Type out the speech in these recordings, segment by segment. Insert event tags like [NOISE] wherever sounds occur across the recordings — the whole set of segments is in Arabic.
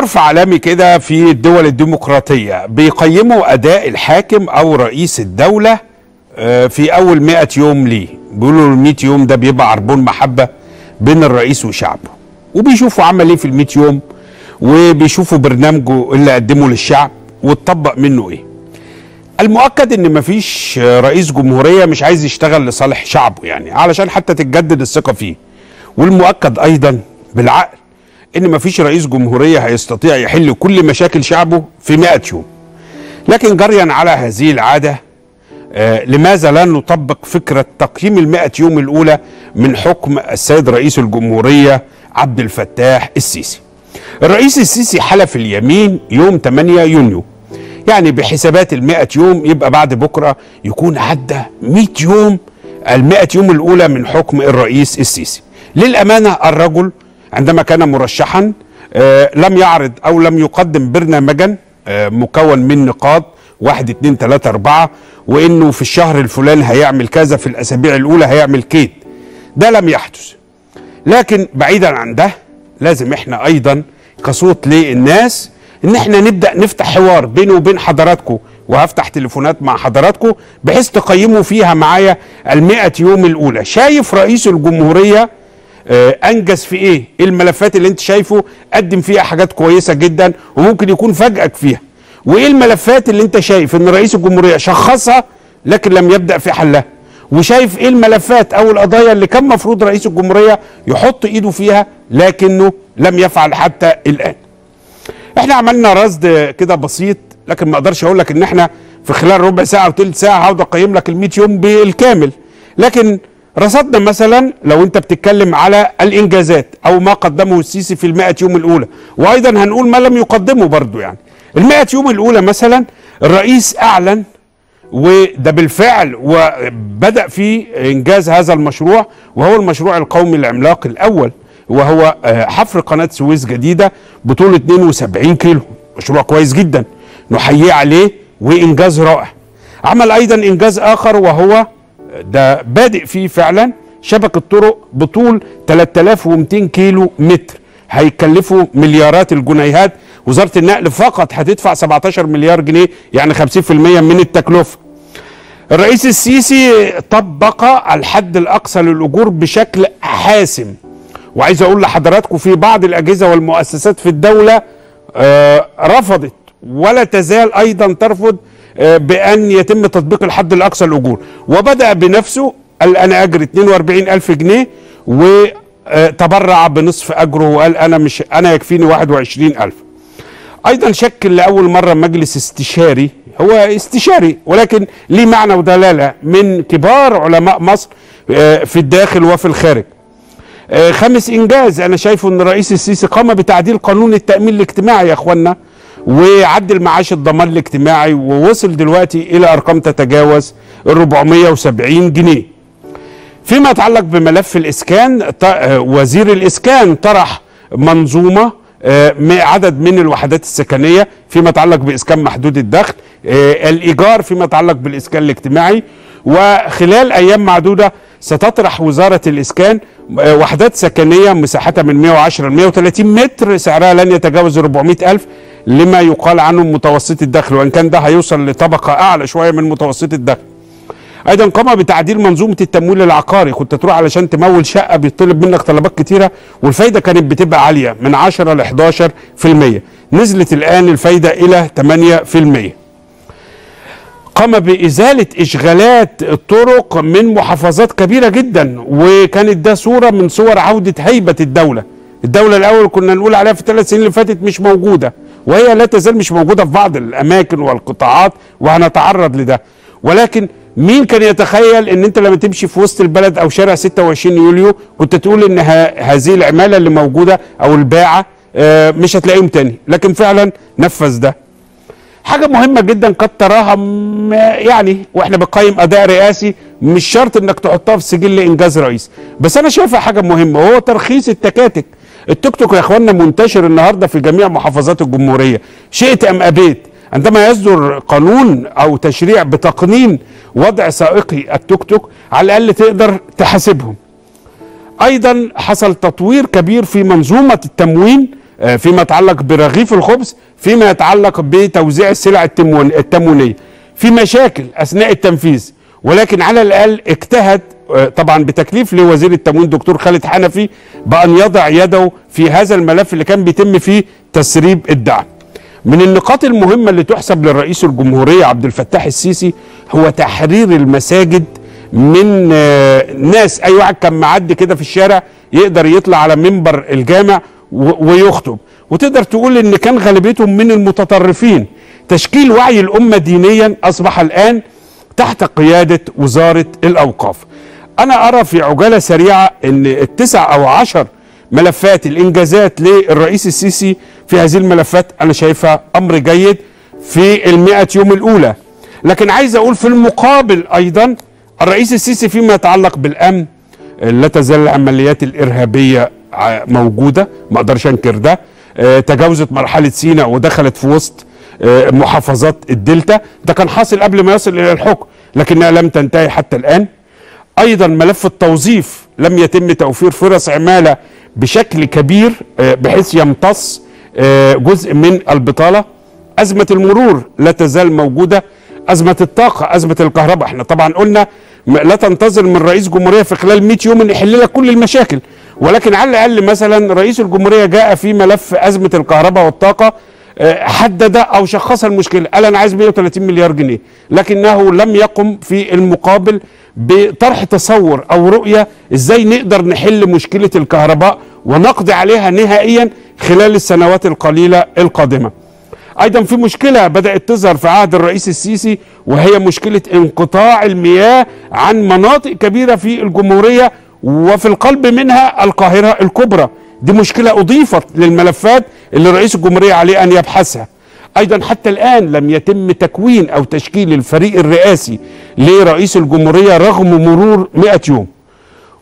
عرف عالمي كده في الدول الديمقراطية بيقيموا أداء الحاكم أو رئيس الدولة آه، في أول 100 يوم ليه. بيقولوا ال 100 يوم ده بيبقى عربون محبة بين الرئيس وشعبه. وبيشوفوا عمل إيه في ال 100 يوم وبيشوفوا برنامجه اللي قدمه للشعب واتطبق منه إيه. المؤكد إن مفيش رئيس جمهورية مش عايز يشتغل لصالح شعبه يعني علشان حتى تتجدد الثقة فيه. والمؤكد أيضا بالعقل. إن مفيش رئيس جمهورية هيستطيع يحل كل مشاكل شعبه في 100 يوم. لكن جريا على هذه العادة آه لماذا لا نطبق فكرة تقييم المائة يوم الأولى من حكم السيد رئيس الجمهورية عبد الفتاح السيسي؟ الرئيس السيسي حلف اليمين يوم 8 يونيو. يعني بحسابات المائة يوم يبقى بعد بكرة يكون عدى 100 يوم المائة يوم الأولى من حكم الرئيس السيسي. للأمانة الرجل عندما كان مرشحا آه لم يعرض أو لم يقدم برنامجا آه مكون من نقاط واحد اتنين تلاتة أربعة وإنه في الشهر الفلاني هيعمل كذا في الأسابيع الأولى هيعمل كيد ده لم يحدث. لكن بعيدا عن ده لازم إحنا أيضا كصوت للناس إن إحنا نبدأ نفتح حوار بيني وبين حضراتكم وهفتح تليفونات مع حضراتكم بحيث تقيموا فيها معايا المئة يوم الأولى. شايف رئيس الجمهورية أنجز في إيه؟ إيه الملفات اللي أنت شايفه؟ قدم فيها حاجات كويسة جدا وممكن يكون فاجئك فيها. وإيه الملفات اللي أنت شايف إن رئيس الجمهورية شخصها لكن لم يبدأ في حلها؟ وشايف إيه الملفات أو القضايا اللي كان مفروض رئيس الجمهورية يحط إيده فيها لكنه لم يفعل حتى الآن؟ إحنا عملنا رصد كده بسيط لكن ما أقدرش أقول لك إن إحنا في خلال ربع ساعة أو ثلث ساعة هقعد أقيم لك ال 100 يوم بالكامل. لكن رصدنا مثلا لو انت بتتكلم على الإنجازات أو ما قدمه السيسي في ال 100 يوم الأولى وأيضا هنقول ما لم يقدمه برضه يعني. ال 100 يوم الأولى مثلا الرئيس أعلن وده بالفعل وبدأ في إنجاز هذا المشروع وهو المشروع القومي العملاق الأول وهو حفر قناة سويس جديدة بطول 72 كيلو. مشروع كويس جدا نحييه عليه وإنجاز رائع. عمل أيضا إنجاز آخر وهو ده بادئ فيه فعلا. شبكة طرق بطول 3200 كيلو متر. هيكلفوا مليارات الجنيهات. وزارة النقل فقط هتدفع 17 مليار جنيه يعني 50% من التكلفة. الرئيس السيسي طبق الحد الأقصى للأجور بشكل حاسم. وعايز أقول لحضراتكم في بعض الأجهزة والمؤسسات في الدولة آه رفضت. ولا تزال أيضا ترفض آه بأن يتم تطبيق الحد الأقصى للأجور. وبدأ بنفسه قال أنا أجر 42 ألف جنيه وتبرع بنصف أجره وقال أنا مش أنا يكفيني 21 ألف. أيضا شكل لأول مرة مجلس استشاري هو استشاري ولكن ليه معنى ودلالة من كبار علماء مصر آه في الداخل وفي الخارج. آه خامس إنجاز أنا شايفه إن الرئيس السيسي قام بتعديل قانون التأمين الاجتماعي يا اخوانا وعدل معاش الضمان الاجتماعي ووصل دلوقتي إلى أرقام تتجاوز ال 470 جنيه. فيما يتعلق بملف الإسكان آه وزير الإسكان طرح منظومة آه عدد من الوحدات السكنية فيما يتعلق بإسكان محدود الدخل الإيجار فيما يتعلق بالإسكان الاجتماعي وخلال أيام معدودة ستطرح وزارة الإسكان وحدات سكنية مساحتها من 110 ل 130 متر سعرها لن يتجاوز 400 ألف لما يقال عنه متوسط الدخل وإن كان ده هيوصل لطبقة أعلى شوية من متوسط الدخل. أيضا قام بتعديل منظومة التمويل العقاري كنت تروح علشان تمول شقة بيطلب منك طلبات كتيرة والفايدة كانت بتبقى عالية من 10 ل 11% نزلت الآن الفايدة إلى 8% قام بإزالة إشغالات الطرق من محافظات كبيرة جدا وكانت ده صورة من صور عودة هيبة الدولة. الدولة الأول كنا نقول عليها في الثلاث سنين اللي فاتت مش موجودة وهي لا تزال مش موجودة في بعض الأماكن والقطاعات وهنتعرض لده. ولكن مين كان يتخيل إن أنت لما تمشي في وسط البلد أو شارع 26 يوليو كنت تقول إن هذه العمالة اللي موجودة أو الباعة مش هتلاقيهم تاني. لكن فعلا نفذ ده. حاجة مهمة جدا قد تراها يعني وإحنا بنقيم أداء رئاسي مش شرط إنك تحطها في سجل إنجاز رئيس. بس أنا شايفها حاجة مهمة وهو ترخيص التكاتك. التوك توك يا اخوانا منتشر النهارده في جميع محافظات الجمهورية. شئت أم أبيت؟ عندما يصدر قانون أو تشريع بتقنين وضع سائقي التوك توك على الأقل تقدر تحاسبهم. أيضا حصل تطوير كبير في منظومة التموين فيما يتعلق برغيف الخبز فيما يتعلق بتوزيع السلع التموين التموينيه في مشاكل أثناء التنفيذ ولكن على الأقل اجتهد آه، طبعا بتكليف لوزير التموين دكتور خالد حنفي بأن يضع يده في هذا الملف اللي كان بيتم فيه تسريب الدعم. من النقاط المهمة اللي تحسب للرئيس الجمهورية عبد الفتاح السيسي هو تحرير المساجد من آه، ناس أي واحد كان معدي كده في الشارع يقدر يطلع على منبر الجامع ويخطب. وتقدر تقول إن كان غالبيتهم من المتطرفين. تشكيل وعي الأمة دينيا أصبح الآن تحت قيادة وزارة الأوقاف. أنا أرى في عجالة سريعة أن التسع أو عشر ملفات الإنجازات للرئيس السيسي في هذه الملفات أنا شايفها أمر جيد في المئة يوم الأولى. لكن عايز أقول في المقابل أيضا الرئيس السيسي فيما يتعلق بالأمن لا تزال العمليات الإرهابية موجودة ما أقدرش أنكر ده. آه، تجاوزت مرحلة سيناء ودخلت في وسط آه، محافظات الدلتا. ده كان حاصل قبل ما يصل إلى الحكم لكنها لم تنتهي حتى الآن. أيضا ملف التوظيف لم يتم توفير فرص عمالة بشكل كبير آه، بحيث يمتص جزء من البطالة. أزمة المرور لا تزال موجودة. أزمة الطاقة أزمة الكهرباء. إحنا طبعا قلنا لا تنتظر من رئيس جمهورية في خلال 100 يوم إن يحل لك كل المشاكل. ولكن على الأقل مثلا رئيس الجمهورية جاء في ملف أزمة الكهرباء والطاقة آه، حدد أو شخص المشكلة. قال أنا عايز 130 مليار جنيه. لكنه لم يقم في المقابل بطرح تصور أو رؤية إزاي نقدر نحل مشكلة الكهرباء ونقضي عليها نهائيا خلال السنوات القليلة القادمة. أيضا في مشكلة بدأت تظهر في عهد الرئيس السيسي وهي مشكلة انقطاع المياه عن مناطق كبيرة في الجمهورية وفي القلب منها القاهرة الكبرى. دي مشكلة أضيفت للملفات اللي رئيس الجمهورية عليه أن يبحثها. أيضا حتى الآن لم يتم تكوين أو تشكيل الفريق الرئاسي لرئيس الجمهورية رغم مرور 100 يوم.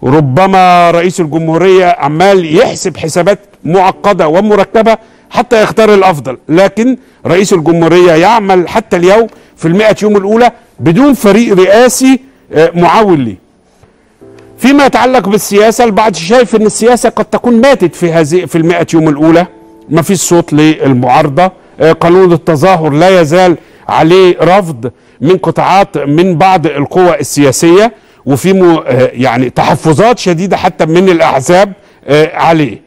ربما رئيس الجمهورية عمال يحسب حسابات معقدة ومركبة حتى يختار الأفضل. لكن رئيس الجمهورية يعمل حتى اليوم في المئة يوم الأولى بدون فريق رئاسي آه، معاون ليه. فيما يتعلق بالسياسة البعض شايف أن السياسة قد تكون ماتت في هذه في المئة يوم الأولى. ما فيش صوت للمعارضة. آه، قانون التظاهر لا يزال عليه رفض من قطاعات من بعض القوى السياسية وفي آه، يعني تحفظات شديدة حتى من الأحزاب آه، عليه.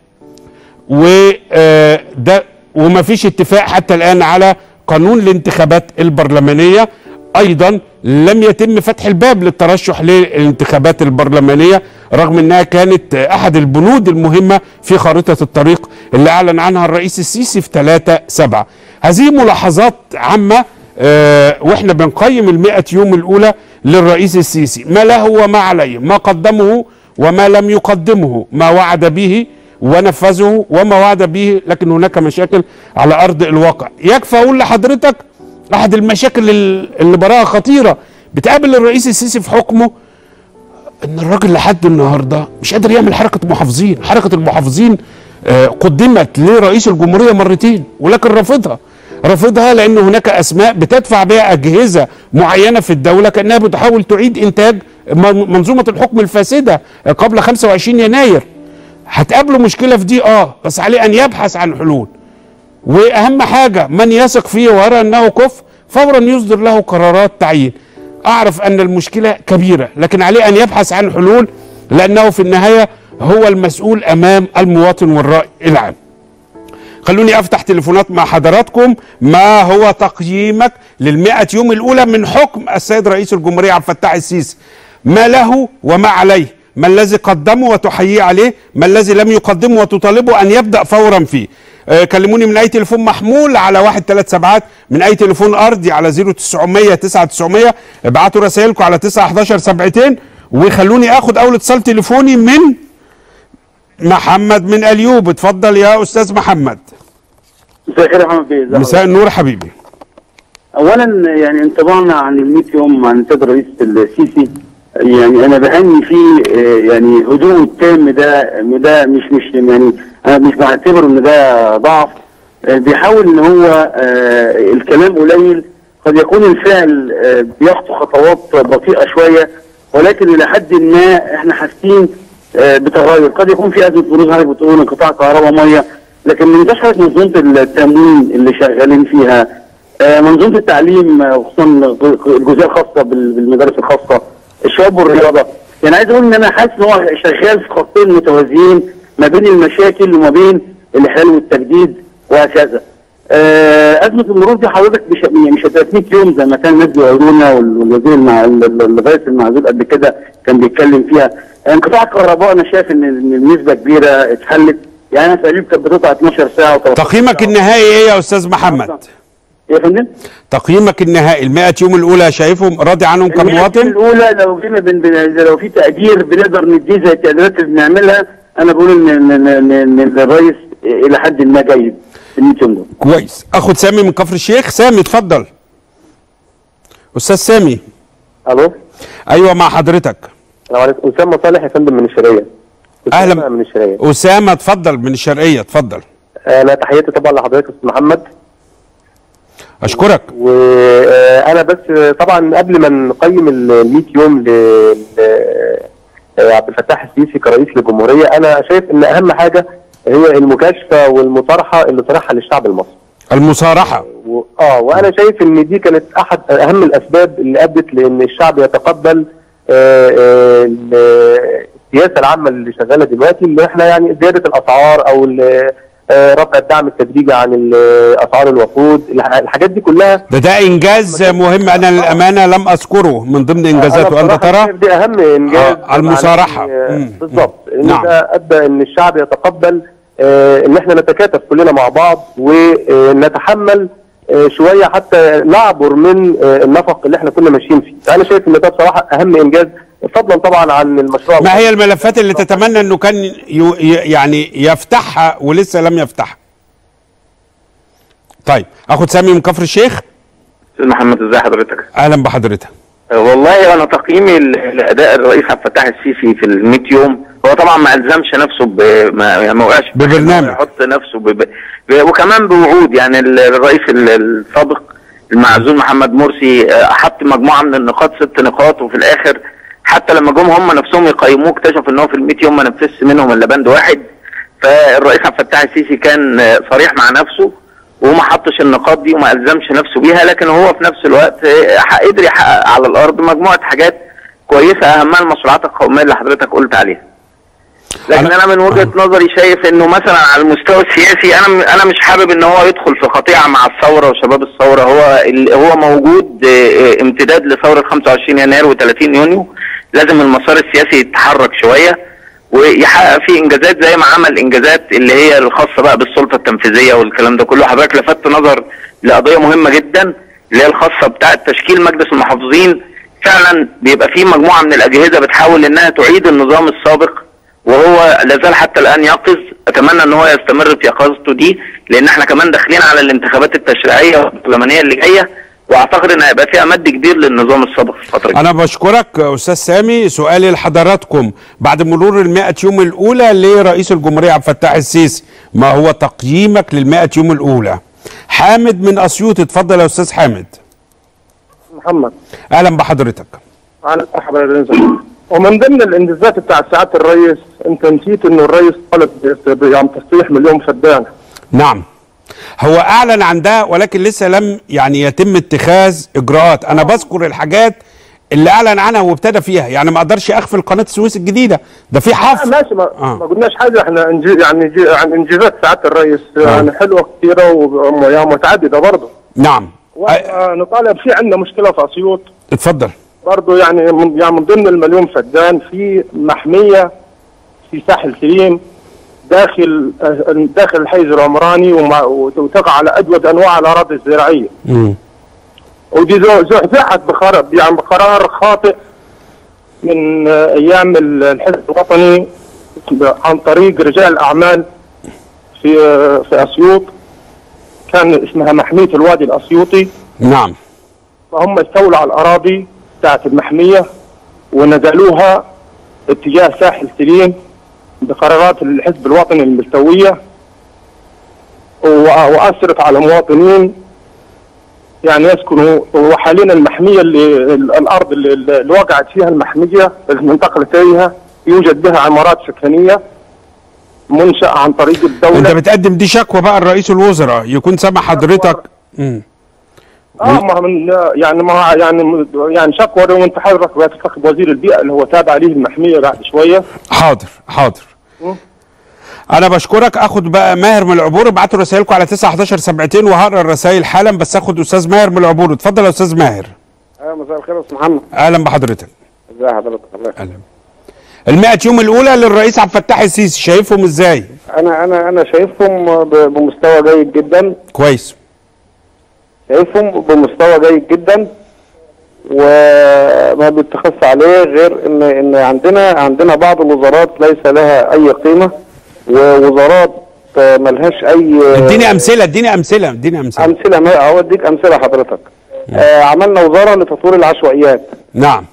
وده وما فيش اتفاق حتى الآن على قانون الانتخابات البرلمانية. أيضا لم يتم فتح الباب للترشح للانتخابات البرلمانية رغم أنها كانت أحد البنود المهمة في خارطة الطريق اللي أعلن عنها الرئيس السيسي في 3 7 هذه ملاحظات عامة آه، وإحنا بنقيم المئة يوم الأولى للرئيس السيسي. ما له وما عليه ما قدمه وما لم يقدمه ما وعد به ونفذه وما وعد به لكن هناك مشاكل على أرض الواقع. يكفى أقول لحضرتك أحد المشاكل ال- اللي براها خطيرة. بتقابل الرئيس السيسي في حكمه إن الراجل لحد النهارده مش قادر يعمل حركة محافظين. حركة المحافظين آه، قدمت لرئيس الجمهورية مرتين ولكن رفضها رفضها لأن هناك أسماء بتدفع بها أجهزة معينة في الدولة كأنها بتحاول تعيد إنتاج من- منظومة الحكم الفاسدة قبل 25 يناير. هتقابله مشكلة في دي آه بس عليه أن يبحث عن حلول. وأهم حاجة من يثق فيه ويرى أنه كفء فورا يصدر له قرارات تعيين. أعرف أن المشكلة كبيرة لكن عليه أن يبحث عن حلول لأنه في النهاية هو المسؤول أمام المواطن والرأي العام. خلوني أفتح تليفونات مع حضراتكم. ما هو تقييمك للمئة يوم الأولى من حكم السيد رئيس الجمهورية عبد الفتاح السيسي؟ ما له وما عليه. ما الذي قدمه وتحييه عليه ما الذي لم يقدمه وتطالبه أن يبدأ فورا فيه. كلموني من أي تليفون محمول على واحد ثلاث سبعات من أي تليفون أرضي على 0900 9900 ابعتوا رسائلكم على 9 11 سبعتين وخلوني آخد أول اتصال تليفوني من محمد من اليوب. اتفضل يا أستاذ محمد. مساء الخير يا محمد بيه. مساء؟ النور حبيبي. اولا يعني انطباعنا عن ال 100 يوم عن السيد الرئيس السيسي يعني أنا بهني فيه آه، يعني هدوء التام ده ده مش مش يعني أنا مش بعتبره إن ده ضعف. آه، بيحاول إن هو آه، الكلام قليل. قد يكون الفعل بيخطو خطوات بطيئة شوية. ولكن إلى حد ما إحنا حاسين بتغير. قد يكون في أزمة بروز حضرتك بتقول انقطاع كهرباء مية. لكن ننساش حضرتك منظومة التامين اللي شغالين فيها منظومة التعليم وخصوصا الجزئية الخاصة بال- بالمدارس الخاصة الشباب والرياضه يعني عايز أقول إن أنا حاسس إن هو شغال في خطين متوازيين ما بين المشاكل وما بين الاحلال والتجديد وهكذا. آه، أزمة المرور دي حضرتك مش يعني مش هتبقى 100 يوم زي ما كان الناس بيقولونا وال- والوزير ال- الرئيس المعزول قبل كده كان بيتكلم فيها. انقطاع الكهرباء أنا شايف ان النسبة كبيرة اتحلت. يعني أنا تقريبا كانت بتقطع 12 ساعة تقييمك النهائي إيه يا أستاذ محمد؟ يا فندم؟ تقييمك النهائي ال 100 يوم الأولى شايفهم راضي عنهم كمواطن الأولى لو جينا بن... بن... لو في تقدير بنقدر نديه زي التقديرات اللي بنعملها أنا بقول ان ان الرئيس إلى حد ما جيد في ال 100 يوم دول. كويس. اخد سامي من كفر الشيخ. سامي اتفضل. أستاذ سامي. ألو؟ أيوه مع حضرتك. السلام عليكم. أسامة صالح يا فندم من الشرقية. أهلا. أسامة من الشرقية. أسامة اتفضل. من الشرقية اتفضل. أنا تحياتي طبعا لحضرتك أستاذ محمد. أشكرك. وأنا بس طبعا قبل ما نقيم ال 100 يوم ل ل- عبد الفتاح السيسي كرئيس للجمهورية أنا شايف إن أهم حاجة هي المكاشفة والمصارحة اللي صرحها للشعب المصري. المصارحة. و... آه وأنا شايف إن دي كانت أحد أهم الأسباب اللي أدت لإن الشعب يتقبل آه، آه، ال- السياسة العامة اللي شغالة دلوقتي اللي إحنا يعني زيادة الأسعار أو آه، رفع الدعم التدريجي عن أسعار الوقود. الح- الحاجات دي كلها ده ده إنجاز مهم. أنا للأمانة لم أذكره من ضمن إنجازاته. أنت ترى؟ دي أهم إنجاز آه، آه، مم. بالظبط. نعم. ده أدى إن الشعب يتقبل آه، إن إحنا نتكاتف كلنا مع بعض ونتحمل آه، شوية حتى نعبر من آه، النفق اللي إحنا كنا ماشيين فيه. فانا شايف إن ده بصراحة أهم إنجاز فضلا طبعا عن المشروع ما هي الملفات اللي تتمنى إنه كان يو- ي- يعني يفتحها ولسه لم يفتحها طيب اخد سامي من كفر الشيخ أستاذ محمد ازي حضرتك؟ أهلا بحضرتك والله أنا تقييمي لأداء الرئيس عبد الفتاح السيسي في ال 100 يوم هو طبعا ما ألزمش نفسه ب ما يعني ما وقعش ببرنامج. يحط نفسه ب... ب... وكمان بوعود يعني ال- الرئيس ال- السابق المعزول محمد مرسي آه، حط مجموعة من النقاط ست نقاط وفي الآخر حتى لما جم هم نفسهم يقيموه اكتشفوا إن هو في ال 100 يوم ما نفذش منهم إلا بند واحد فالرئيس عبد الفتاح السيسي كان صريح مع نفسه وما حطش النقاط دي وما ألزمش نفسه بيها لكن هو في نفس الوقت قدر يحقق على الأرض مجموعة حاجات كويسة أهمها المشروعات القومية اللي حضرتك قلت عليها. لكن أنا- أنا, من وجهة نظري شايف إنه مثلا على المستوى السياسي أنا أنا مش حابب إن هو يدخل في قطيعة مع الثورة وشباب الثورة. هو هو موجود آه، آه، امتداد لثورة 25 يناير و30 يونيو. لازم المسار السياسي يتحرك شوية ويحقق فيه إنجازات زي ما عمل إنجازات اللي هي الخاصة بقى بالسلطة التنفيذية والكلام ده كله. حضرتك لفت نظر لقضية مهمة جدا اللي هي الخاصة بتاعة تشكيل مجلس المحافظين. فعلا بيبقى فيه مجموعة من الأجهزة بتحاول إنها تعيد النظام السابق. وهو لازال حتى الآن يقظ أتمنى إن هو يستمر في يقظته دي لأن إحنا كمان داخلين على الانتخابات التشريعية والبرلمانية اللي جاية وأعتقد إن هيبقى فيها مد كبير للنظام السابق في الفترة دي. أنا بشكرك أستاذ سامي. سؤالي لحضراتكم. بعد مرور ال يوم الأولى لرئيس الجمهورية عبد الفتاح السيسي ما هو تقييمك لل يوم الأولى؟ حامد من أسيوط اتفضل يا أستاذ حامد. محمد. أهلا بحضرتك. على مرحبا يا ومن ضمن الإنجازات بتاع سعادة الرئيس أنت نسيت إنه الرئيس طلب يعني تصريح مليون فدان نعم. هو أعلن عن ده ولكن لسه لم يعني يتم اتخاذ إجراءات. أنا بذكر الحاجات اللي أعلن عنها وابتدى فيها. يعني ما أقدرش اغفل قناه السويس الجديدة. ده في آه حفر ماشي ما, آه. ما قلناش حاجة. إحنا انجي يعني جي عن إنجازات سعادة الرئيس يعني حلوة كثيرة ويعني متعددة برضه. نعم. أ- ونطالب في عندنا مشكلة في أسيوط. اتفضل. برضه يعني من يعني من ضمن المليون فدان في محمية في ساحل سليم داخل داخل الحيز العمراني وتقع على أجود أنواع الأراضي الزراعية. مم. ودي زحزحت بقرار يعني بقرار خاطئ من أيام ال- الحزب الوطني عن طريق رجال اعمال في في أسيوط. كان اسمها محمية الوادي الأسيوطي. نعم. فهم استولوا على الأراضي. بتاعت المحمية ونزلوها اتجاه ساحل سليم بقرارات الحزب الوطني المستوية و- واثرت على مواطنين يعني يسكنوا وحاليا المحمية اللي ال- الأرض اللي, اللي وقعت فيها المحمية المنطقة فيها يوجد بها عمارات سكنية منشأة عن طريق الدولة. أنت بتقدم دي شكوى بقى لرئيس الوزراء يكون سامع حضرتك. آه ما من يعني ما يعني يعني شكوى لو انت حضرتك بتنتخب وزير البيئة اللي هو تابع ليه المحمية بعد شوية. حاضر حاضر. أنا بشكرك. أخد بقى ماهر من العبور. ابعتوا رسائلكم على 9 11 700 وهقرأ الرسائل حالا. بس أخد أستاذ ماهر من العبور. اتفضل يا أستاذ ماهر. أيوه مساء الخير يا أستاذ محمد. أهلا بحضرتك. ازي حضرتك؟ الله أهلا. المائة يوم الأولى للرئيس عبد الفتاح السيسي. شايفهم إزاي؟ أنا أنا أنا شايفهم بمستوى جيد جدا. كويس. شايفهم بمستوى جيد جدا وما بيتخص عليه غير ان إن عندنا عندنا بعض الوزارات ليس لها أي قيمة ووزارات آه، ملهاش أي اديني أمثلة اديني أمثلة اديني أمثلة. أمثلة ما اوديك أمثلة حضرتك. آه عملنا وزارة لتطوير العشوائيات. نعم.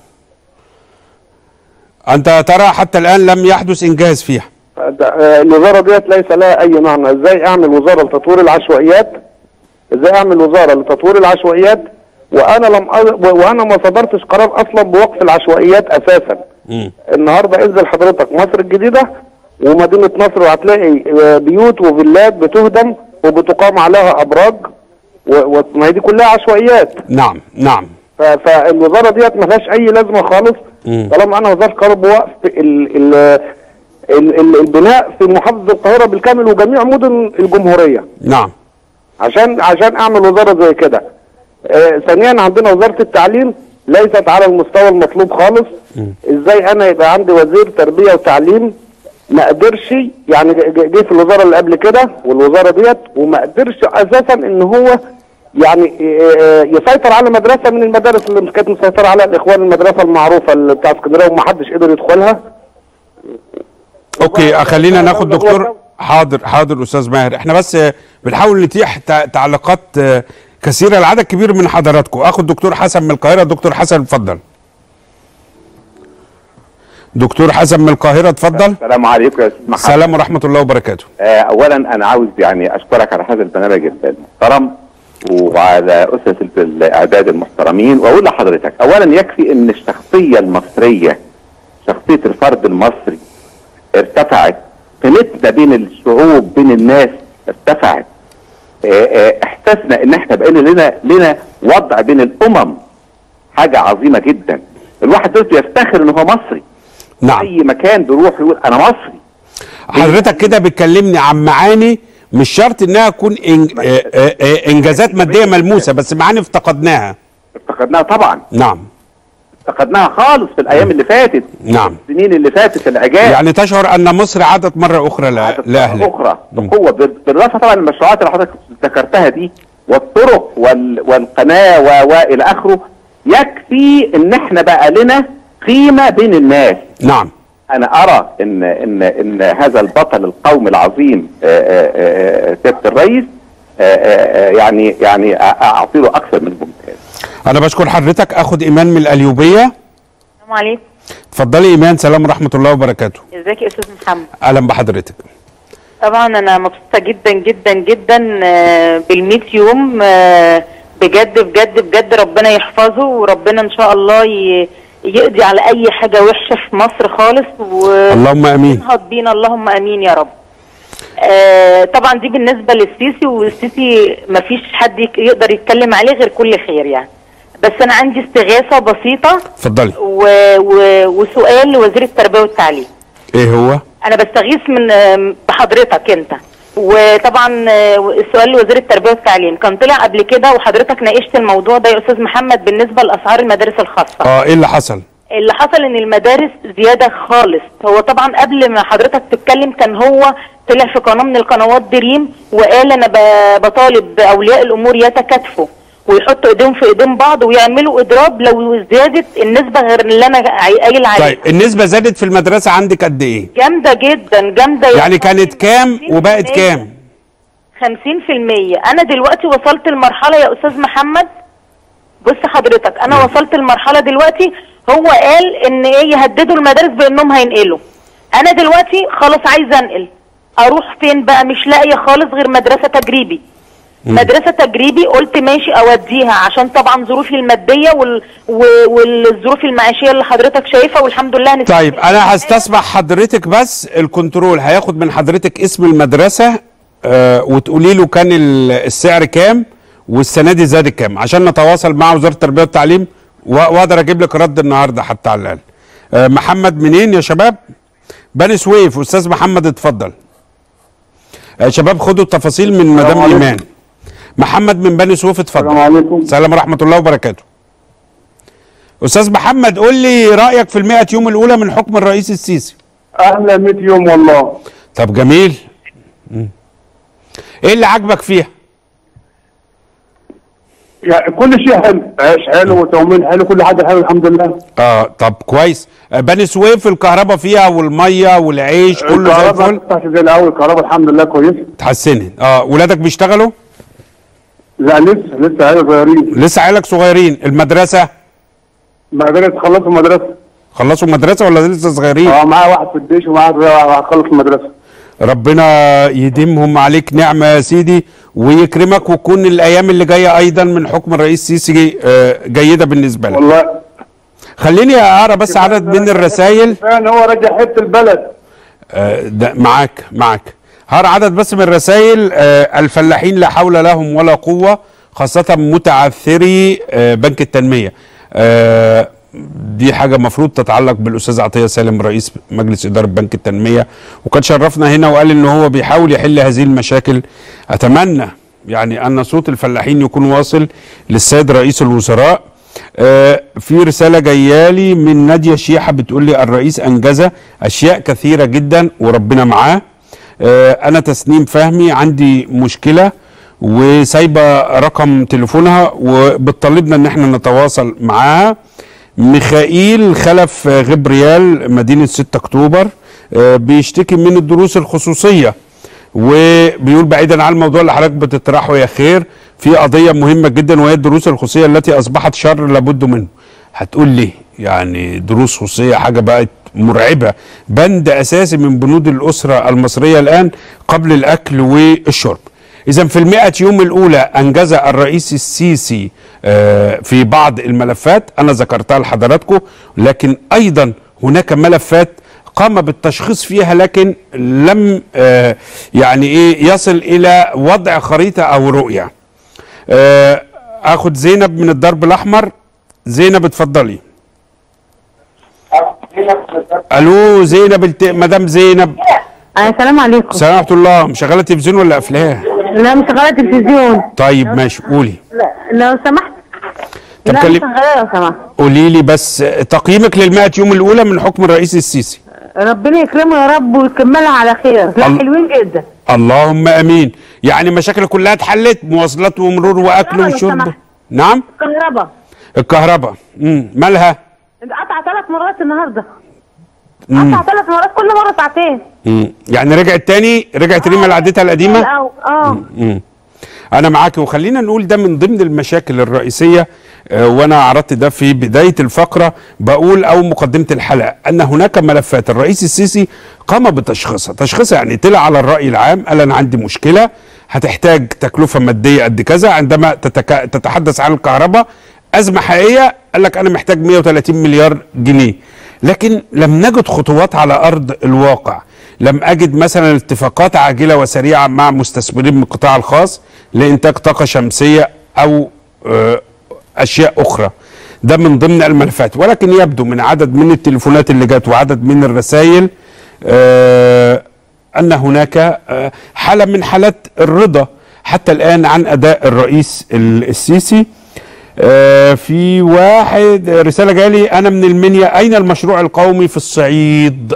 أنت ترى حتى الآن لم يحدث إنجاز فيها. ده- آه، الوزارة ديت ليس لها أي معنى. إزاي أعمل وزارة لتطوير العشوائيات؟ إزاي اعمل وزارة لتطوير العشوائيات وأنا لم أ- وأنا ما صدرتش قرار أصلا بوقف العشوائيات أساسا. مم. النهارده انزل حضرتك مصر الجديدة ومدينة نصر وهتلاقي آه، بيوت وفيلات بتهدم وبتقام عليها ابراج و- وما هي دي كلها عشوائيات. نعم نعم. ف- فالوزارة ديت ما فيهاش اي لازمة خالص. طالما أنا وزاره قرار بوقف ال ال ال ال البناء في محافظة القاهرة بالكامل وجميع مدن الجمهورية. نعم. عشان عشان اعمل وزارة زي كده. آه ثانيا عندنا وزارة التعليم ليست على المستوى المطلوب خالص. إزاي أنا يبقى عندي وزير تربية وتعليم ما قدرش يعني جه في الوزارة اللي قبل كده والوزارة ديت وما قدرش أساسا ان هو يعني آه، يسيطر على مدرسة من المدارس اللي كانت مسيطرة على الاخوان المدرسة المعروفة اللي بتاع اسكندرية ومحدش قدر يدخلها. أوكي خلينا ناخد دكتور. حاضر حاضر أستاذ ماهر. إحنا بس بنحاول نتيح تع- تعليقات آه، كثيرة لعدد كبير من حضراتكم. اخد دكتور حسن من القاهرة. دكتور حسن اتفضل. دكتور حسن من القاهرة اتفضل. السلام عليكم يا أستاذ محمد السلام ورحمة الله وبركاته. آه اولا أنا عاوز يعني أشكرك على هذا البرنامج المحترم وعلى أسس الأعداد المحترمين. وأقول لحضرتك اولا يكفي إن الشخصية المصرية شخصية الفرد المصري ارتفعت قيمتنا بين الشعوب بين الناس ارتفعت. آه، آه، احساسنا إن إحنا بقينا لنا لنا وضع بين الأمم حاجة عظيمة جدا. الواحد دلوقتي يفتخر إن هو مصري. نعم. أي مكان بيروح يقول أنا مصري. حضرتك كده بتكلمني عن معاني مش شرط إنها تكون آه، إنجازات مادية ملموسة بس معاني افتقدناها. افتقدناها طبعا. نعم. افتقدناها خالص في الأيام اللي فاتت نعم. السنين اللي فاتت العجاز يعني تشعر أن مصر عادت مرة أخرى لاهلها أخرى بقوة. بال- بالاضافه طبعا المشروعات اللي حضرتك ذكرتها دي والطرق وال... والقناة و... وإلى آخره يكفي إن إحنا بقى لنا قيمة بين الناس. نعم. أنا أرى ان ان إن هذا البطل القومي العظيم آه، آه، آه، سيادة الرئيس يعني يعني اعطي له أكثر من أنا بشكر حضرتك. اخد إيمان من القليوبيه السلام عليكم. اتفضلي إيمان. سلام ورحمة الله وبركاته. إزيك يا أستاذ محمد؟ أهلا بحضرتك. طبعا أنا مبسوطة جدا جدا جدا بال يوم. آه، بجد بجد بجد ربنا يحفظه وربنا إن شاء الله ي- يقضي على أي حاجة وحشة في مصر خالص و اللهم آمين. ينهض بينا. اللهم آمين يا رب. آه طبعا دي بالنسبة للسيسي والسيسي مفيش حد يقدر يتكلم عليه غير كل خير يعني. بس أنا عندي استغاثة بسيطة. اتفضلي. و... و... وسؤال لوزير التربية والتعليم. إيه هو؟ أنا بستغيث من بحضرتك أنت. وطبعا آه، السؤال لوزير التربية والتعليم. كان طلع قبل كده وحضرتك ناقشت الموضوع ده يا أستاذ محمد بالنسبة لأسعار المدارس الخاصة. آه إيه اللي حصل؟ اللي حصل إن المدارس زيادة خالص. هو طبعا قبل ما حضرتك تتكلم كان هو طلع في قناة من القنوات دريم وقال أنا بطالب أولياء الأمور يتكاتفوا. ويحطوا ايديهم في ايدين بعض ويعملوا اضراب لو زادت النسبة غير اللي أنا قايل عليها. طيب النسبة زادت في المدرسة عندك قد إيه؟ جامدة جدا جامدة يعني كانت كام وبقت كام؟ 50% أنا دلوقتي وصلت لمرحله يا أستاذ محمد. بص حضرتك أنا وصلت لمرحله دلوقتي. هو قال إن إيه يهددوا المدارس بأنهم هينقلوا. أنا دلوقتي خلاص عايزة أنقل. أروح فين بقى؟ مش لاقية خالص غير مدرسة تجريبي. مدرسة تجريبي قلت ماشي أوديها عشان طبعا ظروفي المادية وال... والظروف المعيشية اللي حضرتك شايفها والحمد لله هنستفيد طيب أنا هستسمح حضرتك بس الكنترول هياخد من حضرتك اسم المدرسة آه وتقولي له كان ال- السعر كام والسنة دي زاد كام عشان نتواصل مع وزارة التربية والتعليم وأقدر أجيب لك رد النهارده حتى على الأقل. آه محمد منين يا شباب؟ بني سويف أستاذ محمد اتفضل. آه شباب خدوا التفاصيل من مدام. إيمان. محمد من بني سويف اتفضل. السلام عليكم. السلام ورحمة الله وبركاته. أستاذ محمد قول لي رأيك في المئة يوم الأولى من حكم الرئيس السيسي. أهلا 100 يوم والله. طب جميل. إيه اللي عاجبك فيها؟ يعني كل شيء حلو عيش حلو وتومين حلو كل حاجة حلو الحمد لله. آه طب كويس. بني سويف الكهرباء فيها والمية والعيش كله زي الكهرباء الفل؟ تحت زي الأول الكهرباء الحمد لله كويس. اتحسنت آه ولادك بيشتغلوا؟ لا لسه لسه عيال صغيرين. لسه عيالك صغيرين؟ المدرسة؟ مدرسة خلصوا المدرسة خلصوا مدرسة ولا لسه صغيرين؟ آه معايا واحد في الجيش ومعايا خلص المدرسة ربنا يديمهم عليك نعمة يا سيدي ويكرمك وتكون الأيام اللي جاية أيضا من حكم الرئيس السيسي آه، جيدة بالنسبة لك. والله. خليني أقرأ بس عدد من الرسائل. فعلا هو رجع حتة البلد. آه، ده معاك معاك. هقرا عدد بس من الرسائل آه، الفلاحين لا حول لهم ولا قوة خاصة متعثري آه، بنك التنمية. آه، دي حاجة مفروض تتعلق بالأستاذ عطية سالم رئيس مجلس إدارة بنك التنمية. وكان شرفنا هنا وقال إن هو بيحاول يحل هذه المشاكل. أتمنى يعني أن صوت الفلاحين يكون واصل للسيد رئيس الوزراء. في رسالة جايالي من نادية شيحة بتقول لي الرئيس أنجز أشياء كثيرة جدا وربنا معاه. آه، أنا تسنيم فهمي عندي مشكلة وسايبة رقم تليفونها وبتطلبنا إن إحنا نتواصل معاها. ميخائيل خلف غبريال مدينة 6 أكتوبر آه، بيشتكي من الدروس الخصوصية وبيقول بعيدا عن الموضوع اللي حضرتك بتطرحه يا خير. في قضية مهمة جدا وهي الدروس الخصوصية التي أصبحت شر لابد منه. هتقول لي يعني دروس خصوصية حاجة بقت مرعبة. بند أساسي من بنود الأسرة المصرية الآن قبل الأكل والشرب. إذا في المئة يوم الأولى أنجز الرئيس السيسي آه، في بعض الملفات. أنا ذكرتها لحضراتكم لكن أيضا هناك ملفات قام بالتشخيص فيها لكن لم آه، يعني إيه يصل إلى وضع خريطة أو رؤية. آه، اخد زينب من الدرب الأحمر. زينب اتفضلي. ألو زينب الت... مدام زينب. السلام عليكم. السلام ورحمة الله. مشغلة تلفزيون ولا أفلام؟ لا مش شغاله تلفزيون. طيب ماشي قولي. لا لو سمحت. طب لا كلم- شغاله لو سمحت. قولي لي بس تقييمك للمائة يوم الأولى من حكم الرئيس السيسي. ربنا يكرمه يا رب ويكملها على خير. لا حلوين جدا. اللهم آمين. يعني مشاكل كلها اتحلت مواصلات ومرور وأكل وشرب. نعم؟ كهرباء. الكهرباء. امم مالها؟ قطع ثلاث مرات النهارده. قطع ثلاث مرات كل مرة ساعتين. مم. يعني رجعت تاني؟ رجعت ريما لعادتها القديمة؟ الأو- آه. مم. أنا معاك وخلينا نقول ده من ضمن المشاكل الرئيسية آه، وأنا عرضت ده في بداية الفقرة بقول أو مقدمة الحلقة أن هناك ملفات. الرئيس السيسي قام بتشخيصها. تشخيصها يعني طلع على الرأي العام قال أنا عندي مشكلة هتحتاج تكلفة مادية قد كذا عندما تتك... تتحدث عن الكهرباء أزمة حقيقية قال لك أنا محتاج 130 مليار جنيه. لكن لم نجد خطوات على أرض الواقع. لم أجد مثلا اتفاقات عاجلة وسريعة مع مستثمرين من القطاع الخاص لإنتاج طاقة شمسية أو آه، أشياء أخرى. ده من ضمن الملفات. ولكن يبدو من عدد من التليفونات اللي جت وعدد من الرسائل آه، أن هناك آه، حالة من حالات الرضا حتى الآن عن أداء الرئيس ال- السيسي. في واحد رسالة جالي أنا من المنيا أين المشروع القومي في الصعيد؟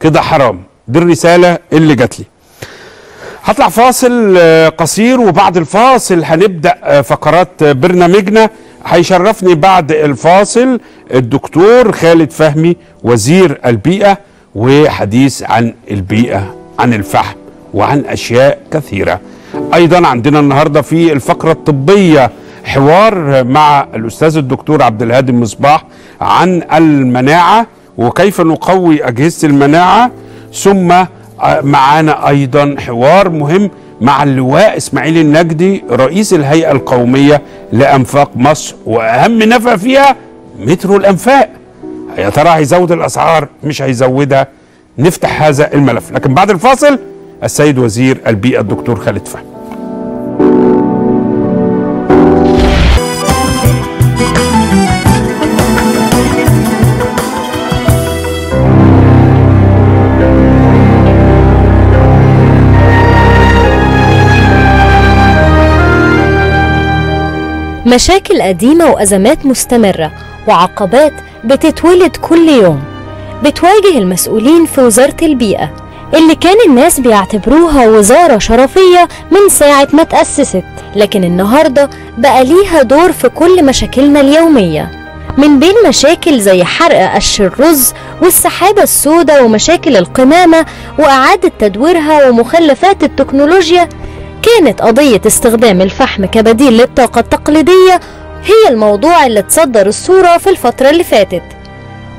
كده حرام. دي الرسالة اللي جات لي. هطلع فاصل آه، قصير وبعد الفاصل هنبدأ آه، فقرات آه، برنامجنا. هيشرفني بعد الفاصل الدكتور خالد فهمي وزير البيئة وحديث عن البيئة عن الفحم وعن أشياء كثيرة. أيضا عندنا النهارده في الفقرة الطبية حوار مع الأستاذ الدكتور عبد الهادي المصباح عن المناعة وكيف نقوي أجهزة المناعة. ثم آه، معانا أيضا حوار مهم مع اللواء إسماعيل النجدي رئيس الهيئة القومية لأنفاق مصر وأهم نفع فيها مترو الأنفاق. يا ترى هيزود الأسعار؟ مش هيزودها. نفتح هذا الملف. لكن بعد الفاصل السيد وزير البيئة الدكتور خالد فهمي. مشاكل قديمة وأزمات مستمرة وعقبات بتتولد كل يوم. بتواجه المسؤولين في وزارة البيئة اللي كان الناس بيعتبروها وزارة شرفية من ساعة ما تأسست لكن النهاردة بقى ليها دور في كل مشاكلنا اليومية. من بين مشاكل زي حرق قش الرز والسحابة السوداء ومشاكل القمامة وإعادة تدويرها ومخلفات التكنولوجيا كانت قضية استخدام الفحم كبديل للطاقة التقليدية هي الموضوع اللي تصدر الصورة في الفترة اللي فاتت.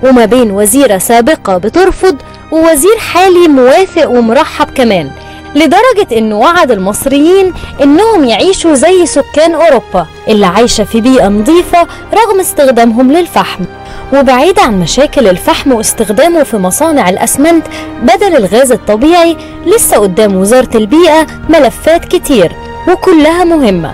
وما بين وزيرة سابقة بترفض ووزير حالي موافق ومرحب كمان لدرجة انه وعد المصريين إنهم يعيشوا زي سكان أوروبا اللي عايشة في بيئة نظيفة رغم استخدامهم للفحم. وبعيد عن مشاكل الفحم واستخدامه في مصانع الأسمنت بدل الغاز الطبيعي لسه قدام وزارة البيئة ملفات كتير وكلها مهمة.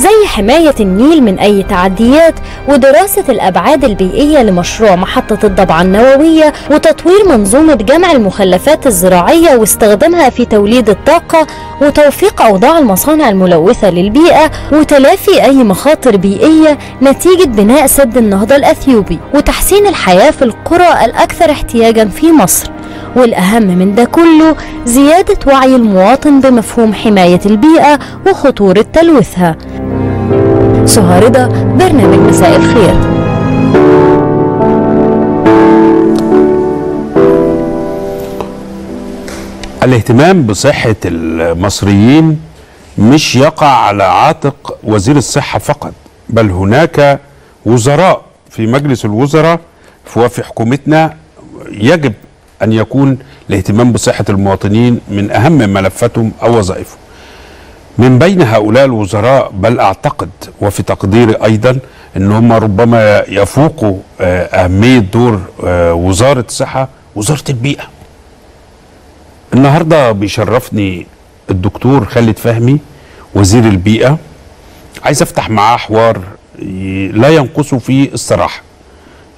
زي حماية النيل من أي تعديات ودراسة الأبعاد البيئية لمشروع محطة الضبعة النووية وتطوير منظومة جمع المخلفات الزراعية واستخدامها في توليد الطاقة وتوفيق أوضاع المصانع الملوثة للبيئة وتلافي أي مخاطر بيئية نتيجة بناء سد النهضة الأثيوبي وتحسين الحياة في القرى الأكثر احتياجا في مصر. والأهم من ده كله زيادة وعي المواطن بمفهوم حماية البيئة وخطورة تلوثها سهى رضا برنامج مساء الخير. الاهتمام بصحة المصريين مش يقع على عاتق وزير الصحة فقط بل هناك وزراء في مجلس الوزراء وفي حكومتنا يجب أن يكون الاهتمام بصحة المواطنين من أهم ملفاتهم أو وظائفهم. من بين هؤلاء الوزراء بل أعتقد وفي تقديري أيضا أن هم ربما يفوقوا آه، أهمية دور آه، وزارة الصحة وزارة البيئة. النهارده بيشرفني الدكتور خالد فهمي وزير البيئة. عايز أفتح معاه حوار لا ينقصه فيه الصراحه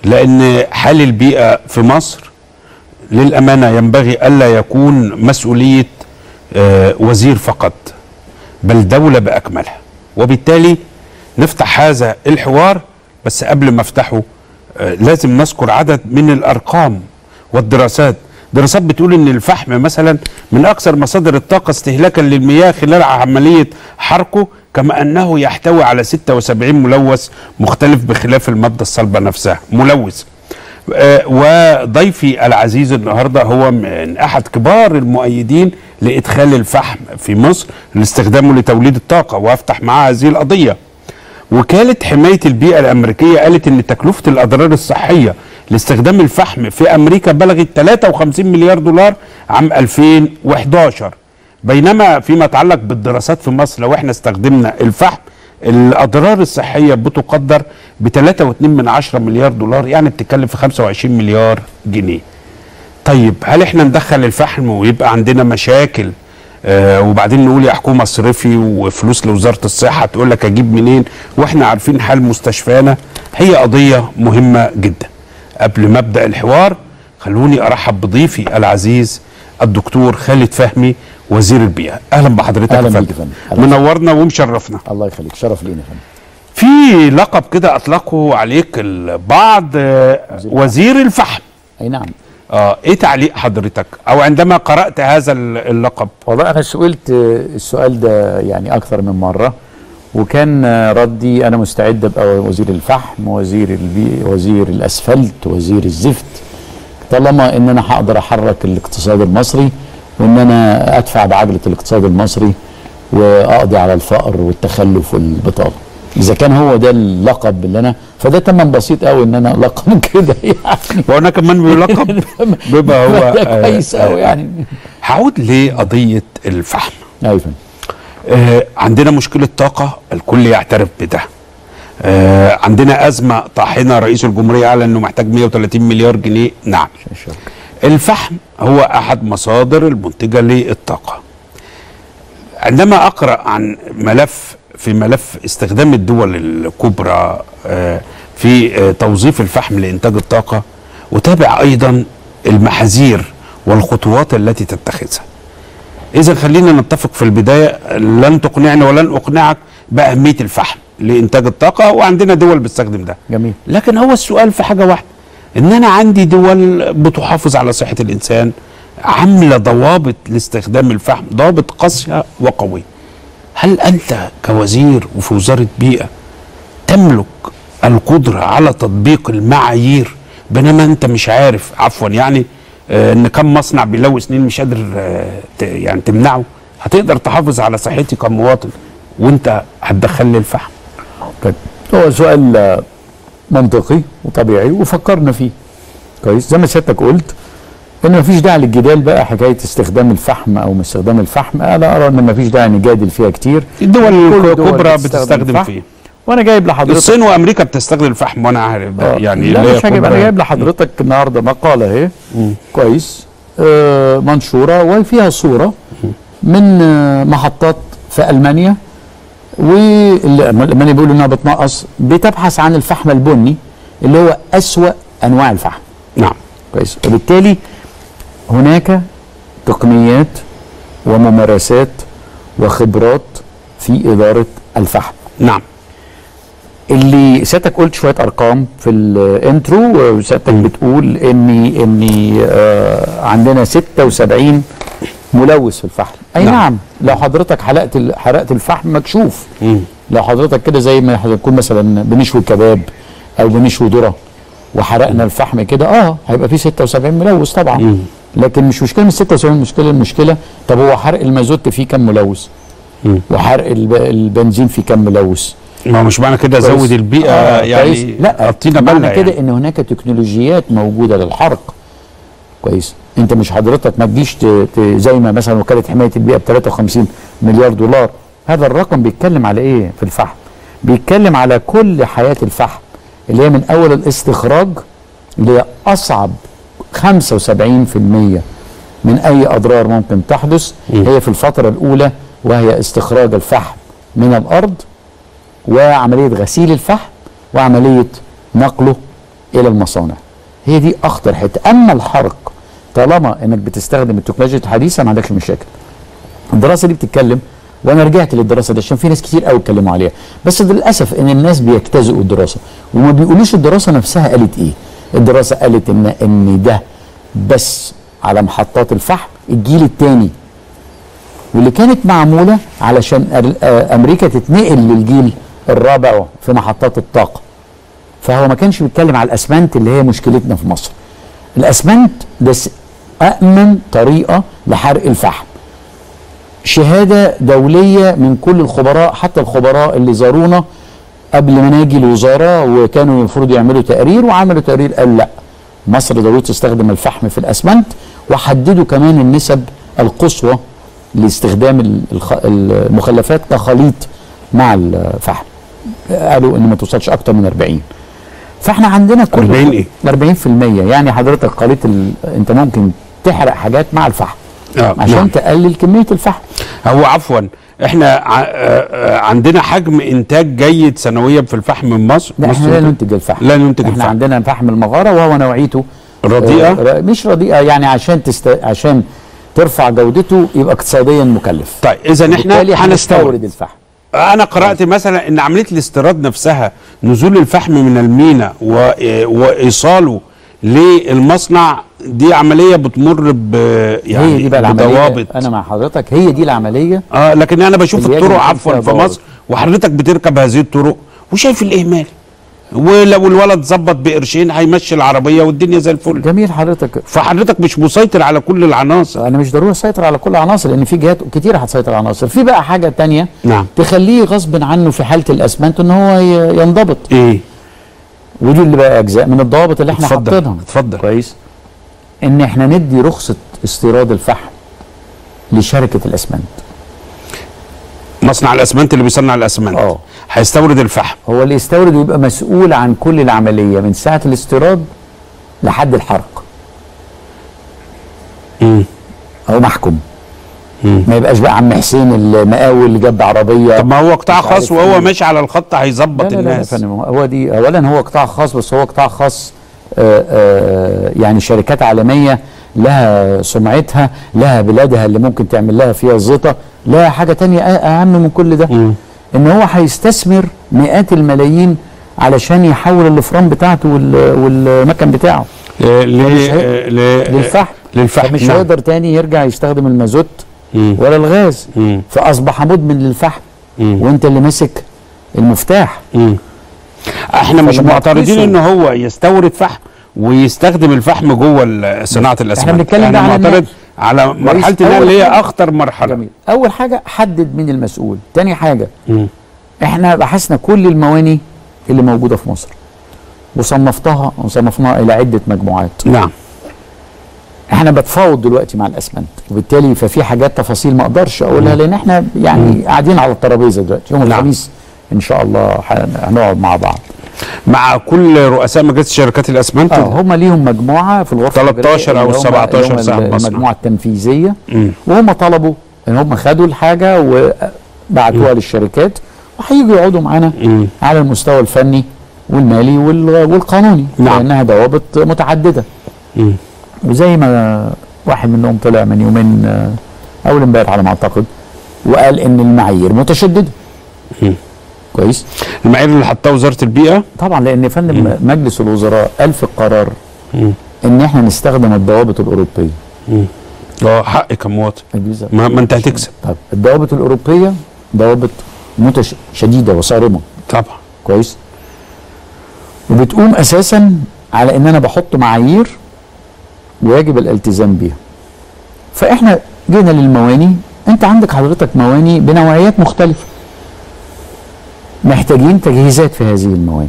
لأن حال البيئة في مصر للأمانة ينبغي ألا يكون مسؤولية آه، وزير فقط. بل دولة بأكملها. وبالتالي نفتح هذا الحوار بس قبل ما افتحه آه، لازم نذكر عدد من الأرقام والدراسات. دراسات بتقول إن الفحم مثلا من أكثر مصادر الطاقة استهلاكا للمياه خلال عملية حرقه كما أنه يحتوي على 76 ملوث مختلف بخلاف المادة الصلبة نفسها. ملوث. وضيفي العزيز النهارده هو من أحد كبار المؤيدين لإدخال الفحم في مصر لاستخدامه لتوليد الطاقة. وأفتح معاه هذه القضية. وكالة حماية البيئة الأمريكية قالت إن تكلفة الأضرار الصحية لاستخدام الفحم في أمريكا بلغت 53 مليار دولار عام 2011 بينما فيما يتعلق بالدراسات في مصر لو إحنا استخدمنا الفحم الأضرار الصحية بتقدر ب 3.2 من عشرة مليار دولار يعني بتتكلم في 25 مليار جنيه. طيب هل إحنا ندخل الفحم ويبقى عندنا مشاكل؟ آه وبعدين نقول يا حكومة اصرفي وفلوس لوزارة الصحة تقول لك أجيب منين؟ وإحنا عارفين حال مستشفانا هي قضية مهمة جدا. قبل ما أبدأ الحوار خلوني أرحب بضيفي العزيز الدكتور خالد فهمي وزير البيئة. أهلا بحضرتك أهلاً يا بيك يا فندم. منورنا ومشرفنا. الله يخليك. شرف لينا يا فندم. في لقب كده أطلقه عليك البعض آه، وزير الفحم. أي نعم. آه إيه تعليق حضرتك؟ أو عندما قرأت هذا اللقب. والله أنا سئلت السؤال ده يعني أكثر من مرة وكان ردي أنا مستعد أبقى وزير الفحم وزير البي وزير الأسفلت وزير الزفت. طالما ان أنا هقدر أحرك الاقتصاد المصري وإن أنا أدفع بعجلة الاقتصاد المصري وأقضي على الفقر والتخلف والبطالة. إذا كان هو ده اللقب اللي أنا فده تمن بسيط قوي إن أنا لقب [LAUGHS] كده يعني. وأنا كمان بيلقب [LAUGHS] بيبقى هو كويس قوي يعني. هعود لقضية الفحم. أيوه آه عندنا مشكلة طاقة الكل يعترف بده. آه عندنا أزمة طاحنة رئيس الجمهورية أعلن إنه محتاج 130 مليار جنيه نعم الفحم هو أحد مصادر المنتجة للطاقة. عندما أقرأ عن ملف في ملف استخدام الدول الكبرى آه، في آه، توظيف الفحم لإنتاج الطاقة وتابع أيضا المحاذير والخطوات التي تتخذها. اذا خلينا نتفق في البداية لن تقنعني ولن أقنعك بأهمية الفحم لإنتاج الطاقة وعندنا دول بتستخدم ده. جميل. لكن هو السؤال في حاجة واحدة. إن أنا عندي دول بتحافظ على صحة الإنسان عاملة ضوابط لاستخدام الفحم ضوابط قاسية وقويه هل أنت كوزير وفي وزارة بيئة تملك القدرة على تطبيق المعايير بينما أنت مش عارف عفوا يعني آه، إن كم مصنع بيلوث سنين مش قادر آه، يعني تمنعه؟ هتقدر تحافظ على صحتي كمواطن وأنت هتدخل لي الفحم؟ طيب هو سؤال آه، منطقي وطبيعي وفكرنا فيه. كويس؟ زي ما سيادتك قلت إن مفيش داعي للجدال بقى حكاية استخدام الفحم أو استخدام الفحم. أنا أرى إن مفيش داعي نجادل فيها كتير. الدول الكبرى بتستخدم. فيه. وأنا جايب لحضرتك الصين وأمريكا بتستخدم الفحم وأنا عارف آه، يعني لا مش هجيب أنا. جايب لحضرتك النهارده مقالة أهي. كويس. آه منشورة وفيها صورة من آه محطات في ألمانيا. والمانيا بيقولوا إنها بتنقص بتبحث عن الفحم البني اللي هو أسوأ أنواع الفحم. نعم. كويس. وبالتالي هناك تقنيات وممارسات وخبرات في إدارة الفحم. نعم. اللي سيادتك قلت شوية أرقام في الانترو وسيادتك بتقول اني إني آه عندنا 76 ملوث في الفحم أي نعم. نعم. لو حضرتك حرقت حرقت الفحم مكشوف لو حضرتك كده زي ما هنكون مثلا بنشوي كباب أو بنشوي ذرة وحرقنا الفحم كده آه هيبقى فيه 76 ملوث طبعا لكن مش مشكلة من 76 مشكلة المشكلة طب هو حرق المازوت فيه كام ملوث وحرق الب- البنزين فيه كام ملوث ما مش معنى كده كويس. زود البيئة آه يعني. لا حطينا معنى بالنا كده يعني. إن هناك تكنولوجيات موجودة للحرق كويس. انت مش حضرتك ما تجيش زي ما مثلا وكالة حماية البيئة ب 53 مليار دولار. هذا الرقم بيتكلم على إيه في الفحم؟ بيتكلم على كل حياة الفحم اللي هي من أول الاستخراج اللي هي أصعب 75% من أي أضرار ممكن تحدث. هي في الفترة الأولى وهي استخراج الفحم من الأرض وعملية غسيل الفحم وعملية نقله إلى المصانع. هي دي أخطر حتة. أما الحرق طالما إنك بتستخدم التكنولوجيا الحديثة ما عندكش مشاكل. الدراسة دي بتتكلم وأنا رجعت للدراسة دي عشان في ناس كتير قوي اتكلموا عليها. بس للأسف إن الناس بيجتزئوا الدراسة. وما بيقولوش الدراسة نفسها قالت إيه. الدراسة قالت إن إن ده بس على محطات الفحم الجيل الثاني واللي كانت معمولة علشان آه، أمريكا تتنقل للجيل الرابع في محطات الطاقة. فهو ما كانش بيتكلم على الأسمنت اللي هي مشكلتنا في مصر. الأسمنت ده امن طريقة لحرق الفحم شهادة دولية من كل الخبراء حتى الخبراء اللي زارونا قبل ما ناجي الوزارة وكانوا المفروض يعملوا تقرير وعملوا تقرير قال لأ مصر ضروري تستخدم الفحم في الأسمنت وحددوا كمان النسب القصوى لاستخدام المخلفات كخليط مع الفحم قالوا إن ما توصلش أكتر من 40 فإحنا عندنا كل 40 إيه؟ 40% يعني حضرتك خليط. أنت ممكن تحرق حاجات مع الفحم. آه، عشان نعم. تقلل كمية الفحم. هو عفوا إحنا آه، آه، عندنا حجم إنتاج جيد سنويا في الفحم من مصر؟ لا إحنا لا ننتج الفحم. لا ننتج إحنا الفحم. عندنا فحم المغارة وهو نوعيته رديئة؟ آه، مش رديئة يعني عشان تست... عشان ترفع جودته يبقى اقتصاديا مكلف. طيب اذا إحنا هنستورد. الفحم. أنا قرأت مثلا إن عملية الاستيراد نفسها نزول الفحم من المينا وإيصاله للمصنع دي عملية بتمر ب يعني هي دي بقى العملية. بضوابط؟ أنا مع حضرتك. هي دي العملية. آه لكن أنا بشوف الطرق عفوا في. مصر وحضرتك بتركب هذه الطرق وشايف الإهمال. ولو الولد ظبط بقرشين هيمشي العربية والدنيا زي الفل. جميل حضرتك. فحضرتك مش مسيطر على كل العناصر. أنا مش ضروري أسيطر على كل العناصر لأن في جهات كتيره هتسيطر على العناصر. في بقى حاجة تانية نعم. تخليه غصب عنه في حالة الاسمنت إن هو ينضبط. إيه؟ ودي اللي بقى أجزاء من الضوابط اللي إحنا اتفضل، حاطينها اتفضل. كويس. إن إحنا ندي رخصة استيراد الفحم لشركة الأسمنت. مصنع الأسمنت اللي بيصنع الأسمنت. آه. هيستورد الفحم. هو اللي يستورد ويبقى مسؤول عن كل العملية من ساعة الاستيراد لحد الحرق. مم. أو محكوم. ما يبقاش بقى عم حسين المقاول اللي جاب عربية طب ما هو قطاع خاص وهو إيه. ماشي على الخط لا هيظبط لا لا الناس فندم هو دي اولا هو قطاع خاص بس هو قطاع خاص آآ آآ يعني شركات عالمية لها سمعتها لها بلادها اللي ممكن تعمل لها فيها زيطه لها حاجة تانية أهم من كل ده. إن هو هيستثمر مئات الملايين علشان يحول الافران بتاعته وال- والمكن بتاعه ل- للفحم للفحم مش نعم. هيقدر تاني يرجع يستخدم المازوت. ولا الغاز. فأصبح مدمن للفحم. وانت اللي ماسك المفتاح. إحنا مش معترضين ان هو يستورد فحم ويستخدم الفحم جوه صناعة الاسمنت بنتكلم إحنا معترض الناس. على مرحلة النقل اللي هي أخطر مرحلة. جميل. أول حاجة حدد مين المسؤول. تاني حاجة مم. إحنا بحثنا كل المواني اللي موجودة في مصر. وصنفتها وصنفناها إلى عدة مجموعات. نعم. إحنا بتفاوض دلوقتي مع الأسمنت وبالتالي ففي حاجات تفاصيل ما أقدرش أقولها لأن إحنا يعني قاعدين على الترابيزة دلوقتي يوم نعم. الخميس إن شاء الله هن- هنقعد مع بعض مع كل رؤساء مجلس شركات الأسمنت آه هم ليهم مجموعة في الغرفه 13 أو اللي هم- 17 اللي هم صاحب مصنع. المجموعه التنفيذية. وهم طلبوا إن هم خدوا الحاجة وبعتوها للشركات وهيجوا يقعدوا معانا. على المستوى الفني والمالي وال- والقانوني نعم. لأنها ضوابط متعددة مم. وزي ما واحد منهم طلع من يومين آه، أول امبارح على ما أعتقد وقال إن المعايير متشددة. كويس؟ المعايير اللي حطها وزارة البيئة؟ طبعا لأن يا فندم مجلس الوزراء قال في القرار. إن إحنا نستخدم الضوابط الأوروبية. آه حقي كمواطن ما, ما أنت هتكسب. طب الضوابط الأوروبية ضوابط متش... شديدة وصارمة. طبعا. كويس؟ وبتقوم أساسا على إن أنا بحط معايير ويجب الالتزام بيها. فإحنا جينا للمواني. أنت عندك حضرتك مواني بنوعيات مختلفة. محتاجين تجهيزات في هذه المواني.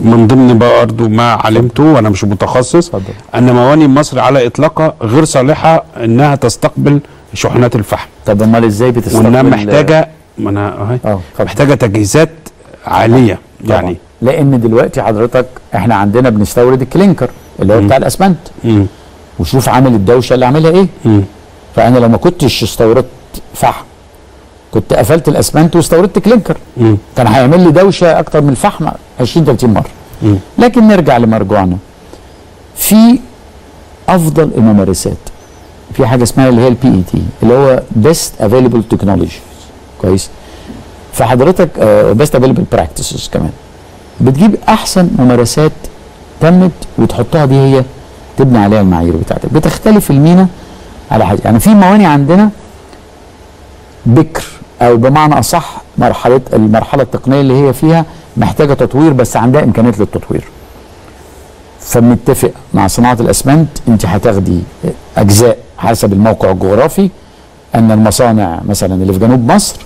من ضمن برضه ما علمته وأنا مش متخصص. أن مواني مصر على إطلاقها غير صالحة إنها تستقبل شحنات الفحم. طب أمال إزاي بتستقبل؟ وإنها محتاجة ما أنا أهي. آه اتفضل. محتاجة تجهيزات عالية طبعا. يعني. لأن دلوقتي حضرتك إحنا عندنا بنستورد الكلينكر اللي هو بتاع الأسمنت. مم. وشوف عامل الدوشة اللي عاملها إيه. مم. فأنا لو ما كنتش استوردت فحم كنت قفلت الأسمنت واستوردت كلينكر. مم. كان هيعمل لي دوشة أكتر من الفحم 20 30 مرة. مم. لكن نرجع لمرجوعنا. في أفضل الممارسات. في حاجة اسمها اللي هي ال BAT اللي هو best available technology كويس؟ فحضرتك best available practices كمان. بتجيب أحسن ممارسات تمت وتحطها دي هي تبني عليها المعايير بتاعتك. بتختلف المينا على حاجة. يعني في مواني عندنا بكر أو بمعنى أصح مرحله المرحلة التقنية اللي هي فيها محتاجة تطوير بس عندها إمكانيات للتطوير. فبنتفق مع صناعة الأسمنت أنت هتاخدي أجزاء حسب الموقع الجغرافي أن المصانع مثلا اللي في جنوب مصر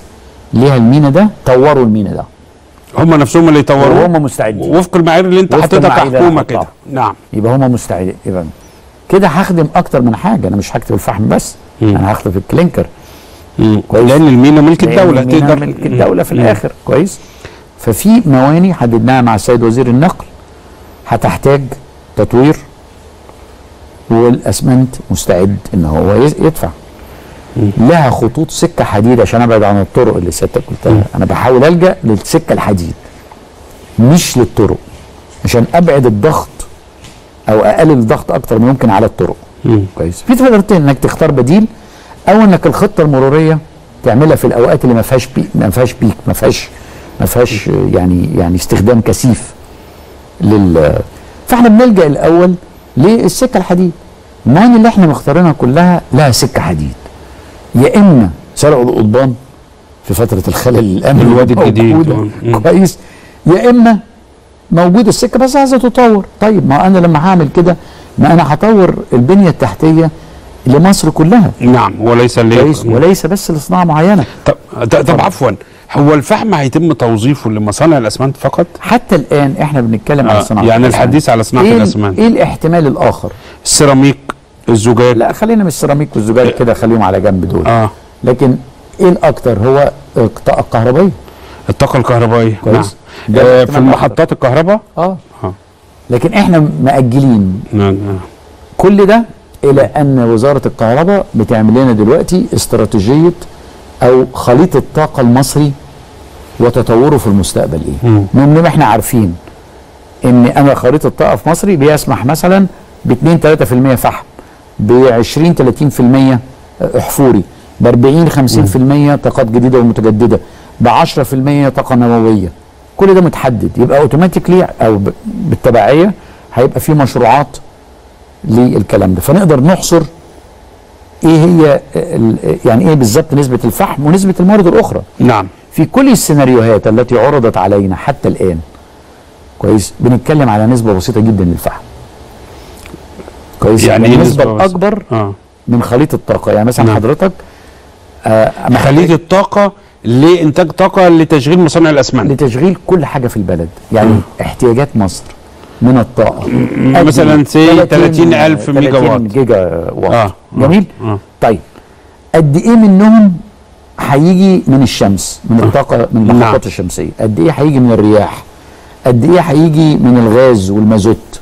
ليها المينا ده طوروا المينا ده. هم نفسهم اللي يطوروه وهم مستعدين. وفق المعايير اللي انت حاططها كحكومة كده. نعم. يبقى هم مستعدين. يبقى كده هخدم أكتر من حاجة. أنا مش هكتب الفحم بس. مم. أنا هخدم الكلينكر. كويس. لأن المينا ملك الدولة. المينا تقدر ملك الدولة في مم. الآخر. كويس. ففي مواني حددناها مع السيد وزير النقل. هتحتاج تطوير. والأسمنت مستعد إن هو يدفع. لها خطوط سكة حديد عشان أبعد عن الطرق اللي سيادتك قلتها. أنا بحاول ألجأ للسكة الحديد مش للطرق عشان أبعد الضغط أو أقلل الضغط أكتر ما يمكن على الطرق. مم. كويس. في طريقتين إنك تختار بديل. أو إنك الخطة المرورية تعملها في الأوقات اللي ما فيهاش بيك ما فيهاش بيك ما فيهاش ما فيهاش يعني يعني استخدام كثيف لل فإحنا بنلجأ الأول للسكة الحديد. المواني اللي إحنا مختارينها كلها لها سكة حديد. يا إما سرقوا القضبان في فترة الخلل الأمني الوادي الجديد. كويس. يا إما موجود السكة بس عايزة تطور. طيب ما أنا لما هعمل كده ما أنا هطور البنية التحتية لمصر كلها. نعم وليس كويس. وليس بس لصناعة معينة. طب طب, طب عفوا هو الفحم هيتم توظيفه لمصانع الأسمنت فقط؟ حتى الآن إحنا بنتكلم آه، على صناعة يعني. الحديث على صناعة إيه ال- الأسمنت. إيه الاحتمال الآخر؟ السيراميك الزجاج. لا خلينا من السيراميك والزجاج كده خليهم على جنب دول. آه. لكن إيه الأكتر؟ هو الطاقه الكهربائيه الطاقة الكهربائية. كويس. نعم. آه في المحطات الكهرباء؟ آه. آه. لكن إحنا مأجلين. نعم نعم. كل ده إلى أن وزارة الكهرباء بتعمل لنا دلوقتي استراتيجية أو خليط الطاقة المصري وتطوره في المستقبل إيه. من ما إحنا عارفين إن أنا خريطه الطاقة في مصري بيسمح مثلا ب 2 3% فحم. ب 20 30% احفوري. ب 40 50% طاقات جديدة ومتجددة. ب 10% طاقة نووية. كل ده متحدد. يبقى اوتوماتيكلي أو بالتبعية هيبقى في مشروعات للكلام ده. فنقدر نحصر إيه هي ال- يعني إيه بالظبط نسبة الفحم ونسبة الموارد الأخرى. نعم. في كل السيناريوهات التي عرضت علينا حتى الآن كويس بنتكلم على نسبة بسيطة جدا للفحم. كويس. يعني إيه النسبة نسبة الاكبر آه. من خليط الطاقة. يعني مثلا نعم. حضرتك آه خليط الطاقة لإنتاج طاقة لتشغيل مصانع الأسمنت. لتشغيل كل حاجة في البلد. يعني احتياجات مصر من الطاقة. قد مثلا إيه؟ سي 30,000 ميجا 30 وات. جيجا وات آه. جميل؟ آه. طيب. قد إيه منهم هيجي من الشمس من الطاقة من المحطات نعم. الشمسية؟ قد إيه هيجي من الرياح؟ قد إيه هيجي من الغاز والمازوت؟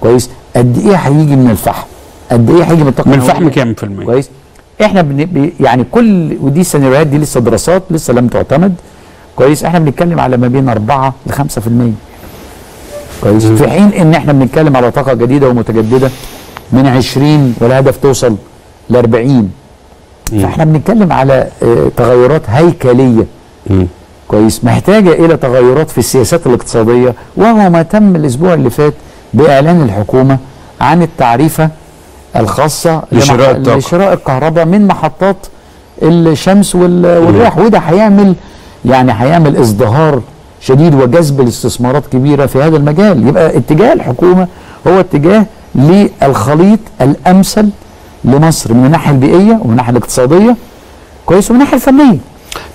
كويس؟ قد إيه هيجي من الفحم؟ قد إيه هيجي من الطاقة من؟ الفحم كام في المية؟ كويس. إحنا بن... يعني كل ودي السيناريوهات دي لسه دراسات لسه لم تعتمد. كويس. إحنا بنتكلم على ما بين 4 ل 5% كويس. في حين إن إحنا بنتكلم على طاقة جديدة ومتجددة من 20 والهدف توصل ل 40 فإحنا بنتكلم على آه، تغيرات هيكلية. كويس. محتاجة إلى تغيرات في السياسات الاقتصادية وهو ما تم الأسبوع اللي فات بإعلان الحكومة عن التعريفة الخاصة لشراء. لشراء الكهرباء من محطات الشمس وال- والرياح وده هيعمل يعني هيعمل ازدهار شديد وجذب لاستثمارات كبيرة في هذا المجال. يبقى اتجاه الحكومة هو اتجاه للخليط الأمثل لمصر من الناحية البيئية ومن الناحية الاقتصادية كويس ومن الناحية الفنية.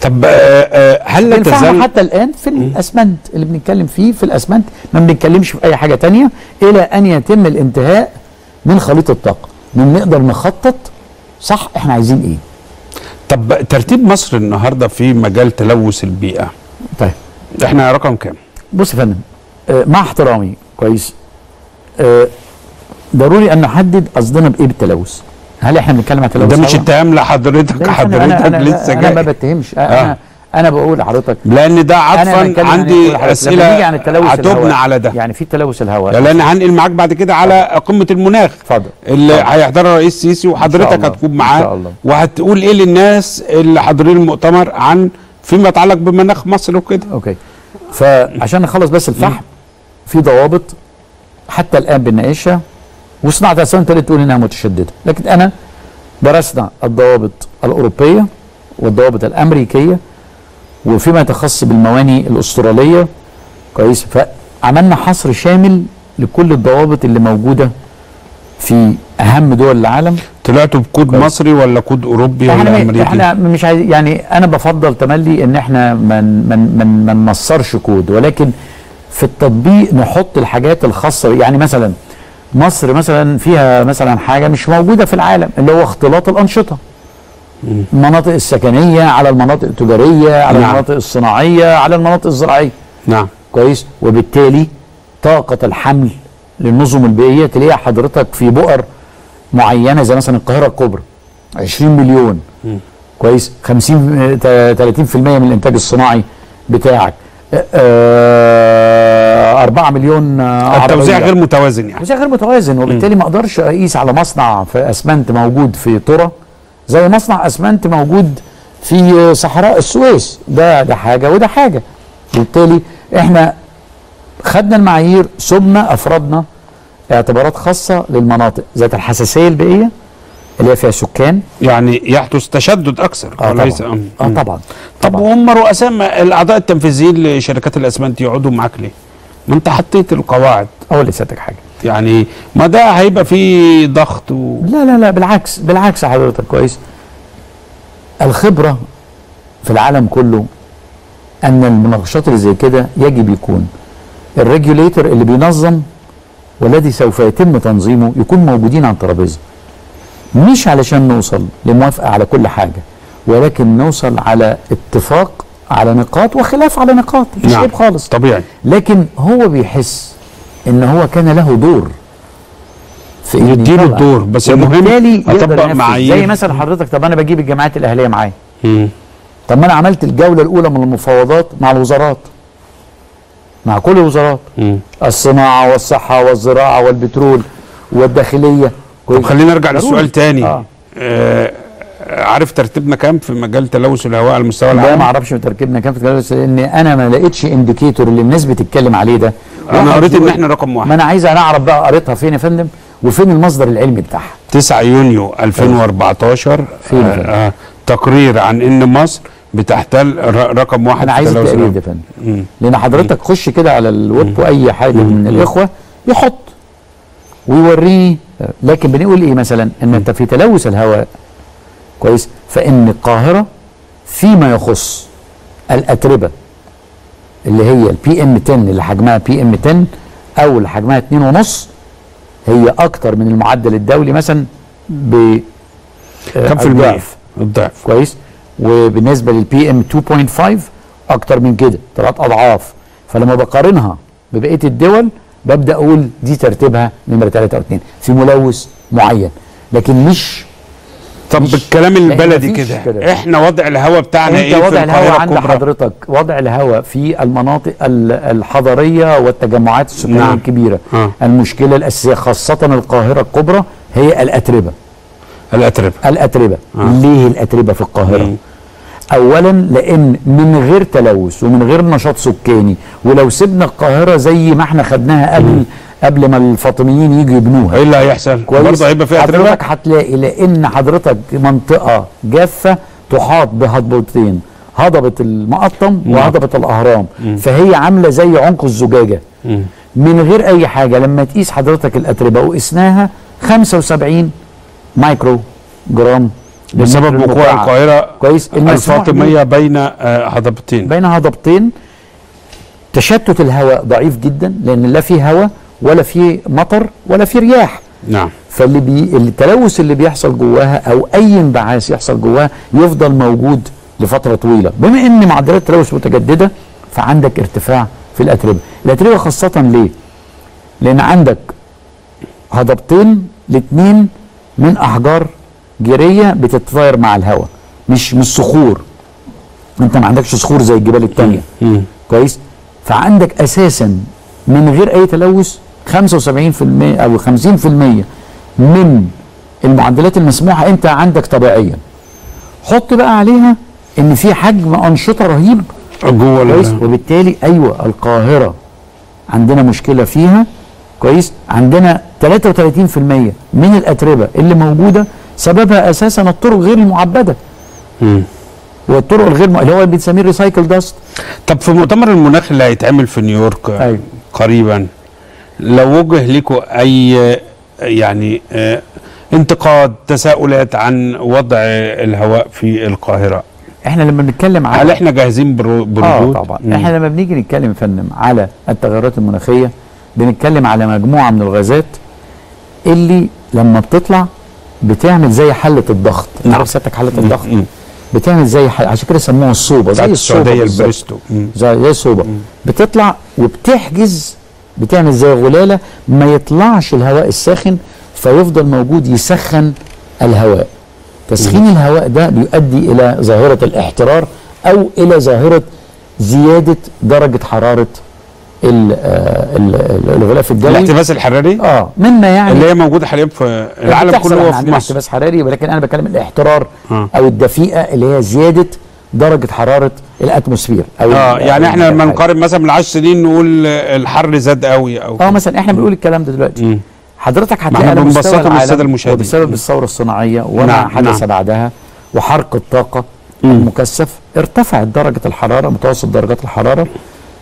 طب آه، آه، هل لا تزال حتى الآن في الأسمنت اللي بنتكلم فيه في الأسمنت ما بنتكلمش في أي حاجة تانية إلى أن يتم الانتهاء من خليط الطاقة. من نقدر نخطط صح إحنا عايزين إيه. طب ترتيب مصر النهارده في مجال تلوث البيئة. طيب. إحنا رقم كام؟ بص يا فندم آه مع احترامي كويس ضروري أن نحدد قصدنا بإيه بالتلوث. هل إحنا بنتكلم تلوث ده مش؟ اتهام لحضرتك حضرتك أنا لسه أنا ما جاي بتهمش آه. آه. أنا أنا بقول لحضرتك لأن ده عطفا عندي أسئلة عن التلوث هتبنى على ده يعني في تلوث الهواء لأن هنقل معاك بعد كده على قمة المناخ اتفضل اللي. هيحضرها الرئيس السيسي وحضرتك. هتكون معاه. وهتقول إيه للناس اللي حاضرين المؤتمر عن فيما يتعلق بمناخ مصر وكده أوكي فعشان نخلص بس الفحم في ضوابط حتى الآن بنناقشها وصناعه الاسمنت اللي تقول إنها متشددة. لكن أنا درسنا الضوابط الأوروبية والضوابط الأمريكية وفيما يختص بالمواني الأسترالية. كويس؟ فعملنا حصر شامل لكل الضوابط اللي موجودة في أهم دول العالم. طلعتوا بكود كويس. مصري ولا كود أوروبي ولا إحنا أمريكي؟ إحنا مش عايز يعني أنا بفضل تملي إن إحنا من من من ما نمصرش كود. ولكن في التطبيق نحط الحاجات الخاصة. يعني مثلا مصر مثلا فيها مثلا حاجة مش موجودة في العالم اللي هو اختلاط الأنشطة. المناطق السكنية على المناطق التجارية على نعم. المناطق الصناعية على المناطق الزراعية. نعم. كويس؟ وبالتالي طاقة الحمل للنظم البيئية تلاقيها حضرتك في بؤر معينة زي مثلا القاهرة الكبرى. 20 مليون. كويس؟ 50 آه، 30% من الإنتاج الصناعي بتاعك. آه، 4 مليون آه، التوزيع. غير متوازن يعني. توزيع غير متوازن وبالتالي ما أقدرش أقيس على مصنع في أسمنت موجود في ترى زي مصنع أسمنت موجود في صحراء السويس. ده ده حاجة وده حاجة. وبالتالي إحنا خدنا المعايير ثم أفردنا اعتبارات خاصة للمناطق ذات الحساسية البيئية اللي هي فيها سكان. يعني يحدث تشدد أكثر. آه وليس طبعا. آه طبعا. طب وهم رؤساء الأعضاء التنفيذيين لشركات الأسمنت يقعدوا معاك ليه؟ ما انت حطيت القواعد أقول لسيادتك حاجة. يعني ما ده هيبقى فيه ضغط و... لا لا لا بالعكس بالعكس حضرتك كويس. الخبرة في العالم كله أن المناقشات اللي زي كده يجب يكون الريجوليتور اللي بينظم والذي سوف يتم تنظيمه يكون موجودين على الترابيزه مش علشان نوصل لموافقة على كل حاجة ولكن نوصل على اتفاق على نقاط وخلاف على نقاط مش نعم. عيب خالص طبيعي لكن هو بيحس إن هو كان له دور في يديله. الدور، بس المهم ينفذ. معايير. زي مثلا حضرتك طب أنا بجيب الجامعات الأهلية معايا. طب ما أنا عملت الجولة الأولى من المفاوضات مع الوزارات مع كل الوزارات مم. الصناعة والصحة والزراعة والبترول والداخلية طب خلينا نرجع. للسؤال تاني آه. آه. عارف ترتيبنا كام في مجال تلوث الهواء على المستوى ده ما العالمي؟ أعرفش تركيبنا كام في بس لأن أنا ما لقيتش انديكيتور اللي الناس بتتكلم عليه ده. أنا قريت إن إحنا رقم واحد. ما أنا عايز أعرف بقى قريتها فين يا فندم؟ وفين المصدر العلمي بتاعها؟ 9 يونيو 2014 فين آه آه تقرير عن إن مصر بتحتل رقم واحد أنا عايز تلوث التقرير. ده يا فندم. لأن حضرتك خش كده على الويب واي حاجة من الإخوة يحط. ويوريني. لكن بنقول إيه مثلا؟ إن أنت في تلوث الهواء كويس؟ فإن القاهرة فيما يخص الأتربة اللي هي ال PM 10 اللي حجمها PM 10 أو اللي حجمها 2.5 هي أكتر من المعدل الدولي مثلا ب كم في؟ الضعف. الضعف. كويس؟ وبالنسبة للبي ام 2.5 أكتر من كده ثلاث أضعاف. فلما بقارنها ببقية الدول ببدأ أقول دي ترتيبها نمرة 3 أو 2 في ملوث معين. لكن مش طب بالكلام البلدي كده. إحنا وضع الهواء بتاعنا انت إيه وضع في الهواء عند الكبرى؟ حضرتك وضع الهواء في المناطق ال- الحضرية والتجمعات السكانية نعم. الكبيرة آه. المشكلة الأساسية خاصة القاهرة الكبرى هي الأتربة الأتربة الأتربة آه. ليه الأتربة في القاهرة مم. اولا لأن من غير تلوث ومن غير نشاط سكاني ولو سيبنا القاهرة زي ما إحنا خدناها قبل قبل ما الفاطميين يجوا يبنوها. إيه اللي هيحصل؟ كويس. برضه هيبقى فيها اتربه؟ حضرتك هتلاقي لأن حضرتك منطقة جافة تحاط بهضبتين هضبة المقطم وهضبة الأهرام. فهي عاملة زي عنق الزجاجة. مم. من غير أي حاجة لما تقيس حضرتك الأتربة وقسناها 75 مايكرو جرام بسبب وقوع. القاهرة كويس. الفاطمية بين آه، هضبتين. بين هضبتين. تشتت الهواء ضعيف جدا لأن لا في هواء. ولا في مطر ولا في رياح. نعم. فاللي بي التلوث اللي بيحصل جواها أو أي انبعاث يحصل جواها يفضل موجود لفترة طويلة. بما إن معدلات التلوث متجددة فعندك ارتفاع في الأتربة. الأتربة خاصة ليه؟ لأن عندك هضبتين الاثنين من أحجار جيرية بتتطاير مع الهواء مش مش صخور أنت ما عندكش صخور زي الجبال التانية. كويس؟ فعندك أساسا من غير أي تلوث 75% أو 50% من المعدلات المسموحة أنت عندك طبيعيا حط بقى عليها إن في حجم أنشطة رهيب جوه كويس ال- وبالتالي أيوه القاهرة عندنا مشكلة فيها كويس عندنا 33% من الأتربة اللي موجودة سببها أساسا الطرق غير المعبدة مم. والطرق الغير م... اللي هو بنسميه ريسايكل داست طب في مؤتمر المناخ اللي هيتعمل في نيويورك أيوة. قريبا لو وجه لكم أي يعني آه، انتقاد تساؤلات عن وضع الهواء في القاهرة إحنا لما بنتكلم على هل إحنا جاهزين برو- آه بردود؟ طبعا مم. إحنا لما بنيجي نتكلم فندم على التغيرات المناخية بنتكلم على مجموعة من الغازات اللي لما بتطلع بتعمل زي حلة الضغط. عارف سيادتك حلة الضغط مم. بتعمل زي حل... عشان كده سموها الصوبة زي الصوبة السعودية. البريستو زي الصوبة بتطلع وبتحجز بتعمل زي غلالة ما يطلعش الهواء الساخن فيفضل موجود يسخن الهواء. تسخين الهواء ده بيؤدي إلى ظاهرة الاحترار أو إلى ظاهرة زيادة درجة حرارة ال- آه، ال- ال- الغلاف الجوي. الاحتباس الحراري؟ آه مما يعني اللي هي موجودة حاليا في العالم كله عندنا مصر. احتباس حراري ولكن أنا بتكلم الاحترار آه. أو الدفيئة اللي هي زيادة درجة حرارة ال atmosphere أو آه يعني أو إحنا لما. نقارن مثلا من 10 سنين نقول الحر زاد قوي أو آه مثلا إحنا بنقول الكلام ده دلوقتي مم. حضرتك هتلاقي على مستوى العالم. وبسبب الثورة الصناعية وما نعم، حدث نعم. بعدها وحرق الطاقة المكثف ارتفعت درجة الحرارة متوسط درجات الحرارة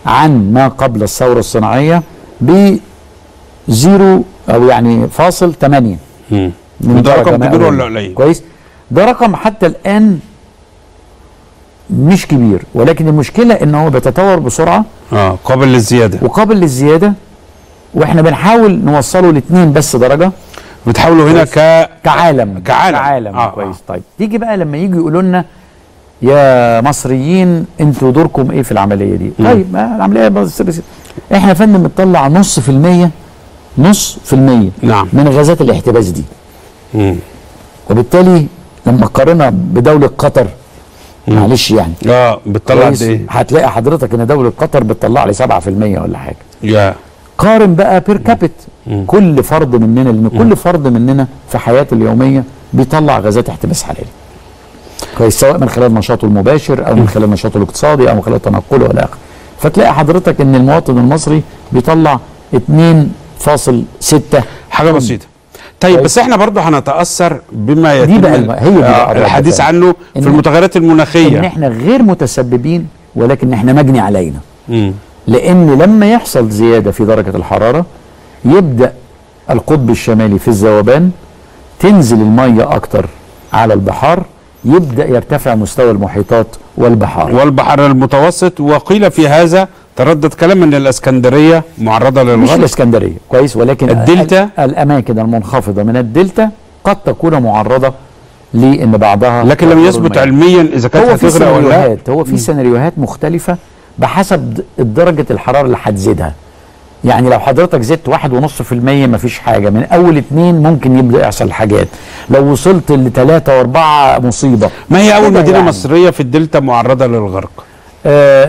عن ما قبل الثورة الصناعية ب zero أو يعني فاصل 8 مم. من وده رقم كبير. ولا قليل؟ كويس ده رقم حتى الآن مش كبير ولكن المشكلة إن هو بيتطور بسرعة آه قابل للزيادة وقابل للزيادة وإحنا بنحاول نوصله لاثنين بس درجة بتحاولوا هنا ك كعالم كعالم. كعالم آه، آه آه. كويس طيب تيجي بقى لما يجوا يقولوا لنا يا مصريين أنتوا دوركم إيه في العملية دي؟ مم. طيب ما العملية بس بس إحنا يا فندم بنطلع نص في المية نص في المية نعم. من غازات الاحتباس دي مم. وبالتالي لما قارنها بدولة قطر معلش يعني. آه بتطلع قد؟ إيه؟ هتلاقي حضرتك إن دولة قطر بتطلع لي 7% ولا حاجة. يا. قارن بقى بير كابيت. كل فرد مننا لأن كل فرد مننا في حياته اليومية بيطلع غازات احتباس حراري. كويس سواء من خلال نشاطه المباشر أو من خلال نشاطه الاقتصادي أو من خلال تنقله إلى آخره. فتلاقي حضرتك إن المواطن المصري بيطلع 2.6 حاجة بسيطة. طيب بس إحنا برضو هنتأثر بما يتم دي بقى الم- هي دي بقى آه الحديث. عنه في المتغيرات إن المناخيه إحنا غير متسببين ولكن إحنا مجني علينا. لأن لما يحصل زيادة في درجة الحرارة يبدأ القطب الشمالي في الذوبان تنزل المية أكتر على البحار يبدأ يرتفع مستوى المحيطات والبحار والبحر المتوسط وقيل في هذا تردد كلام ان الإسكندرية معرضة مش للغرق الإسكندرية كويس ولكن الدلتا؟ ال- الأماكن المنخفضة من الدلتا قد تكون معرضة لإن بعضها لكن لم يثبت. علميا إذا كانت هتغرق ولا لا؟ سيناريوهات هو في سيناريوهات مختلفة بحسب درجة الحرارة اللي هتزيدها. يعني لو حضرتك زدت واحد ونص في المية مفيش حاجة. من أول اتنين ممكن يبدأ يحصل حاجات. لو وصلت لتلاتة وأربعة مصيبة. ما هي أول كده مدينة يعني. مصرية في الدلتا معرضة للغرق؟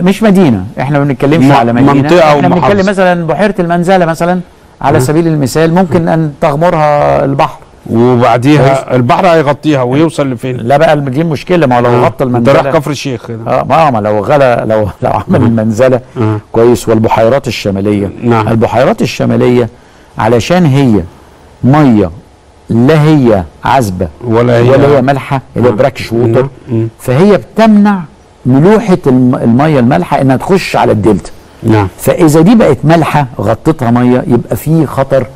مش مدينة. إحنا ما بنتكلمش على مدينة. منطقة إحنا. بنتكلم مثلا بحيرة المنزلة مثلا على سبيل المثال ممكن أن تغمرها البحر. وبعديها البحر هيغطيها ويوصل لفين؟ لا بقى دي مشكلة. ما هو لو غطى أنت المنزلة رايح كفر الشيخ آه ما ما لو غلا لو لو عمل المنزلة آه. كويس. والبحيرات الشمالية. نعم. البحيرات الشمالية علشان هي مية لا هي عذبة ولا هي ولا هي مالحة اللي هي براكش ووتر. مم. فهي بتمنع ملوحة الم- المية المالحة إنها تخش على الدلتا. نعم. فإذا دي بقت مالحة غطتها مية يبقى في خطر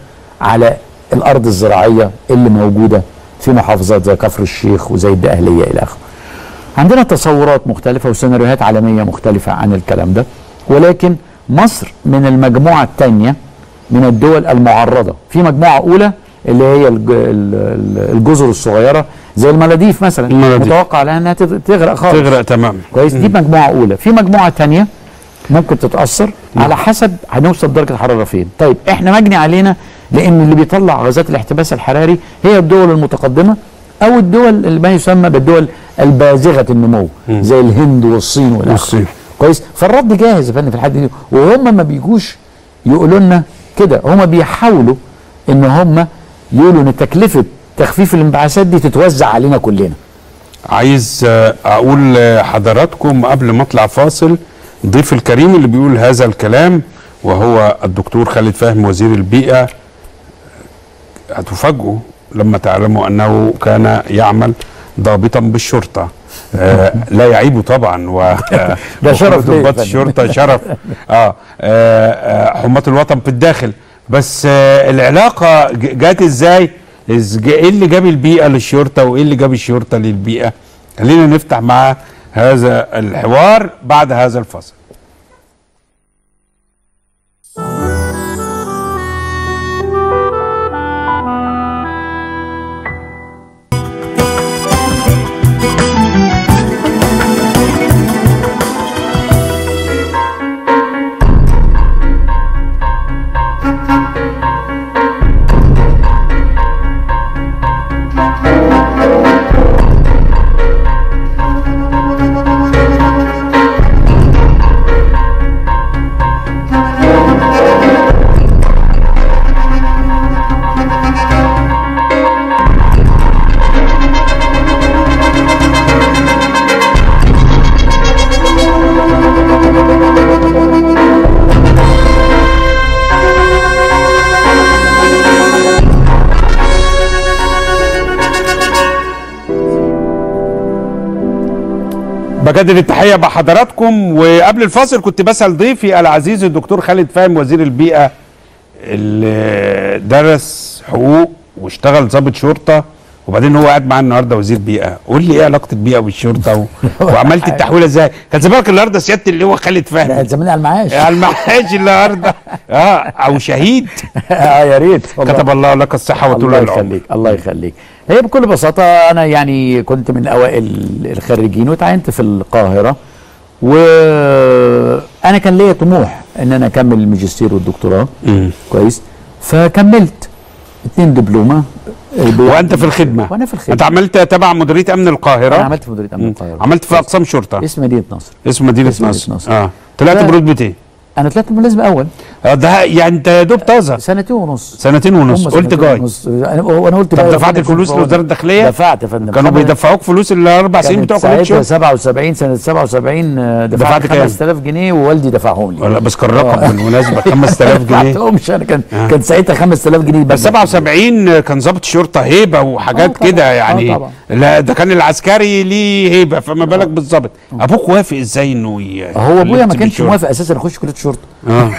على الأرض الزراعية اللي موجودة في محافظات زي كفر الشيخ وزي الدقهليه إلى آخره. عندنا تصورات مختلفة وسيناريوهات عالمية مختلفة عن الكلام ده ولكن مصر من المجموعة الثانية من الدول المعرضة. في مجموعة أولى اللي هي الج- ال- ال- الجزر الصغيرة زي المالديف مثلا. المالديف. متوقع لها إنها تغ- تغرق خالص. تغرق تماما. كويس دي مجموعة أولى. في مجموعة ثانية ممكن تتأثر. على حسب هنوصل درجة الحرارة فين. طيب إحنا مجني علينا لأن اللي بيطلع غازات الاحتباس الحراري هي الدول المتقدمة أو الدول اللي ما يسمى بالدول البازغة النمو زي الهند والصين والآخر. والصين. كويس؟ فالرد جاهز يا فندم في الحد دي. وهم ما بيجوش يقولوا لنا كده. هم بيحاولوا إن هم يقولوا إن تكلفة تخفيف الانبعاثات دي تتوزع علينا كلنا. عايز أقول لحضراتكم قبل ما اطلع فاصل ضيف الكريم اللي بيقول هذا الكلام وهو الدكتور خالد فهم وزير البيئة. هتفاجئوا لما تعلموا أنه كان يعمل ضابطا بالشرطة. آه لا يعيب طبعا و [LAUGHS] ده شرف ضباط. الشرطة شرف. آه, آه, آه حماة الوطن في الداخل. بس آه العلاقة ج- جات إزاي؟ إيه اللي جاب البيئة للشرطة وإيه اللي جاب الشرطة للبيئة؟ خلينا نفتح مع هذا الحوار بعد هذا الفصل. بجدد التحية بحضراتكم. وقبل الفاصل كنت بسأل ضيفي العزيز الدكتور خالد فاهم وزير البيئة اللي درس حقوق واشتغل ضابط شرطة. وبعدين هو قاعد معانا النهارده وزير بيئه. قول لي إيه علاقة البيئة بالشرطه و... [LAUGHS] وعملت التحويله إزاي؟ كان زمانك النهارده سيادة اللي هو خالد فهمي. زماني على المعاش. على [LAUGHS] المعاش النهارده. آه أو شهيد. [LAUGHS] آه يا ريت. كتب الله لك الصحة وطول الله العمر. يخليك الله يخليك. هي بكل بساطة أنا يعني كنت من أوائل الخريجين وتعينت في القاهرة وأنا كان ليا طموح إن أنا أكمل الماجستير والدكتوراه. كويس. فكملت. اتنين دبلومة. وانت في الخدمة. وأنا في الخدمة. أنت عملت تبع مديرية أمن القاهرة؟ أنا عملت في مديرية أمن القاهرة. عملت في أقسام شرطة. اسم مدينة نصر. اسم مدينة نصر. نصر. آه. طلعت برتبه إيه؟ أنا طلعت ملازم آه ده يعني انت يا دوب طازة. سنتين ونص. سنتين ونص. قلت جاي. أنا وأنا قلت طب دفعت الفلوس الفلوس؟ لوزارة الداخليه؟ دفعت يا فندم. كانوا بيدفعوك فلوس الأربع سنين بتوع كليه ساعتها الشرطه 77 سنة 77 آه، دفعت دفعت كام؟ 5000 جنيه ووالدي دفعهم لي. ولا بس كان رقم بالمناسبة 5000 ما [LAUGHS] جنيه. دفعتهمش أنا. كان كان ساعتها 5000 جنيه بس 77 كان ضابط شرطة هيبة وحاجات آه. كده آه يعني. لا ده كان العسكري ليه هيبة فما بالك بالظبط أبوك وافق إزاي إنه هو أبويا ما كانش؟ موافق أساسا اخش كلية الشرطة. آه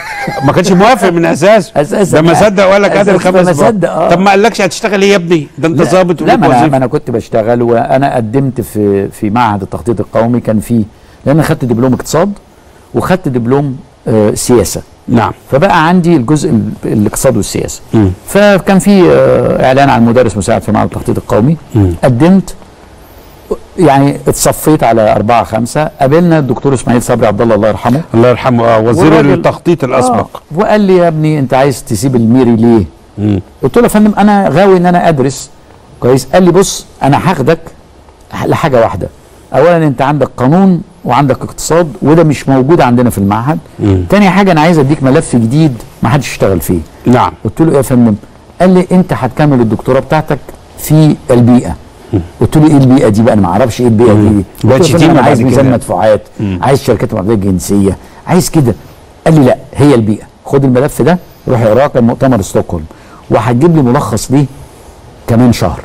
ما كانش موافق من أساس أساساً ده ما يعني. صدق ولا قادر خمس ما. صدق، آه. طب ما قالكش هتشتغل إيه يا ابني ده أنت ظابط لا وليك ما أنا. أنا كنت بشتغل وأنا قدمت في في معهد التخطيط القومي كان فيه لأن أنا خدت دبلوم اقتصاد وخدت دبلوم آه سياسة نعم فبقى عندي الجزء ال- الاقتصاد والسياسة. فكان في آه إعلان عن مدرس مساعد في معهد التخطيط القومي مم. قدمت يعني اتصفيت على أربعة خمسة. قابلنا الدكتور إسماعيل صبري عبد الله الله يرحمه. الله يرحمه. آه وزير التخطيط الأسبق. آه وقال لي يا ابني أنت عايز تسيب الميري ليه؟ مم. قلت له يا فندم أنا غاوي إن أنا أدرس. كويس. قال لي بص أنا هاخدك لحاجة واحدة. اولا أنت عندك قانون وعندك اقتصاد وده مش موجود عندنا في المعهد. مم. تاني حاجة أنا عايز أديك ملف جديد ما حدش يشتغل فيه. نعم. قلت له إيه يا فندم قال لي أنت هتكمل الدكتوراه بتاعتك في البيئة. قلت له إيه البيئة دي بقى؟ أنا ما أعرفش إيه البيئة. دي. قلت له أنا عايز ميزان كده. مدفوعات. عايز شركات المعدات الجنسيه عايز كده. قال لي لا هي البيئة. خد الملف ده روح اقراه كان مؤتمر ستوكهولم. وهتجيب لي ملخص ليه؟ كمان شهر.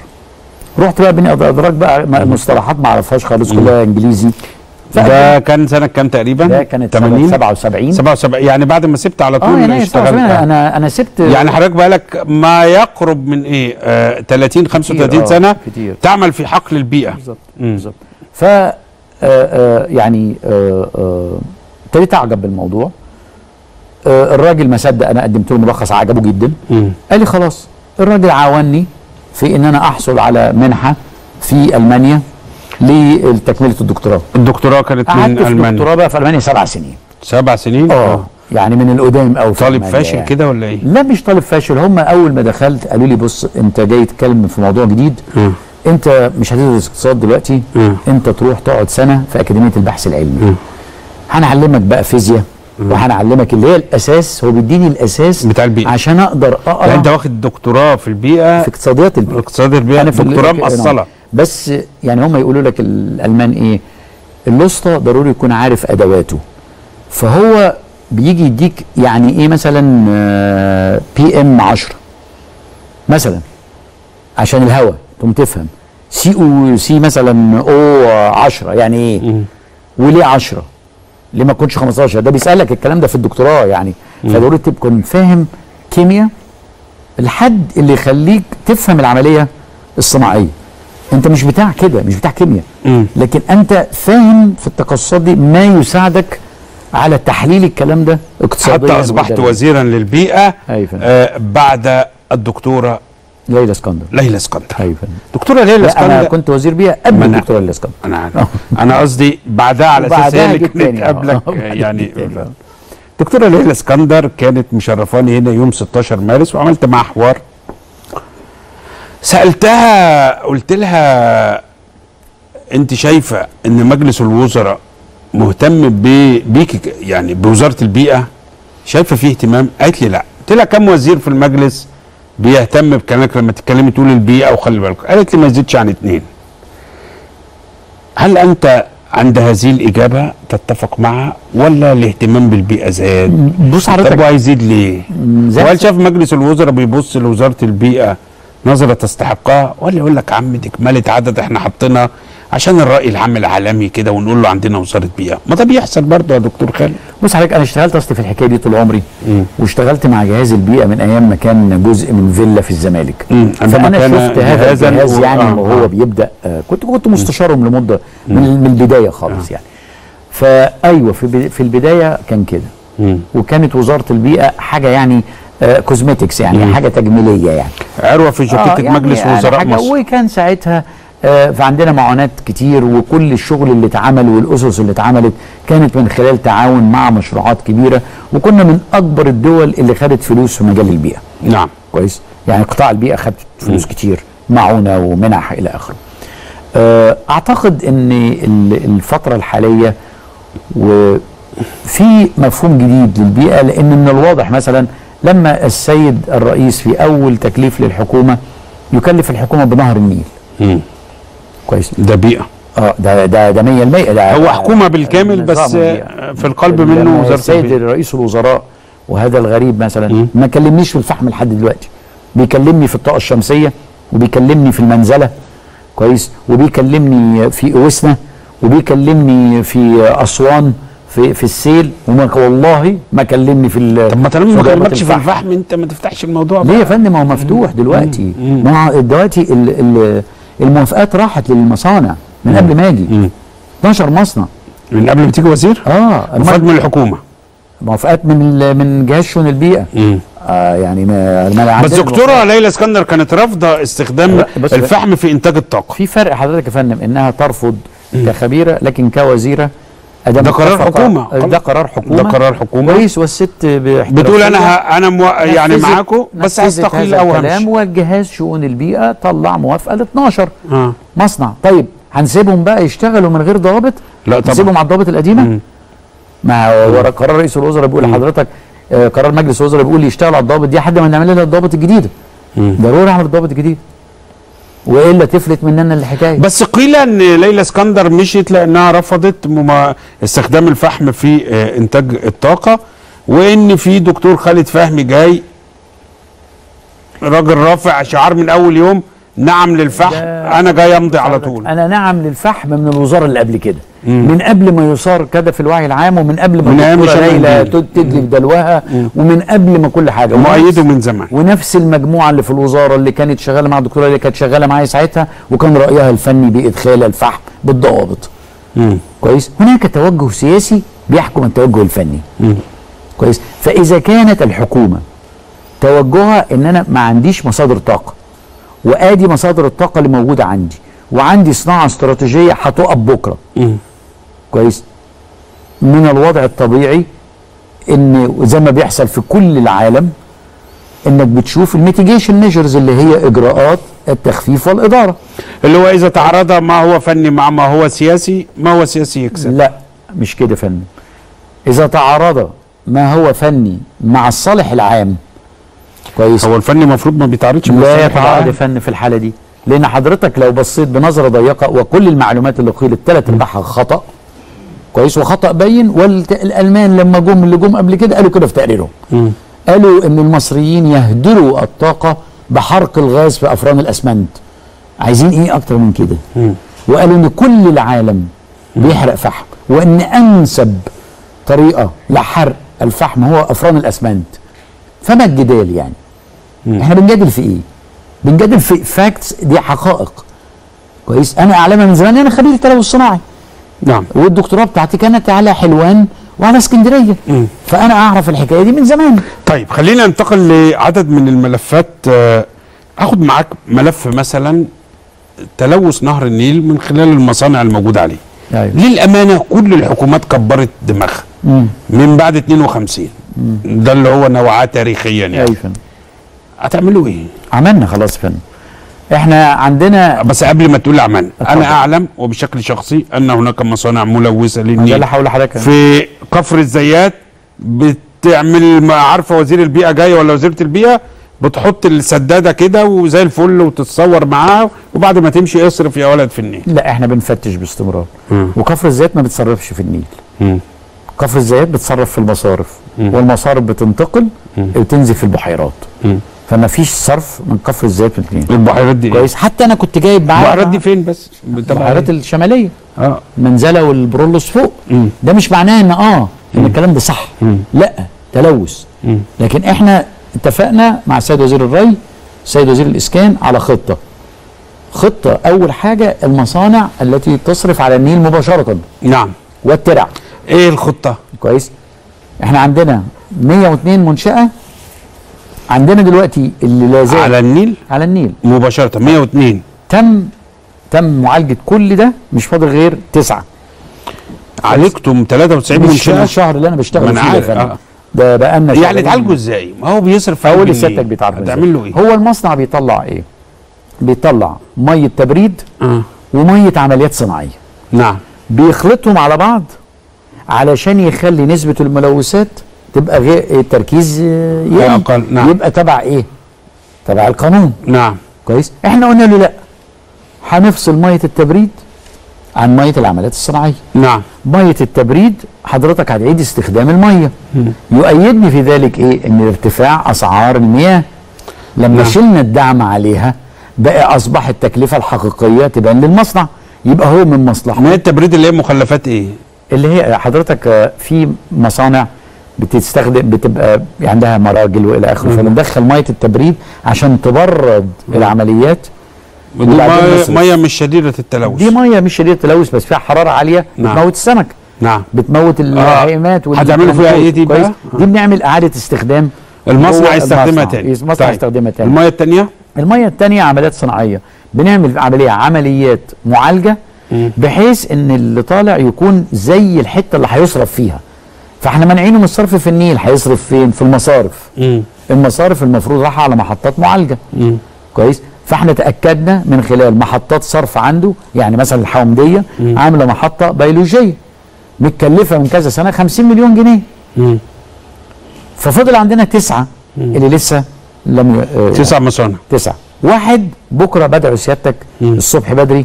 رحت بقى بني ادراك بقى مصطلحات ما أعرفهاش خالص كلها إنجليزي. ده كان سنة كام تقريبا؟ ده كانت 80 77 77 يعني بعد ما سبت على طول يناير 77 اشتغلت. أنا أنا سبت يعني حضرتك بقالك ما يقرب من إيه؟ آه 30 35 آه، سنة كتير. تعمل في حقل البيئة. بالظبط. بالظبط. ف آه، آه، يعني آه، آه، ابتديت أعجب بالموضوع. آه، الراجل ما صدق أنا قدمت له ملخص عجبه جدا. مم. قال لي خلاص الراجل عاوني في إن أنا أحصل على منحة في ألمانيا. لتكملة الدكتوراه. الدكتوراه كانت من قعدت ألمانيا. الدكتوراه بقى في ألمانيا سبع سنين. سبع سنين؟ آه يعني من القدام قوي طالب فاشل كده ولا إيه؟ لا مش طالب فاشل. هم أول ما دخلت قالوا لي بص أنت جاي تتكلم في موضوع جديد. مم. أنت مش هتدرس اقتصاد دلوقتي. مم. أنت تروح تقعد سنة في أكاديمية البحث العلمي. هنعلمك بقى فيزياء وهنعلمك اللي هي الأساس. هو بيديني الأساس بتاع البيئة. عشان أقدر يعني اقرا أنت واخد دكتوراه في البيئة؟ في اقتصاديات البيئة. اقتصاد البيئة. أنا في دكتوراه مقصلة. بس يعني هم يقولوا لك الألمان إيه؟ الأسطى ضروري يكون عارف أدواته. فهو بيجي يديك يعني إيه مثلا PM 10 مثلا عشان الهواء تقوم تفهم. سي أو سي مثلا أو 10 يعني إيه؟ وليه 10 ليه ما تكونش 15 ده بيسألك الكلام ده في الدكتوراه يعني. فضروري تكون فاهم كيمياء الحد اللي يخليك تفهم العملية الصناعية. انت مش بتاع كده مش بتاع كيمياء. لكن انت فاهم في التخصصات دي ما يساعدك على تحليل الكلام ده اقتصاديا حتى أصبحت. وزيرا للبيئة. آه بعد الدكتورة ليلى اسكندر ليلى اسكندر أيوه. دكتورة ليلى لا أنا اسكندر كنت وزير بيئة قبل الدكتورة ليلى اسكندر أنا عارف أنا [LAUGHS] قصدي بعدها على أساس هي اللي كانت. قبلك [LAUGHS] يعني. دكتورة ليلى اسكندر كانت مشرفاني هنا يوم 16 مارس وعملت معاها حوار سألتها قلت لها أنت شايفة إن مجلس الوزراء مهتم بيك يعني بوزارة البيئة؟ شايفة فيه اهتمام؟ قالت لي لا. قلت لها كم وزير في المجلس بيهتم بكلامك لما تتكلمي تقول البيئة وخلي بالك قالت لي ما يزيدش عن اتنين. هل أنت عند هذه الإجابة تتفق معها ولا الاهتمام بالبيئة زاد؟ بص طب حضرتك وهيزيد ليه؟ زي وهل شاف مجلس الوزراء بيبص لوزارة البيئة نظرة تستحقها؟ ولا يقول لك عم دي كمالة عدد إحنا حاطينها عشان الرأي العام العالمي كده ونقول له عندنا وزاره بيئه ما ده بيحصل برضه يا دكتور خالد. بص حضرتك أنا اشتغلت أصلي في الحكاية دي طول عمري واشتغلت مع جهاز البيئة من أيام ما كان جزء من فيلا في الزمالك. مم. كان شفت هذا الجهاز يعني آه، وهو آه. بيبدأ آه كنت كنت مستشارهم لمدة من, من البداية خالص يعني. فأيوة في في البداية كان كده. وكانت وزارة البيئة حاجة يعني آه كوزمتكس يعني حاجة تجميلية يعني. عروة في جاكيته يعني مجلس يعني وزراء مصر. وكان ساعتها آه، فعندنا معاناة كتير وكل الشغل اللي اتعمل والأسس اللي اتعملت كانت من خلال تعاون مع مشروعات كبيرة وكنا من أكبر الدول اللي خدت فلوس في مجال البيئة. نعم. كويس؟ يعني قطاع البيئة خد فلوس كتير معونة ومنح إلى آخره. آه، أعتقد أن ال- الفترة الحالية وفي مفهوم جديد للبيئة لأن من الواضح مثلا لما السيد الرئيس في أول تكليف للحكومة يكلف الحكومة بنهر النيل. مم. كويس. ده بيئة. آه ده ده ده 100% ده هو حكومة بالكامل بس في القلب منه وزارة السيد رئيس الوزراء وهذا الغريب مثلا ما كلمنيش في الفحم لحد دلوقتي. بيكلمني في الطاقة الشمسية وبيكلمني في المنزلة. كويس. وبيكلمني في أوسنا وبيكلمني في أسوان. في في السيل. وما والله ما كلمني في طب ما طالما ما كلمكش في الفحم. انت ما تفتحش الموضوع ليه يا فندم؟ ما هو مفتوح دلوقتي. ما هو دلوقتي ال- ال- الموافقات راحت للمصانع من قبل ما أجي 12 مصنع. من قبل ما تيجي وزير؟ آه. موافقات من الحكومة. موافقات من من جهاز شؤون البيئة. آه يعني ما ما بس دكتورة ليلى اسكندر كانت رافضة استخدام بس- الفحم في إنتاج الطاقة. في فرق حضرتك يا فندم إنها ترفض كخبيرة لكن كوزيرة ده قرار اتفق- حكومة. ده قرار حكومة. ده قرار حكومة. كويس والست بتقول أنا. أنا مو... يعني معاكم بس هستقيل هذا أو الكلام همشي. والجهاز شؤون البيئة طلع موافقة ل 12 آه. مصنع. طيب هنسيبهم بقى يشتغلوا من غير ضوابط لا طبعا. نسيبهم على الضوابط القديمة؟ ما هو ورا قرار رئيس الوزراء بيقول لحضرتك آه قرار مجلس الوزراء بيقول يشتغل على الضوابط دي لحد ما نعمل لنا الضوابط الجديده ضروري أعمل الضوابط الجديده وإلا تفلت مننا الحكاية. بس قيل أن ليلى اسكندر مشيت لأنها رفضت مما... استخدام الفحم في آه، إنتاج الطاقة وإن في دكتور خالد فهمي جاي راجل رافع شعار من أول يوم نعم للفحم أنا جاي أمضي على طول. أنا نعم للفحم من الوزارة اللي قبل كده. من قبل ما يصار كده في الوعي العام ومن قبل ما هشام ليلى تدلي في دلوها ومن قبل ما كل حاجة. مؤيده من زمان. ونفس المجموعة اللي في الوزارة اللي كانت شغالة مع الدكتوره اللي كانت شغالة معايا ساعتها وكان رأيها الفني بادخال الفحم بالضوابط. كويس؟ هناك توجه سياسي بيحكم التوجه الفني. كويس؟ فإذا كانت الحكومة توجهها إن أنا ما عنديش مصادر طاقة وآدي مصادر الطاقة اللي موجودة عندي وعندي صناعة استراتيجية هتقف بكرة. كويس. من الوضع الطبيعي إن زي ما بيحصل في كل العالم إنك بتشوف ال mitigation measures اللي هي إجراءات التخفيف والإدارة. اللي هو إذا تعارض ما هو فني مع ما هو سياسي ما هو سياسي يكسب. لا مش كده فني إذا تعارض ما هو فني مع الصالح العام كويس. هو الفني المفروض ما بيتعارضش مع لا العام. فن في الحالة دي. لأن حضرتك لو بصيت بنظرة ضيقة وكل المعلومات اللي قيلت ثلاث أرباعها خطأ كويس وخطأ بين والألمان لما جم اللي جم قبل كده قالوا كده في تقريرهم. قالوا إن المصريين يهدروا الطاقة بحرق الغاز في أفران الأسمنت. عايزين إيه أكتر من كده؟ وقالوا إن كل العالم بيحرق فحم وإن أنسب طريقة لحرق الفحم هو أفران الأسمنت. فما الجدال يعني؟ إحنا بنجادل في إيه؟ بنجادل في فاكتس دي حقائق. كويس؟ أنا اعلمها من زمان أنا خريج التلوث الصناعي. نعم. والدكتوراه بتاعتي كانت على حلوان وعلى اسكندرية. فأنا أعرف الحكاية دي من زمان. طيب خلينا ننتقل لعدد من الملفات. آه، آخد معاك ملف مثلا تلوث نهر النيل من خلال المصانع الموجودة عليه. أيوة. للأمانة كل الحكومات كبرت دماغها. مم. من بعد 52 ده اللي هو نوعاه تاريخيا يعني. فندم هتعملوا إيه؟ عملنا خلاص يا فندم إحنا عندنا بس قبل ما تقول اتفضل. أنا أعلم وبشكل شخصي أن هناك مصانع ملوثة ده للنيل اللي هقول لحضرتك في كفر الزيات بتعمل ما عارفة وزير البيئة جاي ولا وزيرة البيئة بتحط السدادة كده وزي الفل وتتصور معاها وبعد ما تمشي اصرف يا ولد في النيل لا إحنا بنفتش باستمرار وكفر الزيات ما بتصرفش في النيل مم. كفر الزيات بتصرف في المصارف مم. والمصارف بتنتقل. وتنزل في البحيرات مم. فما فيش صرف من كفر الزيت والاثنين البحيرات دي كويس. حتى أنا كنت جايب معايا البحيرات دي فين بس؟ البحيرات الشمالية. آه. المنزله والبرولوس فوق. مم. ده مش معناه إن آه إن الكلام ده صح. مم. لأ تلوث. لكن إحنا اتفقنا مع السيد وزير الري السيد وزير الإسكان على خطة. خطة أول حاجة المصانع التي تصرف على النيل مباشرة. نعم. والترع. إيه الخطة؟ كويس. إحنا عندنا 102 منشأة عندنا دلوقتي اللي لا زال على النيل على النيل مباشرة 102 تم تم معالجة كل ده مش فاضل غير تسعة عالجتم 93 مش في منشاه الشهر اللي أنا بشتغل فيه عارف،. آه. ده بقالنا يعني شهرين. اتعالجوا إزاي؟ ما هو بيصرف لسيادتك النيل. بيتعالجوا إزاي هتعمل له إيه؟ هو المصنع بيطلع إيه بيطلع مية تبريد آه. ومية عمليات صناعية نعم بيخلطهم على بعض علشان يخلي نسبة الملوثات تبقى غير التركيز آه، يقل. أقل، نعم. يبقى تبع إيه؟ تبع القانون. نعم. كويس. إحنا قلنا له لأ. هنفصل مية التبريد عن مية العمليات الصناعية. نعم. مية التبريد حضرتك هتعيد استخدام المية. يؤيدني في ذلك إيه؟ إن ارتفاع أسعار المياه. لما نعم. شلنا الدعم عليها بقى اصبح التكلفة الحقيقية تبان للمصنع. يبقى هو من مصلحته. ما هي التبريد اللي هي مخلفات إيه؟ اللي هي حضرتك في مصانع بتستخدم بتبقى عندها مراجل وإلى آخره. فبندخل مية التبريد عشان تبرد العمليات. دي وبعدين ميه مش شديدة التلوث. دي مية مش شديدة التلوث بس فيها حرارة عالية نعم. بتموت السمك. نعم. بتموت الهيئات وال- هتعملوا فيها إيه دي؟ بقى؟ دي بنعمل إعادة استخدام. المصنع يستخدمها. تاني. المصنع طيب. يستخدمها تاني. المية الثانية المية الثانية عمليات صناعية. بنعمل عملية عمليات معالجة بحيث إن اللي طالع يكون زي الحتة اللي هيصرف فيها. فاحنا مانعينه من الصرف في النيل هيصرف فين؟ في المصارف. المصارف المفروض رايحه على محطات معالجة. كويس؟ فاحنا تأكدنا من خلال محطات صرف عنده يعني مثلا الحومديه عاملة محطة بيولوجية متكلفة من كذا سنة 50 مليون جنيه. ففضل عندنا تسعة اللي لسه لم ي... آه، تسع مصانع. تسعة. واحد بكرة بدعو سيادتك الصبح بدري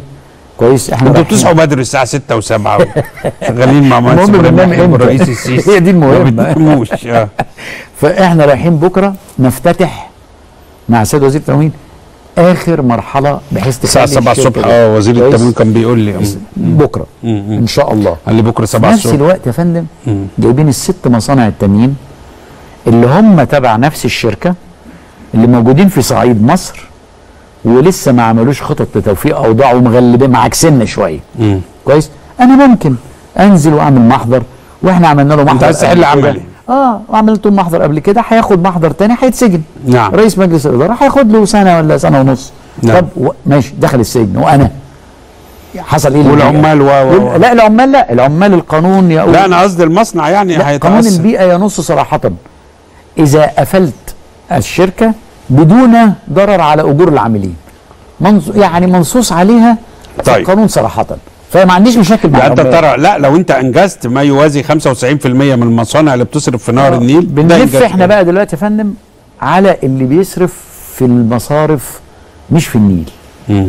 كويس إحنا أنتوا بتصحوا بدري الساعة 6 و7 شغالين مع مهندس المهم إبراهيم؟ والرئيس السيسي. [LAUGHS] هي دي بتناموش آه. [LAUGHS] فإحنا رايحين بكرة نفتتح مع السيد وزير التموين آخر مرحلة بحيث الساعة تخلي 7 الشركة الصبح. دي. آه وزير؟ التموين كان بيقول لي. بكرة إن شاء الله. قال لي بكرة في 7 نفس الصبح. الوقت يا فندم جايبين الست مصانع التانيين اللي هم تبع نفس الشركة اللي موجودين في صعيد مصر. ولسه ما عملوش خطط لتوفيق أوضاع ومغلبين معاكسنا شوية. كويس؟ أنا ممكن أنزل وأعمل محضر وإحنا عملنا له محضر انت عايز تحل. عملي. آه وعملت له محضر قبل كده هياخد محضر تاني هيتسجن. نعم. رئيس مجلس الإدارة هياخد له سنة ولا سنة ونص. نعم. طب و... ماشي دخل السجن. وأنا؟ حصل إيه؟ والعمال و- و- لا العمال لا العمال القانون يقول لا أنا قصدي المصنع يعني لا قانون البيئة ينص صراحة. إذا قفلت الشركة بدون ضرر على أجور العاملين. منص... يعني منصوص عليها في طيب. القانون صراحة. فما عنديش مشاكل مع يعني أنت. ترى لا لو أنت أنجزت ما يوازي 95% من المصانع اللي بتصرف في نهر النيل ده بنلف إحنا بقى دلوقتي يا فندم على اللي بيصرف في المصارف مش في النيل. مم.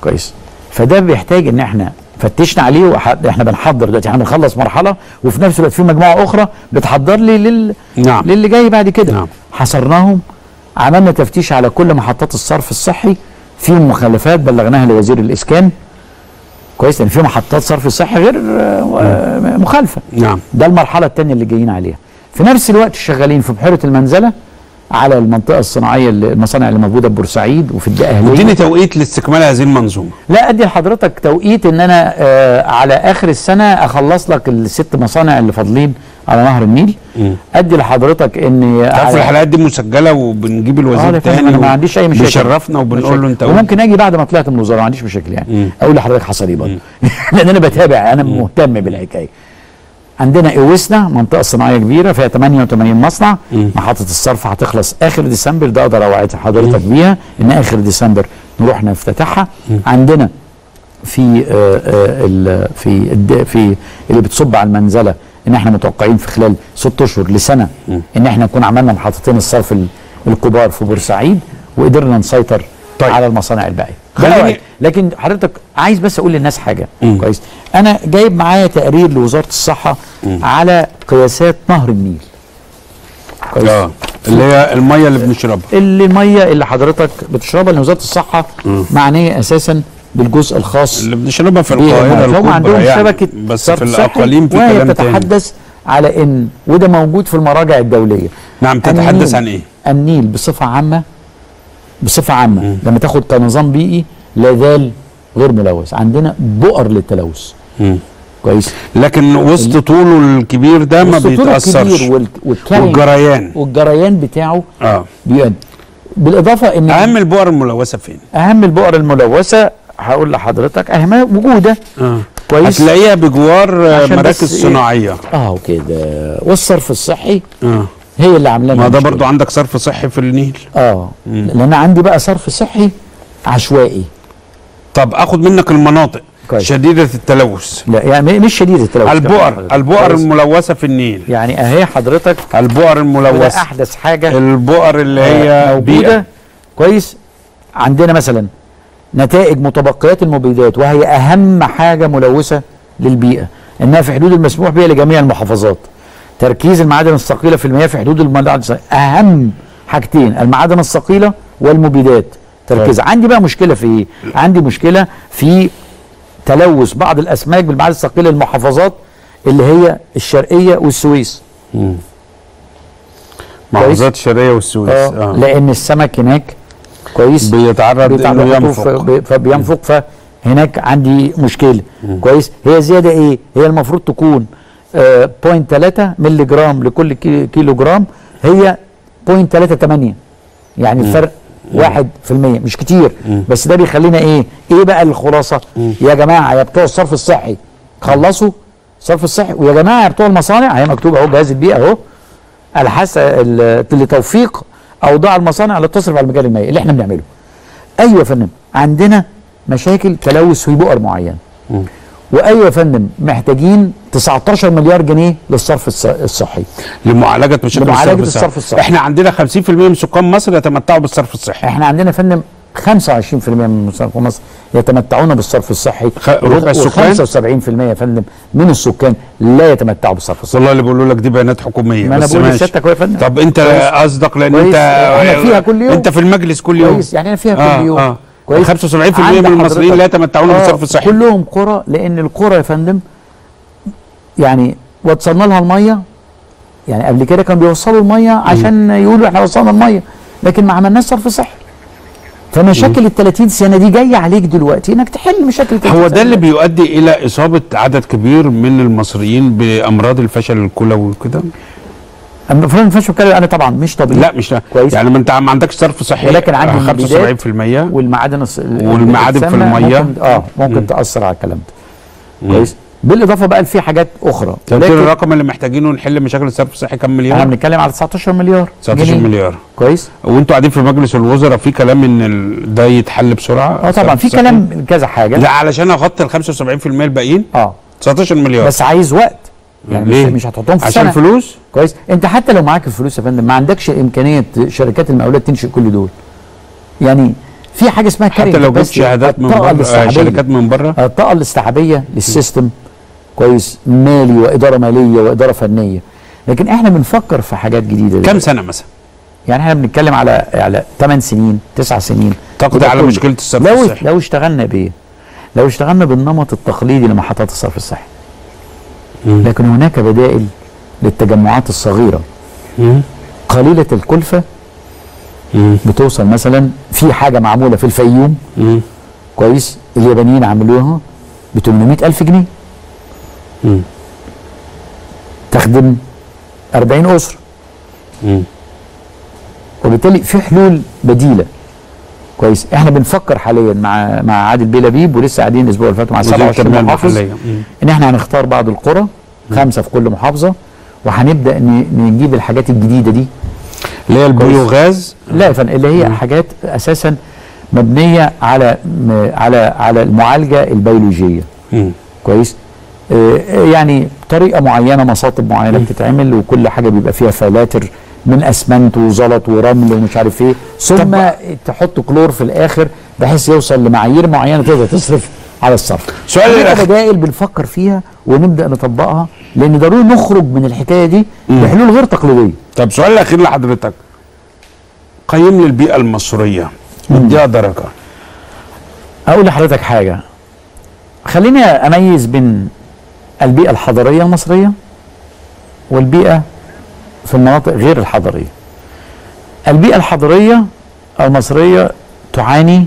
كويس. فده بيحتاج إن إحنا فتشنا عليه وح... إحنا بنحضر دلوقتي. إحنا بنخلص مرحلة وفي نفس الوقت في مجموعة أخرى بتحضر لي لل... نعم. للي جاي بعد كده. نعم. حصرناهم عملنا تفتيش على كل محطات الصرف الصحي فيهم مخالفات بلغناها لوزير الإسكان. كويس لأن في محطات صرف صحي غير آه، مخالفة. نعم. ده المرحلة الثانية اللي جايين عليها. في نفس الوقت شغالين في بحيرة المنزلة على المنطقة الصناعية المصانع اللي موجودة في بورسعيد وفي الدقهليه اديني توقيت لاستكمال هذه المنظومة. لا أدي لحضرتك توقيت إن أنا آه على آخر السنة أخلص لك الست مصانع اللي فاضلين على نهر النيل. أدي لحضرتك إن تعرف الحلقات دي مسجلة وبنجيب آه الوزير تاني أنا ما عنديش أي مشاكل. بيشرفنا وبنقول له أنت. وممكن أجي بعد ما طلعت من الوزارة ما عنديش مشاكل يعني. أقول لحضرتك حصل إيه برضه. [LAUGHS] لأن أنا بتابع أنا مهتم بالحكاية. عندنا اوسنا منطقة صناعية كبيرة فيها 88 مصنع. محطة الصرف هتخلص آخر ديسمبر ده أقدر أوعد حضرتك بيها إن آخر ديسمبر نروح نفتتحها. عندنا في آه آه ال- في الد- في اللي بتصب على المنزلة إن إحنا متوقعين في خلال ست أشهر لسنة إن إحنا نكون عملنا محطتين الصرف ال- الكبار في بورسعيد وقدرنا نسيطر طيب. على المصانع الباقية. خليني- لكن حضرتك عايز بس أقول للناس حاجة. كويس. أنا جايب معايا تقرير لوزارة الصحة على قياسات نهر النيل. كويس. آه. اللي هي المية اللي بنشربها. اللي الميه اللي حضرتك بتشربها اللي وزاره الصحه معنية أساسا بالجزء الخاص اللي بنشربها في القاهرة. فهم عندهم يعني شبكة بس في الأقاليم في كلام تاني. بتتحدث على إن وده موجود في المراجع الدولية. نعم تتحدث عن إيه؟ النيل بصفة عامة بصفة عامة. لما تاخد كنظام بيئي لا زال غير ملوث. عندنا بؤر للتلوث. مم. كويس. لكن وسط طوله الكبير ده ما بيتأثرش. الكبير والجريان. والجريان بتاعه آه. بيؤدي. بالإضافة إن أهم البؤر الملوثة فين؟ أهم البؤر الملوثة هقول لحضرتك اهمها موجوده آه. كويس هتلاقيها بجوار آه، مراكز إيه؟ صناعية. آه كده والصرف الصحي آه. هي اللي عاملة ما ده. برضو عندك صرف صحي في النيل. آه. لأن عندي بقى صرف صحي عشوائي. طب آخد منك المناطق. كويس. شديدة التلوث. لا يعني مش شديد التلوث البؤر. البؤر كويس. الملوثة في النيل. يعني أهي حضرتك البؤر الملوثة. أحدث حاجة. البؤر اللي هي بيئة. موجودة. كويس. عندنا مثلا نتائج متبقيات المبيدات وهي أهم حاجة ملوثة للبيئة إنها في حدود المسموح بها لجميع المحافظات. تركيز المعادن الثقيلة في المياه في حدود المعادن الثقيلة. أهم حاجتين المعادن الثقيلة والمبيدات. تركيز. عندي بقى مشكلة في إيه؟ عندي مشكلة في تلوث بعض الأسماك بالمعادن الثقيلة للمحافظات اللي هي الشرقية والسويس. محافظات الشرقية والسويس. آه. لأن السمك هناك كويس؟ بيتعرض إنه بيتعرض ينفق فبينفق فهناك عندي مشكلة. كويس؟ هي زيادة إيه؟ هي المفروض تكون آه 0.3 مللي جرام لكل كي- كيلو جرام هي 0.38 يعني الفرق واحد في المية مش كتير. بس ده بيخلينا إيه؟ إيه بقى الخلاصة؟ يا جماعة يا بتوع الصرف الصحي خلصوا الصرف الصحي. ويا جماعة يا بتوع المصانع هي مكتوبة أهو جهاز البيئة أهو. الحس ال- لتوفيق أوضاع المصانع اللي تصرف على المجال المائي اللي إحنا بنعمله. أيوه يا فندم عندنا مشاكل تلوث في بؤر معين. وأيوة يا فندم محتاجين 19 مليار جنيه للصرف الص- الصحي. لمعالجة مشاكل لمعالجة الصرف الصحي. الصحي. إحنا عندنا 50% من سكان مصر يتمتعوا بالصرف الصحي. إحنا عندنا يا فندم 25% من سكان مصر يتمتعون بالصرف الصحي ربع السكان؟ و75% يا فندم من السكان لا يتمتعوا بالصرف الصحي والله اللي بيقولوا لك دي بيانات حكومية ما أنا بقول. لسيادتك يا فندم طب أنت. قصدك لأن. أنت إحنا فيها كل يوم. أنت في المجلس كل يوم كويس يعني أنا فيها آه، كل يوم آه. كويس 75% من المصريين لا يتمتعون آه، بالصرف الصحي كلهم قرى لأن القرى يا فندم يعني وصلنا لها المية يعني قبل كده كانوا بيوصلوا المية عشان يقولوا إحنا وصلنا المية لكن ما عملناش صرف صحي فمشاكل ال 30 سنة دي جاية عليك دلوقتي إنك تحل مشاكل ال 30 هو سنة. ده اللي. بيؤدي إلى إصابة عدد كبير من المصريين بأمراض الفشل الكلوي وكده؟ اما فلان فاش أنا طبعا مش طبيعي. لا مش كويس. يعني ما أنت ما عندكش صرف صحي. ولكن عندي آه، المبيدات 75% والمعادن الص- والمعادن في المية. ممكن آه ممكن تأثر على الكلام ده. كويس. بالإضافة بقى في حاجات أخرى. قلت الرقم اللي محتاجينه نحل مشاكل الصرف الصحي كام إحنا مليار؟ بنتكلم على 19 مليار 19 جنيه. مليار. كويس. وأنتوا قاعدين في مجلس الوزراء في كلام إن ده يتحل بسرعة؟ آه طبعا في؟ كلام كذا حاجة. لا علشان أغطي ال 75% الباقيين؟ آه. 19 مليار. بس عايز وقت. يعني ليه؟ مش, هتحطهم في عشان سنة. فلوس؟ كويس. أنت حتى لو معاك الفلوس يا فندم ما عندكش إمكانية شركات المقاولات تنشئ كل دول. يعني في حاجة اسمها حتى لو جبت شهادات من بره آه،. شركات من بره؟ الطاقة الاستيعابية للسيستم. كويس مالي وإدارة مالية وإدارة فنية لكن إحنا بنفكر في حاجات جديدة دلوقتي. سنة مثلا؟ يعني إحنا بنتكلم على على 8 سنين 9 سنين تقضي على كله. مشكلة الصرف لو الصحي لو اشتغلنا بإيه؟ لو اشتغلنا بالنمط التقليدي لمحطات الصرف الصحي لكن هناك بدائل للتجمعات الصغيرة مم. قليلة الكلفة مم. بتوصل مثلا في حاجة معمولة في الفيوم مم. كويس اليابانيين عملوها ب 800 ألف جنيه مم. تخدم 40 أسرة. مم. وبالتالي في حلول بديلة. كويس. إحنا بنفكر حاليا مع مع عادل بيه لبيب ولسه قاعدين الأسبوع اللي فات مع وزير 27 التنمية محافظ مم. إن إحنا هنختار بعض القرى خمسة في كل محافظة وهنبدأ نجيب الحاجات الجديدة دي. اللي هي البيوغاز. لا يا فندم اللي هي حاجات أساسا مبنية على على على المعالجة البيولوجية. مم. كويس. يعني طريقة معينة مصاطب معينة بتتعمل وكل حاجة بيبقى فيها فلاتر من أسمنت وزلط ورمل ومش عارف إيه. ثم تحط كلور في الآخر بحيث يوصل لمعايير معينة تقدر تصرف على الصرف. سؤال بدائل بنفكر فيها ونبدأ نطبقها لأن ضروري نخرج من الحكاية دي بحلول غير تقليدية. طب سؤال الأخير لحضرتك. قيم لي البيئه المصريه اديها درجة. أقول لحضرتك حاجة. خليني أميز بين البيئة الحضرية المصرية والبيئة في المناطق غير الحضرية. البيئة الحضرية المصرية تعاني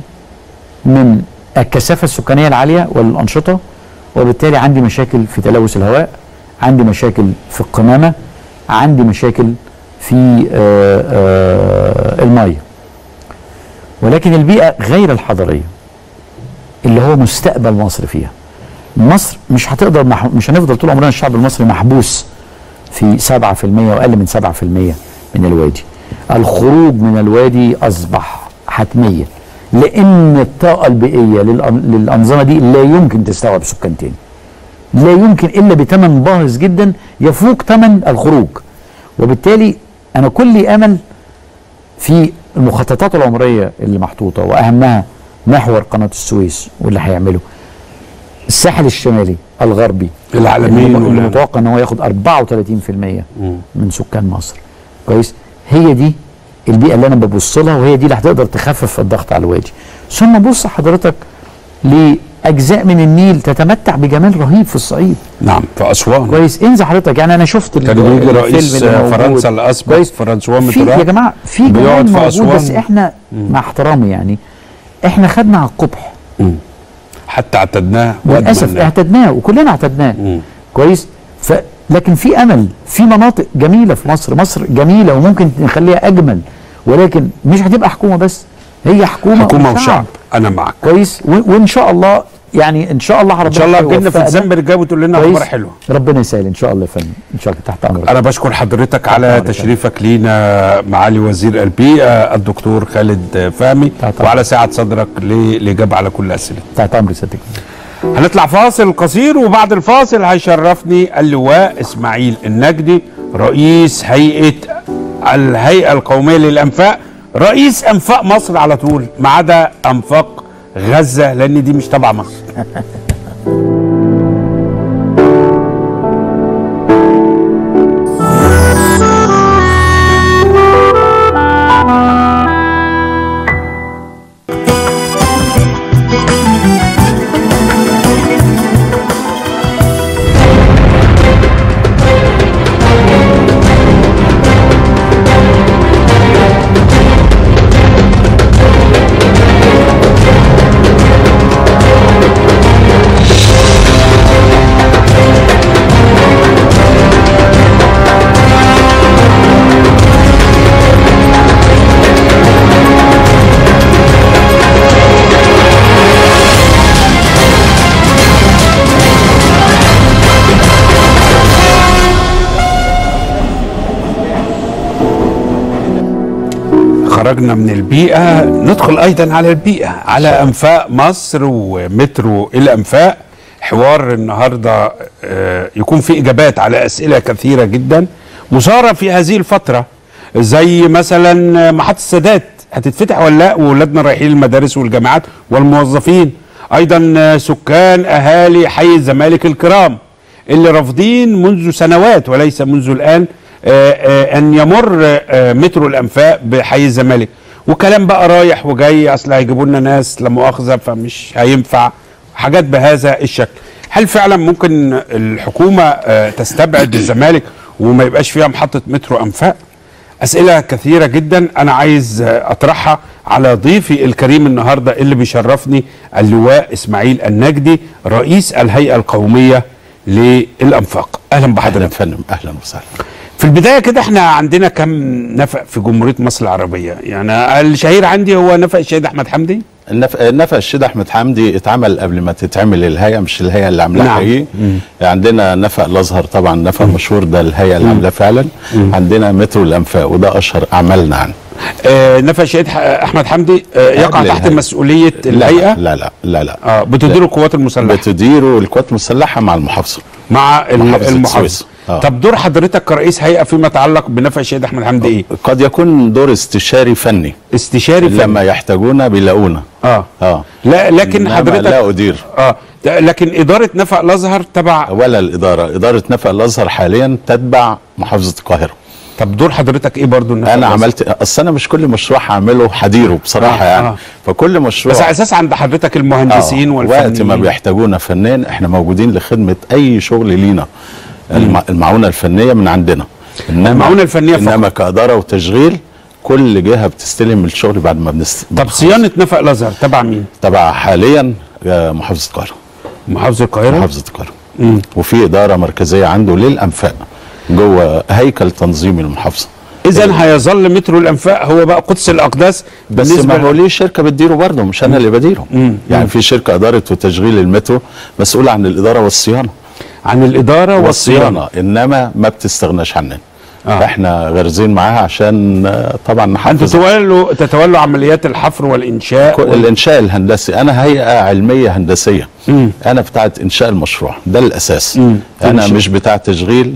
من الكثافة السكانية العالية والأنشطة وبالتالي عندي مشاكل في تلوث الهواء عندي مشاكل في القمامة عندي مشاكل في آه، آه، المية. ولكن البيئة غير الحضرية اللي هو مستقبل مصر فيها. مصر مش هتقدر. مش هنفضل طول عمرنا الشعب المصري محبوس في 7% وأقل من 7% من الوادي الخروج من الوادي أصبح حتمية لأن الطاقة البيئية. للأنظمة دي لا يمكن تستوعب سكان تاني لا يمكن إلا بثمن باهظ جدا يفوق ثمن الخروج وبالتالي أنا كل أمل في المخططات العمرية اللي محطوطة وأهمها محور قناة السويس واللي هيعمله الساحل الشمالي الغربي العالمين اللي متوقع إن هو ياخد 34% من سكان مصر. كويس؟ هي دي البيئة اللي أنا ببص لها وهي دي اللي هتقدر تخفف الضغط على الوادي ثم بص حضرتك لأجزاء من النيل تتمتع بجمال رهيب في الصعيد. نعم في أسوان. كويس؟ انزل حضرتك يعني أنا شفت كان رئيس. فرنسا الأسبق فرانسوا في ميتران يا جماعة في جمال في موجود بس أسوان. إحنا مع احترامي يعني إحنا خدنا على القبح. حتى اعتدناه للاسف. اعتدناه وكلنا اعتدناه. كويس؟ ف لكن في أمل في مناطق جميلة في مصر. مصر جميلة وممكن نخليها أجمل ولكن مش هتبقى حكومة بس هي حكومة حكومة وشعب. أنا معك كويس؟ و- وإن شاء الله يعني إن شاء الله ربنا إن شاء الله تجينا في. ديسمبر الجاي وتقول لنا؟ أخبار حلوة. ربنا يسهل إن شاء الله يا فندم. إن شاء الله تحت أمرك. أنا بشكر حضرتك على تشريفك لينا معالي وزير البيئه الدكتور خالد فهمي. وعلى سعة صدرك للاجابه على كل الأسئلة. تحت أمر سيادتك هنطلع فاصل قصير وبعد الفاصل هيشرفني اللواء إسماعيل النجدي رئيس هيئة الهيئة القومية للأنفاق. رئيس أنفاق مصر على طول ما عدا أنفاق غزة لأن دي مش تبع مصر. [LAUGHS] خرجنا من البيئة. ندخل أيضا على البيئة على أنفاق مصر ومترو الأنفاق حوار النهاردة آه، يكون فيه إجابات على أسئلة كثيرة جدا. مثارة في هذه الفترة زي مثلا محطة السادات هتتفتح ولا لا؟ وولادنا رايحين المدارس والجامعات والموظفين. أيضا سكان أهالي حي الزمالك الكرام اللي رافضين منذ سنوات وليس منذ الآن أن يمر آه، مترو الأنفاق بحي الزمالك. وكلام بقى رايح وجاي أصل هيجيبوا لنا ناس لا مؤاخذة فمش هينفع. حاجات بهذا الشكل. هل فعلا ممكن الحكومة آه، تستبعد [COUGHS] الزمالك وما يبقاش فيها محطة مترو أنفاق؟ أسئلة كثيرة جدا. أنا عايز آه، أطرحها على ضيفي الكريم النهارده اللي بيشرفني اللواء إسماعيل النجدي رئيس الهيئة القومية للأنفاق. أهلا بحضرتك أهلا فندم. أهلا وسهلا. في البداية كده إحنا عندنا كم نفق في جمهورية مصر العربية؟ يعني الشهير عندي هو نفق الشهيد أحمد حمدي. النفق النفق الشيخ أحمد حمدي اتعمل قبل ما تتعمل الهيئة مش الهيئة اللي عاملاها نعم. حقيقي. عندنا نفق الأزهر طبعا نفق مشهور ده الهيئة اللي عاملاه فعلا. عندنا مترو الأنفاق وده أشهر أعمالنا عنه آه نفق الشهيد أحمد حمدي آه يقع تحت الهيئة. مسؤولية لا الهيئة؟ لا لا لا لا. آه بتدير القوات المسلحة. بتديره القوات المسلحة مع المحافظة. مع محافظة المحافظه. آه. طب دور حضرتك كرئيس هيئة فيما يتعلق بنفق الشهيد أحمد حمدي إيه؟ قد يكون دور استشاري فني. استشاري فني. لما يحتاجونا بيلاقونا. آه. آه. لا لكن حضرتك لا أدير. آه. لكن إدارة نفق الأزهر تبع ولا الإدارة. إدارة نفق الأزهر حاليا تتبع محافظة القاهرة. طب دور حضرتك إيه برضو أنا الأزهر؟ عملت أصل أنا مش كل مشروع هعمله هديره بصراحة آه، يعني. آه. فكل مشروع بس على أساس عند حضرتك المهندسين آه، والفنيين وقت ما بيحتاجونا فنان إحنا موجودين لخدمة أي شغل لينا. الم- المعونة الفنية من عندنا. انما المعونة الفنية فقط. إنما كإدارة وتشغيل كل جهة بتستلم الشغل بعد ما بنست طب صيانة نفق الازهر تبع مين؟ تبع حاليا آه، محافظة القاهرة. محافظة القاهرة؟ محافظة القاهرة. وفي إدارة مركزية عنده للأنفاق. جوه هيكل تنظيمي المحافظة. اذا هيظل مترو الأنفاق هو بقى قدس الأقداس بس ما هو ليه شركة بتديره برضه مش أنا اللي بديره. يعني في شركة إدارة وتشغيل المترو مسؤولة عن الإدارة والصيانة. عن الإدارة والصيانة. إنما ما بتستغناش عننا. آه. إحنا غارزين معاها عشان آه، طبعا أنتوا نحافظ تتولوا تتولوا عمليات الحفر والإنشاء كل- الإنشاء الهندسي. أنا هيئة علمية هندسية. مم. أنا بتاعت إنشاء المشروع. ده الأساس. مم. أنا. مش بتاع تشغيل.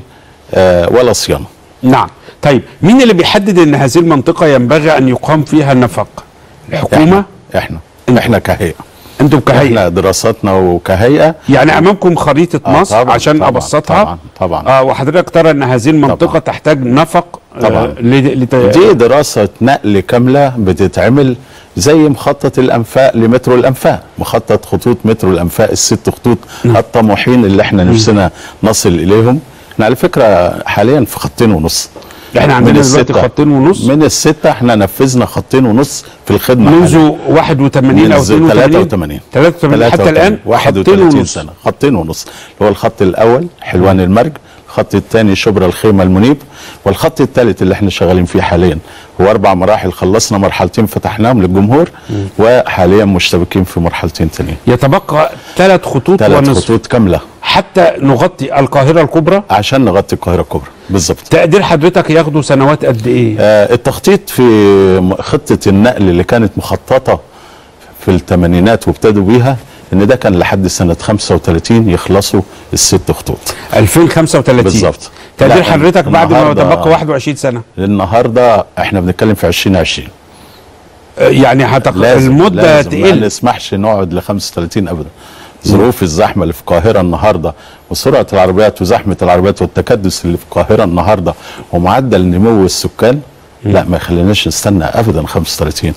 ولا صيانة. نعم. طيب مين اللي بيحدد إن هذه المنطقة ينبغي أن يقام فيها النفق؟ الحكومة؟ إحنا إحنا كهيئة. أنتم كهيئة. إحنا دراساتنا وكهيئة. يعني أمامكم خريطة آه، مصر طبعاً، عشان طبعاً، أبسطها. طبعاً، طبعاً. آه وحضرتك ترى إن هذه المنطقة تحتاج نفق طبعاً. آه لت... دي دراسة نقل كاملة بتتعمل زي مخطط الأنفاق لمترو الأنفاق. مخطط خطوط مترو الأنفاق الست خطوط الطموحين اللي إحنا نفسنا نصل إليهم. إحنا على فكرة حاليا في خطين ونص. إحنا عندنا من دلوقتي الستة- خطين ونص. من الستة إحنا نفذنا خطين ونص في الخدمة منذ حالياً. 81 أو منذ 82 83 حتى الآن خطين 31 ونص سنة. خطين ونص. اللي هو الخط الأول حلوان المرج. الخط الثاني شبرا الخيمه المنيب والخط الثالث اللي إحنا شغالين فيه حاليا. هو أربع مراحل خلصنا مرحلتين فتحناهم للجمهور وحاليا مشتبكين في مرحلتين تانيين. يتبقى ثلاث خطوط ثلاث ونصف. خطوط كاملة. حتى نغطي القاهرة الكبرى؟ عشان نغطي القاهرة الكبرى. بالظبط. تقدير حضرتك ياخدوا سنوات قد إيه؟ آه التخطيط في خطة النقل اللي كانت مخططة في الثمانينات وابتدوا بيها إن ده كان لحد سنة 35 يخلصوا الست خطوط. 2035 بالظبط. تقدير حضرتك بعد ما يتبقى 21 سنة. النهارده إحنا بنتكلم في 2020 آه، يعني هتق... لازم المدة لازم ما تقل. نسمحش نقعد ل 35 ابدا. ظروف الزحمة اللي في القاهرة النهارده وسرعة العربيات وزحمة العربيات والتكدس اللي في القاهرة النهارده ومعدل نمو السكان لا ما يخليناش نستنى ابدا 35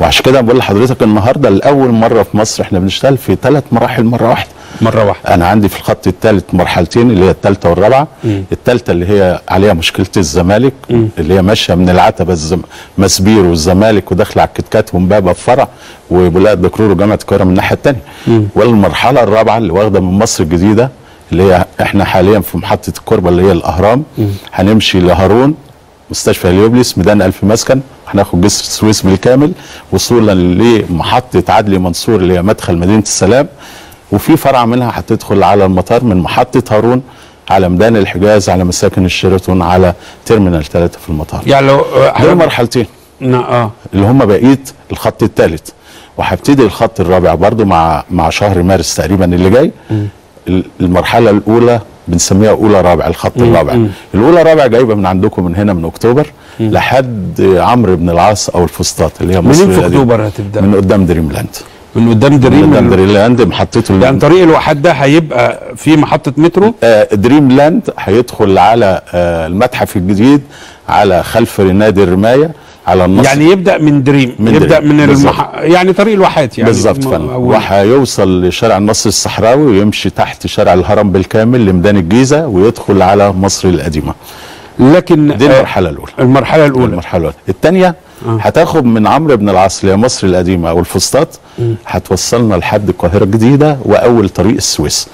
وعشان كده بقول لحضرتك النهارده لأول مرة في مصر إحنا بنشتغل في ثلاث مراحل مرة واحدة. مرة واحدة. أنا عندي في الخط الثالث مرحلتين اللي هي الثالثه والرابعة. الثالثه اللي هي عليها مشكلة الزمالك اللي هي ماشية من العتبة الزم... مسبير والزمالك وداخلة على الكتكات ومبابه الفرع وبولاق دكرور وجامعة القاهرة من الناحية الثانية والمرحلة الرابعة اللي واخدة من مصر الجديدة اللي هي إحنا حاليا في محطة الكوربة اللي هي الأهرام. هنمشي لهارون مستشفى هليوبلس ميدان ألف مسكن. هناخد جسر السويس بالكامل وصولا لمحطة عدلي منصور اللي هي مدخل مدينة السلام. وفي فرع منها هتدخل على المطار من محطة هارون على ميدان الحجاز على مساكن الشيراتون على terminal 3 في المطار. يعني لو دول مرحلتين. آه. اللي هم بقية الخط الثالث وهبتدي الخط الرابع برضو مع مع شهر مارس تقريبا اللي جاي. ال- المرحلة الأولى بنسميها أولى رابع الخط. الرابع. الأولى رابع جايبة من عندكم من هنا من أكتوبر. لحد عمرو بن العاص أو الفسطاط اللي هي مصر منين في. أكتوبر هتبدأ؟ من قدام دريم لاند من قدام من دريم قدام دريم لاند محطته يعني طريق الواحات ده هيبقى في محطة مترو؟ آه دريم لاند هيدخل على آه المتحف الجديد على خلف نادي الرماية على النصر يعني يبدأ من دريم من يبدأ دريم، من. المح... يعني طريق الواحات يعني. بالظبط فعلا وهيوصل لشارع النصر الصحراوي ويمشي تحت شارع الهرم بالكامل لميدان الجيزة ويدخل على مصر القديمة. لكن دي آه، المرحلة الأولى. المرحلة الأولى. المرحلة الأولى. الثانية هتاخد من عمرو بن العاص اللي هي مصر القديمة أو الفسطاط هتوصلنا لحد القاهرة الجديدة وأول طريق السويس.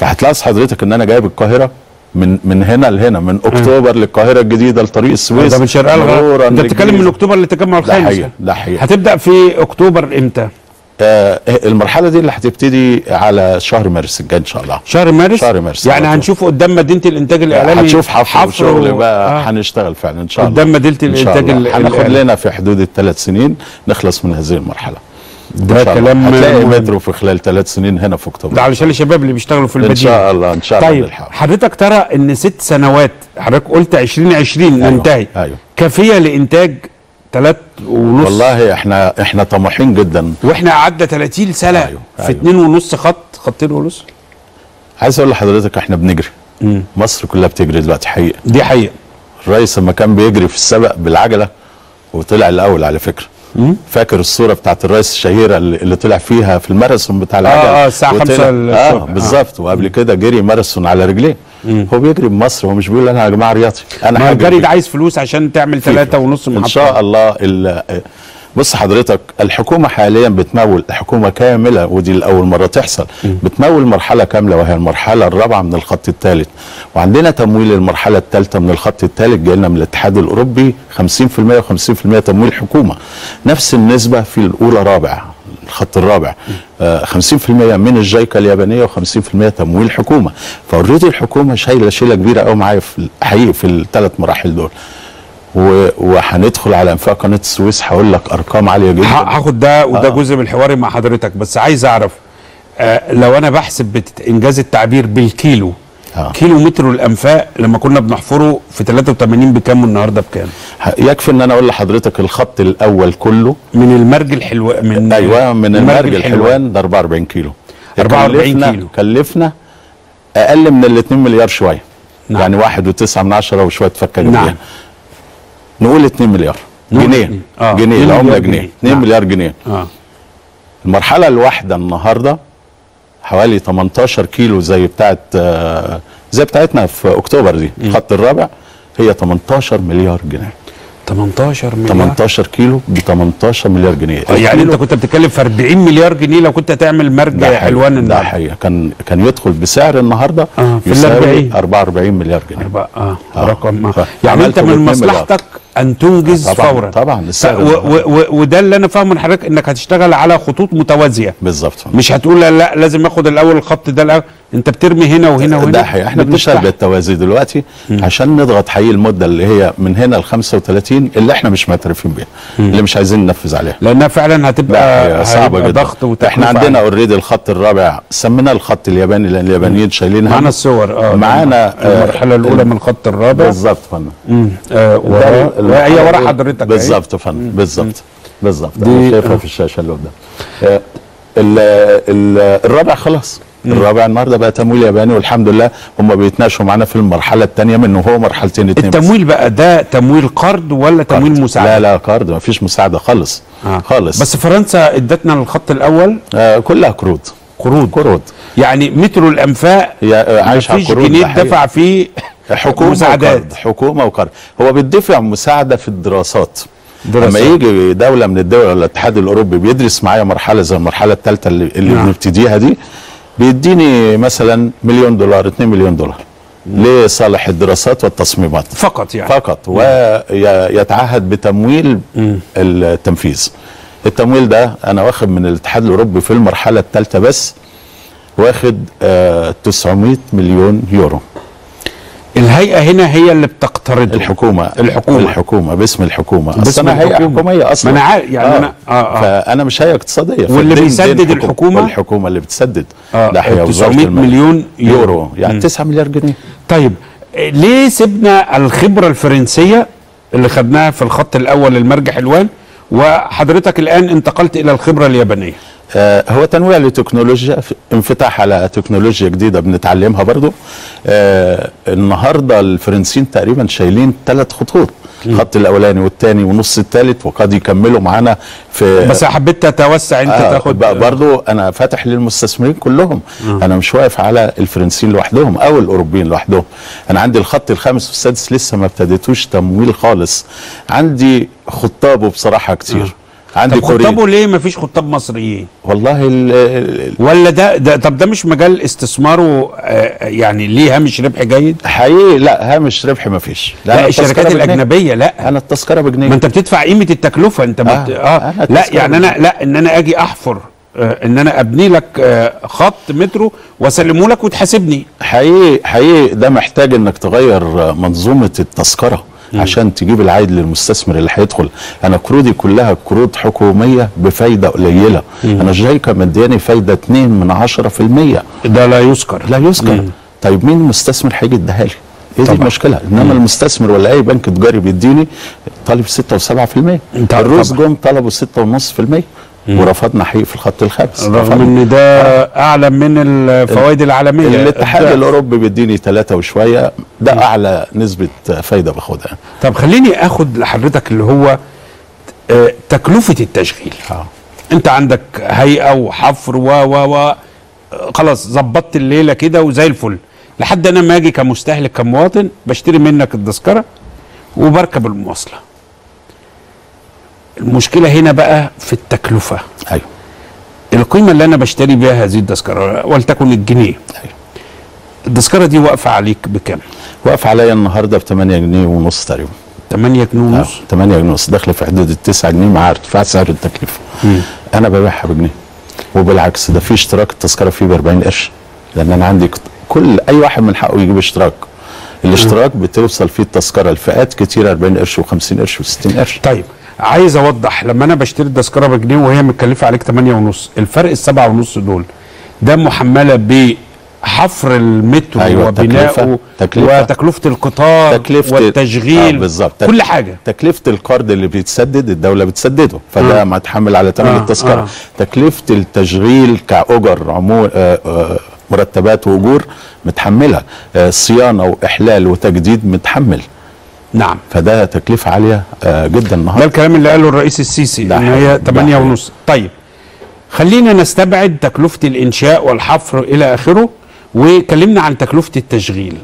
فهتلاحظ حضرتك إن أنا جايب القاهرة من من هنا لهنا من أكتوبر للقاهرة الجديدة لطريق السويس ده من شرق ألغرب. أنت بتتكلم من. أكتوبر للتجمع ده الخامس حقيقه ده حقيقه هتبدأ في أكتوبر إمتى؟ آه المرحلة دي اللي هتبتدي على شهر مارس الجاي إن شاء الله شهر مارس شهر مارس يعني. هنشوف قدام مدينة الإنتاج الإعلامي هتشوف حفر, وشغل و- بقى آه. هنشتغل فعلا إن شاء الله قدام مدينة إن شاء الإنتاج الله. ال- هناخد. لنا في حدود الثلاث سنين نخلص من هذه المرحلة ده. كلام هتلاقي. مترو في خلال ثلاث سنين هنا في أكتوبر ده علشان الشباب اللي بيشتغلوا في إن المدينة شاء الله إن شاء الله طيب نلحق. حضرتك ترى إن ست سنوات حضرتك قلت 2020 أيوة، ننتهي أيوه كافية لإنتاج ثلاث ونص. والله إحنا إحنا طموحين جدا. وإحنا قعدنا 30 سنة أيوة، في أيوة. اتنين ونص خط خطين ونص. عايز أقول لحضرتك إحنا بنجري. مصر كلها بتجري دلوقتي حقيقة. دي حقيقة. الرئيس لما كان بيجري في السبق بالعجلة وطلع الأول على فكرة. فاكر الصورة بتاعت الرئيس الشهيرة اللي طلع فيها في الماراثون بتاع العجلة؟ آه، الساعة وطلع- خمسة آه الصبح. بالظبط. وقبل كده جري ماراثون على رجليه. هو بيجري بمصر هو مش بيقول أنا يا جماعة رياضي أنا ما الجري. ده عايز فلوس عشان تعمل ثلاثة ونص محطة إن شاء الله ال- بص حضرتك الحكومة حاليا بتمول حكومه كاملة ودي لأول مرة تحصل بتمول مرحله كاملة وهي المرحلة الرابعة من الخط الثالث. وعندنا تمويل المرحلة الثالثة من الخط الثالث جاي لنا من الاتحاد الأوروبي 50% و50% تمويل حكومة. نفس النسبة في الأولى رابع الخط الرابع. آه 50% من الجايكا اليابانية و50% تمويل حكومة. فأوريدي الحكومة شايله شيله كبيرة قوي معايا في حقيقي في الثلاث مراحل دول. وهندخل على أنفاق قناة السويس. هقول لك أرقام عالية جدا. هاخد ده وده آه. جزء من الحوار مع حضرتك. بس عايز أعرف آه لو أنا بحسب إنجاز التعبير بالكيلو آه. كيلو متر الأنفاق لما كنا بنحفره في 83 بكام والنهاردة بكام؟ يكفي إن أنا أقول لحضرتك الخط الأول كله من المرج الحلوان من أيوه من المرج الحلوان ده 44 كيلو 44 كلفنا- كيلو. كلفنا أقل من ال 2 مليار شوية نعم. يعني واحد وتسعة من عشرة وشوية فكه نعم. نقول 2 مليار نقول جنيه. آه. جنيه العمله مليار جنيه جنيه. 2 نعم. مليار جنيه آه المرحلة الواحدة النهارده حوالي 18 كيلو زي بتاعت آه، زي بتاعتنا في أكتوبر دي الخط الرابع هي 18 مليار جنيه 18 مليار 18 كيلو ب 18 مليار جنيه آه، يعني أنت كنت بتتكلم في 40 مليار جنيه لو كنت تعمل مرج حلوان ده حقيقي كان كان يدخل بسعر النهارده آه، في ال يساوي 40. 44 مليار جنيه آه, آه. آه. رقم آه. يعني أنت من. مصلحتك أن تنجز طبعاً، فورا. طبعاً، وده اللي أنا فاهمه من حضرتك إنك هتشتغل على خطوط متوازية. بالظبط. مش هتقول لا, لا لازم آخد الأول الخط ده الأول. انت بترمي هنا وهنا وهنا. ده حقيقي إحنا بنشتغل. بالتوازي دلوقتي عشان نضغط حقيقي المدة اللي هي من هنا ل 35 اللي إحنا مش معترفين بيها اللي مش عايزين ننفذ عليها. لأنها فعلا هتبقى صعبة جدا. ضغط إحنا عندنا. اوريدي الخط الرابع سميناه الخط الياباني لأن اليابانيين شايلينها. معانا الصور. آه معانا آه، المرحلة الأولى من الخط الرابع. بالظبط يا فندم. آه ورا هي ورا. حضرتك. بالظبط يا فندم بالظبط. بالظبط. دي- أنا شايفها آه. في الشاشة اللي قدام. آه، ال- ال- الرابع خلاص. الرابع النهارده بقى تمويل ياباني والحمد لله هم بيتناقشوا معانا في المرحلة الثانية منه هو مرحلتين اتنين بس. التمويل بقى ده تمويل قرض ولا تمويل قرض. مساعدة لا لا قرض ما فيش مساعدة خالص آه. خالص بس فرنسا ادتنا الخط الأول آه كلها قروض قروض قروض يعني مترو الأنفاق آه، عايشه على القروض جنيه. دفع فيه حكومة. وقرض حكومة وقرض هو بيدفع مساعدة في الدراسات دراسات. لما يجي دولة من الدول الاتحاد الأوروبي بيدرس معايا مرحلة زي المرحلة الثالثه اللي, اللي نعم. بنبتديها دي بيديني مثلا مليون دولار 2 مليون دولار لصالح الدراسات والتصميمات. فقط يعني. فقط. ويتعهد بتمويل التنفيذ. التمويل ده أنا واخد من الاتحاد الأوروبي في المرحلة الثالثة بس واخد آه 900 مليون يورو. الهيئة هنا هي اللي بتقترضه الحكومة الحكومة الحكومة باسم الحكومة باسم أصل أنا هيئة. حكومية أصلا ما عارف، يعني أنا- آه، آه. فأنا مش هيئة اقتصادية واللي بيسدد دين الحكومة؟ الحكومة اللي بتسدد آه، ده هي وزارة 900 المال. مليون يورو. يورو يعني مم. 9 مليار جنيه طيب آه، ليه سيبنا الخبرة الفرنسية اللي خدناها في الخط الأول المرج حلوان وحضرتك الآن انتقلت إلى الخبرة اليابانية آه هو تنويع لتكنولوجيا انفتاح على تكنولوجيا جديدة بنتعلمها برضو. آه النهارده الفرنسيين تقريبا شايلين ثلاث خطوط الخط الأولاني والثاني والنص الثالث وقد يكملوا معانا في بس حبيت تتوسع أنت آه تاخد برضو أنا فاتح للمستثمرين كلهم. آه. أنا مش واقف على الفرنسيين لوحدهم أو الأوروبيين لوحدهم. أنا عندي الخط الخامس والسادس لسه ما ابتديتوش تمويل خالص. عندي خطابه بصراحة كتير. عندي طب خطابه ليه ما فيش خطاب مصريين؟ والله ال ال ولا ده, ده طب ده مش مجال استثماره آه، يعني ليه هامش ربح جيد؟ حقيقي لا هامش ربح ما فيش. لا أنا الشركات. الأجنبية لا. أنا التذكرة بجنيه. ما أنت بتدفع قيمة التكلفة أنت بت... آه، آه, أنا لا يعني أنا. لا إن أنا أجي أحفر آه إن أنا أبني لك آه خط مترو وأسلمه لك وتحاسبني. حقيقي حقيقي ده محتاج إنك تغير منظومة التذكرة. عشان تجيب العائد للمستثمر اللي هيدخل. أنا قروضي كلها قروض حكومية بفايدة قليلة. أنا جايكا مدياني فايدة 2 من 10% ده لا يذكر. لا يذكر. طيب مين المستثمر هيجي يديها لي إيه دي المشكلة؟ إنما المستثمر ولا أي بنك تجاري بيديني طالب 6 و7% طبعا. الروز جم طلبوا 6.5% ورفضنا حقيقي في الخط الخامس. رغم. إن ده أعلى من الفوائد العالمية. الاتحاد. الأوروبي بيديني ثلاثة وشوية. ده أعلى نسبة فايدة باخدها. طب خليني آخد لحضرتك اللي هو آه، تكلفة التشغيل. آه. أنت عندك هيئة وحفر و و و خلاص ظبطت الليلة كده وزي الفل. لحد أنا ما أجي كمستهلك كمواطن بشتري منك التذكرة وبركب المواصلة. المشكلة هنا بقى في التكلفة. أيوه. القيمة اللي أنا بشتري بيها هذه التذكره ولتكن الجنيه. أيوه. التذكره دي واقفة عليك بكام؟ واقف عليا النهارده ب 8 جنيه ونص تقريبا. 8 جنيه ونص؟ 8 جنيه ونص. داخله في حدود ال 9 جنيه مع ارتفاع سعر التكلفة. أنا ببيعها بجنيه. وبالعكس ده في اشتراك التذكرة فيه ب 40 قرش. لأن أنا عندي كل أي واحد من حقه يجيب اشتراك. الاشتراك بتوصل فيه التذكرة لفئات كتيرة 40 قرش و50 قرش و60 قرش. طيب. عايز اوضح لما أنا بشتري التذكره بجنيه وهي متكلفه عليك 8 ونص الفرق السبعة ونص دول ده محمله بحفر المترو أيوة، وبنائه تكلفة- تكلفة. وتكلفة القطار تكلفة والتشغيل آه بالظبط كل حاجة تكلفة القرض اللي بيتسدد الدولة بتسدده فده آه. متحمل على ثمن آه، التذكرة آه. تكلفة التشغيل كأجر عمو آه آه مرتبات وأجور متحملة آه صيانة وإحلال وتجديد متحمل نعم. فده تكلفه عالية آه جدا ده النهارده الكلام اللي قاله الرئيس السيسي ده إن هي ده 8 حقيقي. ونص. طيب خلينا نستبعد تكلفة الإنشاء والحفر إلى آخره وكلمنا عن تكلفة التشغيل.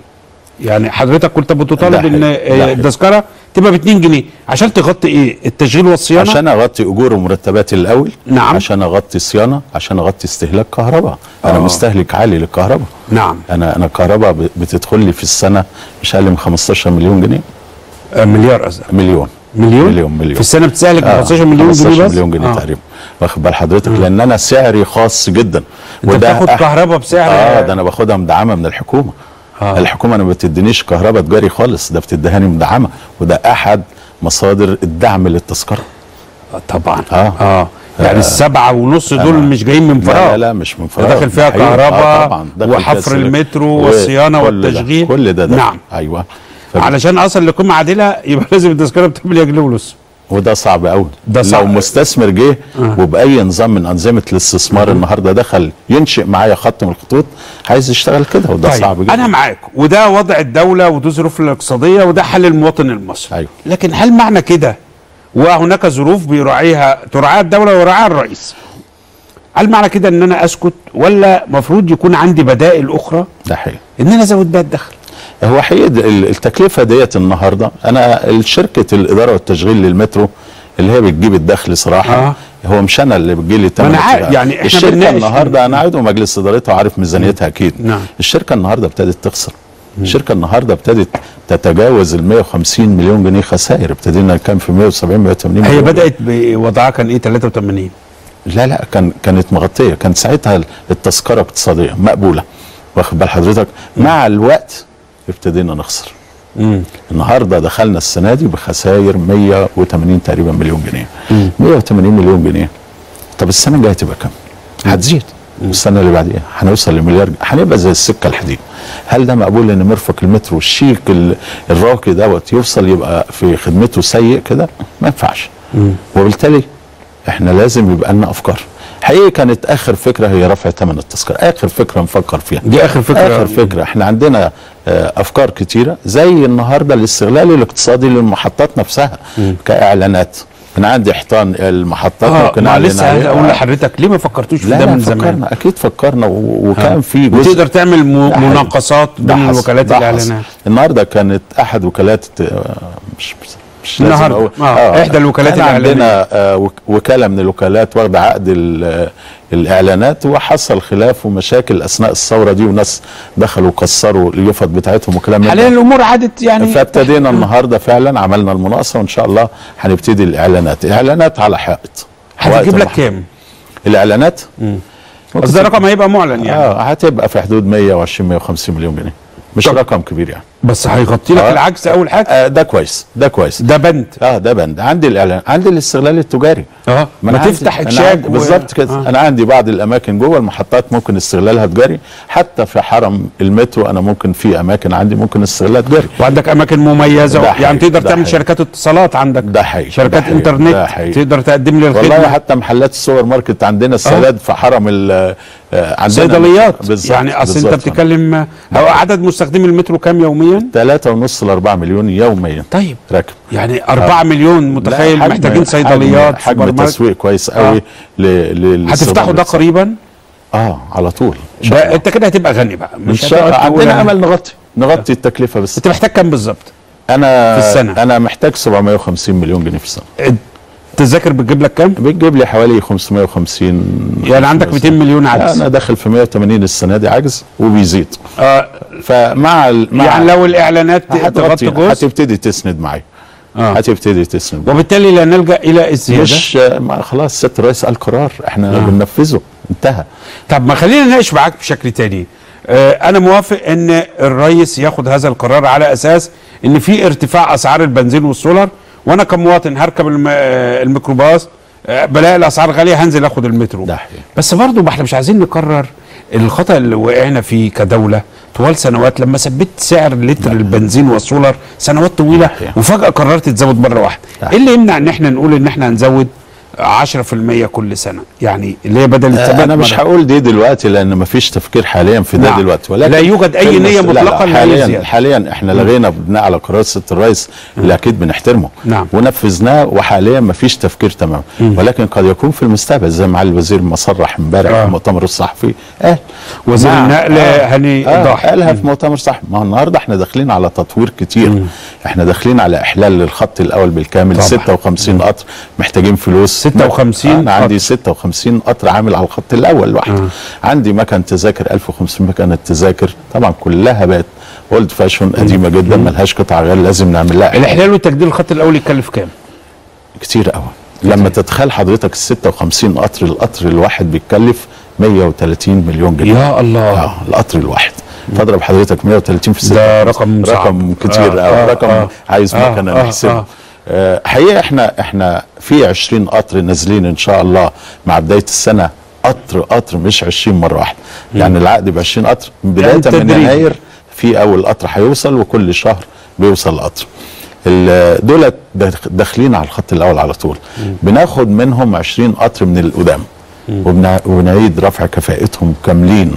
يعني حضرتك كنت بتطالب ده إن ده آه،. التذكرة تبقى ب 2 جنيه. عشان تغطي إيه؟ التشغيل والصيانة؟ عشان أغطي أجور ومرتباتي الأول. نعم. عشان أغطي صيانه عشان أغطي استهلاك كهرباء. أنا آه. مستهلك عالي للكهرباء. نعم. أنا أنا كهرباء ب- بتدخل لي في السنة مش أقل من 15 مليون جنيه. مليار قصدك مليون مليون مليون مليون في السنة بتستهلك آه، 15 مليون جنيه 15 بس مليون جنيه آه. تقريبا واخد بال حضرتك لأن أنا سعري خاص جدا أنت بتاخد أح- كهرباء بسعر آه ده أنا باخدها مدعمة من الحكومة آه. آه. الحكومة ما بتدينيش كهرباء تجاري خالص ده بتديهاني مدعمة وده أحد مصادر الدعم للتذكرة آه، طبعا آه, آه يعني السبعة ونص دول آه. مش جايين من فراغ لا لا, مش من فراغ داخل فيها حقيقي. كهرباء. داخل وحفر. المترو والصيانة والتشغيل. كل ده, ده نعم. أيوه علشان اصل لقيمه عادله يبقى لازم التذكرة بتعمل جنيه ونص. وده صعب قوي. ده صعب. لو مستثمر جه آه. وبأي نظام من أنظمة الاستثمار النهارده دخل ينشئ معايا خط من الخطوط عايز يشتغل كده وده طيب صعب جدا. أنا معاك. وده وضع الدولة وده ظروف الاقتصادية وده حل المواطن المصري. أيوة. لكن هل معنى كده وهناك ظروف بيراعيها تراعيها الدولة ويراعيها الرئيس؟ هل معنى كده إن أنا أسكت ولا مفروض يكون عندي بدائل أخرى؟ ده حقيقي. إن أنا أزود بيها الدخل هو ال- التكلفة ديت النهارده. أنا شركة الإدارة والتشغيل للمترو اللي هي بتجيب الدخل صراحة آه. هو مش أنا اللي بتجي لي الثمن عارف، يعني إحنا الشركة النهارده أنا عضو مجلس إدارتها وعارف ميزانيتها أكيد. نعم. الشركة النهارده ابتدت تخسر. الشركة النهارده ابتدت تتجاوز ال 150 مليون جنيه خسائر. ابتدينا كام في 170 180 هي بدأت بوضعها كان إيه؟ 83 لا لا كان كانت مغطية. كانت ساعتها التذكرة اقتصادية مقبولة. واخد بال حضرتك؟ مع الوقت ابتدينا نخسر. امم النهارده دخلنا السنة دي بخسائر 180 تقريبا مليون جنيه. 180 مليون جنيه. طب السنة الجاية تبقى كام؟ هتزيد. السنة اللي بعديها هنوصل لمليار. هنبقى زي السكة الحديد. هل ده مقبول إن مرفق المترو الشيك ال- الراقي دوت يوصل يبقى في خدمته سيء كده؟ ما ينفعش. وبالتالي إحنا لازم يبقى لنا أفكار. حقيقي كانت آخر فكرة هي رفع ثمن التذكرة آخر فكرة نفكر فيها دي آخر فكرة آخر فكرة إحنا عندنا آه، أفكار كتيرة زي النهارده الاستغلال الاقتصادي للمحطات نفسها كإعلانات أنا عندي حيطان المحطات آه ممكن اعلن لسه عليها. أقول آه. لحضرتك ليه ما فكرتوش في ده من زمان فكرنا أكيد فكرنا وكان آه. في جزء وتقدر تعمل م-. مناقصات بين. وكالات. الإعلانات النهارده كانت أحد وكالات آه، مش مش النهاردة. أقول- آه، إحدى الوكالات كان الإعلانية. عندنا آه، وك- وكالة من الوكالات واخده عقد ال- آه، الإعلانات وحصل خلاف ومشاكل أثناء الثورة دي وناس دخلوا كسروا اليفط بتاعتهم وكلام من حاليا. الأمور عادت يعني. فابتدينا النهارده فعلا عملنا المناقصة وإن شاء الله هنبتدي الإعلانات. إعلانات على حائط. هتجيب لك كام؟ الإعلانات؟ بس ده رقم هيبقى معلن يعني. آه هتبقى في حدود 120 150 مليون جنيه. مش طب. رقم كبير يعني. بس هيغطي لك آه. العجز أول حاجة. آه ده كويس ده كويس. ده بند. آه ده بند. عندي الإعلان عندي الاستغلال التجاري. آه ما عندي- تفتح أكشاك عندي- بالظبط كده. آه. أنا عندي بعض الأماكن جوه المحطات ممكن استغلالها تجاري. حتى في حرم المترو أنا ممكن في أماكن عندي ممكن استغلالها تجاري. وعندك أماكن مميزة ده يعني تقدر تعمل حقيقي. شركات اتصالات عندك. ده حقيقي شركات ده حقيقي، إنترنت. ده حقيقي. تقدر تقدم لي الخدمة. والله حتى محلات السوبر ماركت عندنا السادات في حرم ال آه، عندنا. صيدليات. يعني أصل أنت. بتتكلم عدد مستخدمي المترو كام يوميا؟ 3.5 ل 4 مليون يوميا طيب راكب يعني 4 مليون متخيل حجم- محتاجين حجم- صيدليات حجم ماركت. تسويق كويس آه. قوي ل ل هتفتحوا ده قريبا؟ آه على طول ده. أنت كده هتبقى غني بقى إن شاء الله عندنا امل نغطي نغطي التكلفة بس أنت محتاج كام بالظبط؟ أنا في السنة؟ أنا محتاج 750 مليون جنيه في السنة التذاكر بتجيب لك كام؟ بتجيب لي حوالي 550 يعني عندك 200 مليون عجز. أنا داخل في 180 السنة دي عجز وبيزيد. آه فمع ال- مع يعني لو الإعلانات تغطي جزء هتبتدي تسند معايا. آه. هتبتدي تسند وبالتالي لا نلجأ إلى الزيادة؟ مش ما خلاص سياده الرئيس قال قرار إحنا آه. بننفذه. انتهى. طب ما خلينا نناقش معاك بشكل تاني. آه أنا موافق إن الرئيس ياخد هذا القرار على أساس إن في ارتفاع أسعار البنزين والسولار وأنا كمواطن هركب. آه، الميكروباص آه بلاقي الأسعار غالية هنزل آخد المترو ده. بس برضه ما إحنا مش عايزين نكرر الخطأ اللي وقعنا فيه كدولة طوال سنوات لما ثبت سعر لتر البنزين والسولار سنوات طويلة. وفجأة قررت تزود مرة واحدة إيه اللي يمنع إن إحنا نقول إن إحنا هنزود 10% كل سنة يعني اللي هي بدل الثبات أنا مش. هقول دي دلوقتي لأن مفيش تفكير حاليا في ده نعم. دلوقتي ولكن لا يوجد في نية المس- لا، لا، حاليا. حاليا إحنا لغينا بناء على قرار سياده الرئيس اللي أكيد بنحترمه نعم. ونفذناه وحاليا مفيش تفكير تمام ولكن قد يكون في المستقبل زي معالي الوزير ما صرح امبارح آه. في المؤتمر الصحفي قال وزير النقل هاني آه ضاحي. قالها في مؤتمر صحفي ما النهارده إحنا داخلين على تطوير كتير إحنا داخلين على إحلال للخط الأول بالكامل طبعا. 56 قطر محتاجين فلوس 56 آه، عندي قطر. 56 قطر عامل على الخط الأول لوحده. عندي مكن تذاكر 1500 مكنه تذاكر طبعا كلها بقت اولد فاشون قديمة جدا ملهاش قطع غير لازم نعمل لها. الإحلال والتجديد الخط الأول يكلف كام؟ كتير قوي. لما تتخيل حضرتك ال 56 قطر القطر الواحد بيتكلف 130 مليون جنيه. يا الله. آه القطر الواحد. فاضرب حضرتك 130 في 6 ده رقم صعب. رقم كتير آه، آه آه، رقم آه. عايز آه، مكنه آه، نحسبه. آه. آه حقيقة إحنا إحنا في 20 قطر نازلين إن شاء الله مع بداية السنة. قطر قطر مش 20 مرة واحدة. يعني العقد ب 20 قطر. بدايه يعني من تدريجي. يناير في أول قطر هيوصل وكل شهر بيوصل قطر. دولت داخ- داخلين على الخط الأول على طول. بناخد منهم 20 قطر من القدام. وبنع- وبنعيد رفع كفاءتهم كاملين.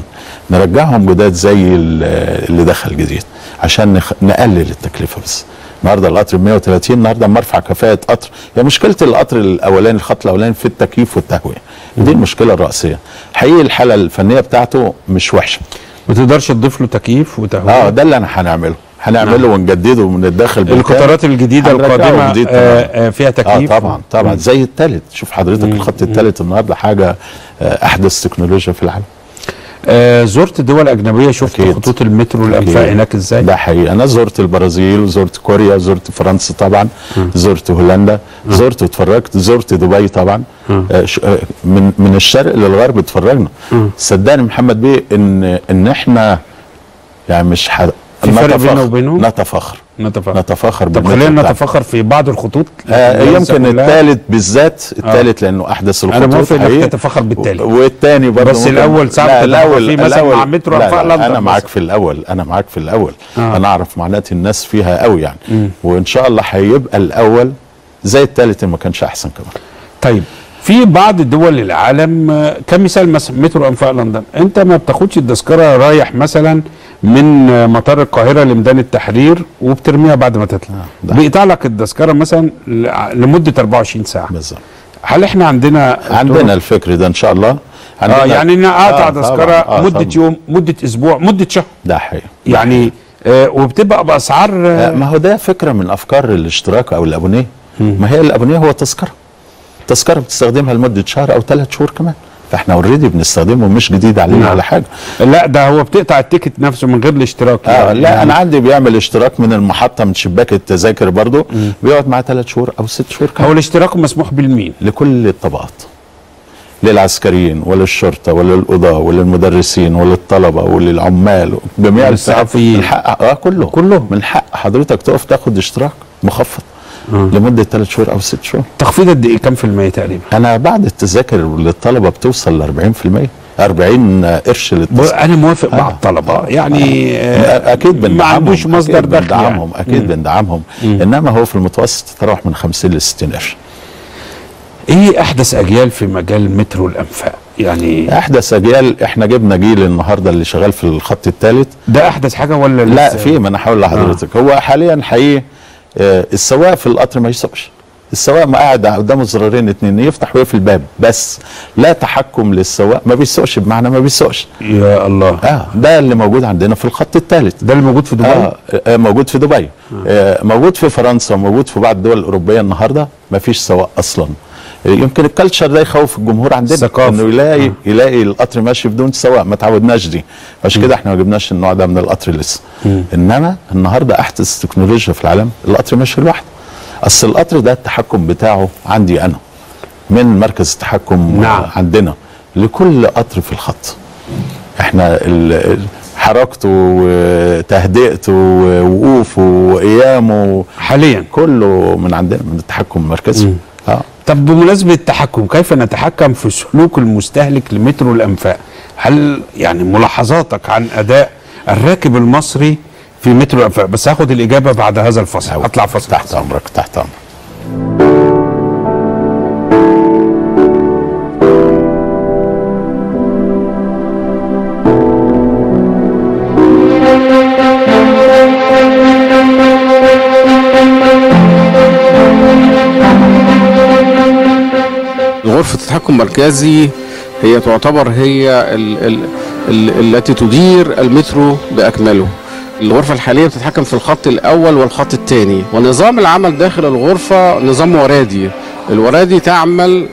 نرجعهم جداد زي ال- اللي دخل جديد. عشان. نقلل التكلفة بس. النهارده القطر ب 130 النهارده اما ارفع كفاءة قطر. هي مشكلة القطر الأولاني الخط الأولاني في التكييف والتهوية. دي المشكلة الرئيسية. حقيقي الحالة الفنية بتاعته مش وحشة. ما تقدرش تضيف له تكييف وتهوية؟ آه ده اللي أنا هنعمله. هنعمله ونجدده ونتدخل بالكامل. القطارات الجديدة القادمة جديد آه. آه فيها تكييف. آه طبعا. طبعا زي التالت. شوف حضرتك الخط التالت النهارده حاجة آه أحدث تكنولوجيا في العالم. آه زرت دول أجنبية. شفت أكيد. خطوط المترو الانفاق. هناك إزاي؟ ده حقيقي أنا زرت البرازيل وزرت كوريا وزرت فرنسا طبعا زرت هولندا زرت واتفرجت زرت دبي طبعا. آه ش- آه، من من الشرق للغرب اتفرجنا. صدقني محمد بيه إن إن إحنا يعني مش ح... في فرق نتفاخر- بينه وبينهم؟ نتفخر نتفق نتفاخر طب خلينا. نتفخر في بعض الخطوط. آه يمكن. الثالث بالذات الثالث لأنه أحدث الخطوط. أنا موافق إنك حقيقي. تتفخر بالتالت. والثاني برضه بس الأول صعب الأول فيه مثلا مع مترو لا لا أنا معاك. في الأول. أنا معاك في الأول. آه. أنا أعرف معاناه الناس فيها قوي يعني. وإن شاء الله هيبقى الأول زي الثالث ما كانش أحسن كمان. طيب. في بعض دول العالم آه، كمثال مثلا مترو أنفاق لندن. أنت ما بتاخدش التذكرة رايح مثلا من آه، مطار القاهرة لميدان التحرير وبترميها بعد ما تطلع. ده. بيقطع لك التذكرة مثلا لمدة 24 ساعة. بالظبط. هل إحنا عندنا عندنا الفكر ده إن شاء الله. آه عندنا- يعني ان أقطع آه، تذكرة آه، مدة طبعاً. يوم مدة أسبوع مدة شهر. ده حقيقي. يعني آه وبتبقى بأسعار آه، آه ما هو ده فكرة من أفكار الاشتراك أو الأبونية. ما هي الأبونية هو تذكرة. تذكرة بتستخدمها لمدة شهر أو ثلاث شهور كمان. فإحنا already بنستخدمه مش جديد علينا نعم. ولا حاجة. لا ده هو بتقطع ال ticket نفسه من غير الاشتراك آه يعني. لا يعني أنا عندي بيعمل اشتراك من المحطة من شباك التذاكر برضو. بيقعد معاه ثلاث شهور أو ست شهور هو كمان الاشتراك مسموح بيه لمين؟ لكل الطبقات. للعسكريين وللشرطة وللقضاة وللمدرسين وللطلبة وللعمال جميع وللصحفيين. من حق آه كله. كله. من حق حضرتك تقف تاخد اشتراك مخفض. لمدة ثلاث شهور أو ست شهور. تخفيض قد إيه؟ كام في المية تقريبا؟ أنا بعد التذاكر للطلبة بتوصل ل 40% 40 قرش للتذكره أنا موافق مع الطلبة. يعني آه، أكيد بندعمهم ما عندوش مصدر دخل بندعمهم يعني. أكيد. بندعمهم. إنما هو في المتوسط تتراوح من 50 ل 60 قرش. إيه أحدث أجيال في مجال مترو الأنفاق؟ يعني أحدث أجيال إحنا جبنا جيل النهارده اللي شغال في الخط الثالث ده أحدث حاجة ولا لا؟ في ما أنا هقول لحضرتك. هو حاليا حقيقي آه، السواق في القطر ما يسوقش. السواق ما قاعد قدامه زرارين اتنين يفتح ويقفل الباب بس. لا تحكم للسواق ما بيسوقش بمعنى ما بيسوقش. يا الله. آه ده اللي موجود عندنا في الخط الثالث. ده اللي موجود في دبي؟ آه آه موجود في دبي. آه. موجود في فرنسا موجود في بعض الدول الأوروبية النهارده. ما فيش سواق أصلا. آه، يمكن الكالتشر ده يخوف الجمهور عندنا. الثقافة. إنه يلاقي يلاقي القطر ماشي بدون سواق ما تعودناش دي. عشان كده إحنا ما جبناش النوع ده من القطر لسه. إنما النهارده أحدث تكنولوجيا في العالم القطر ماشي لوحده. أصل القطر ده التحكم بتاعه عندي أنا من مركز التحكم نعم. عندنا لكل قطر في الخط. إحنا حركته وتهدئته ووقوفه وقيامه حاليا. كله من عندنا من التحكم المركزي. آه. طب بمناسبة التحكم كيف نتحكم في سلوك المستهلك لمترو الأنفاق؟ هل يعني ملاحظاتك عن أداء الراكب المصري في مترو الأنفاق؟ بس هاخد الإجابة بعد هذا الفصل. هطلع فصل. تحت أمرك تحت أمرك. غرفة التحكم المركزي هي تعتبر هي ال ال ال التي تدير المترو بأكمله. الغرفة الحالية بتتحكم في الخط الأول والخط الثاني ونظام العمل داخل الغرفة نظام ورادي الورادي تعمل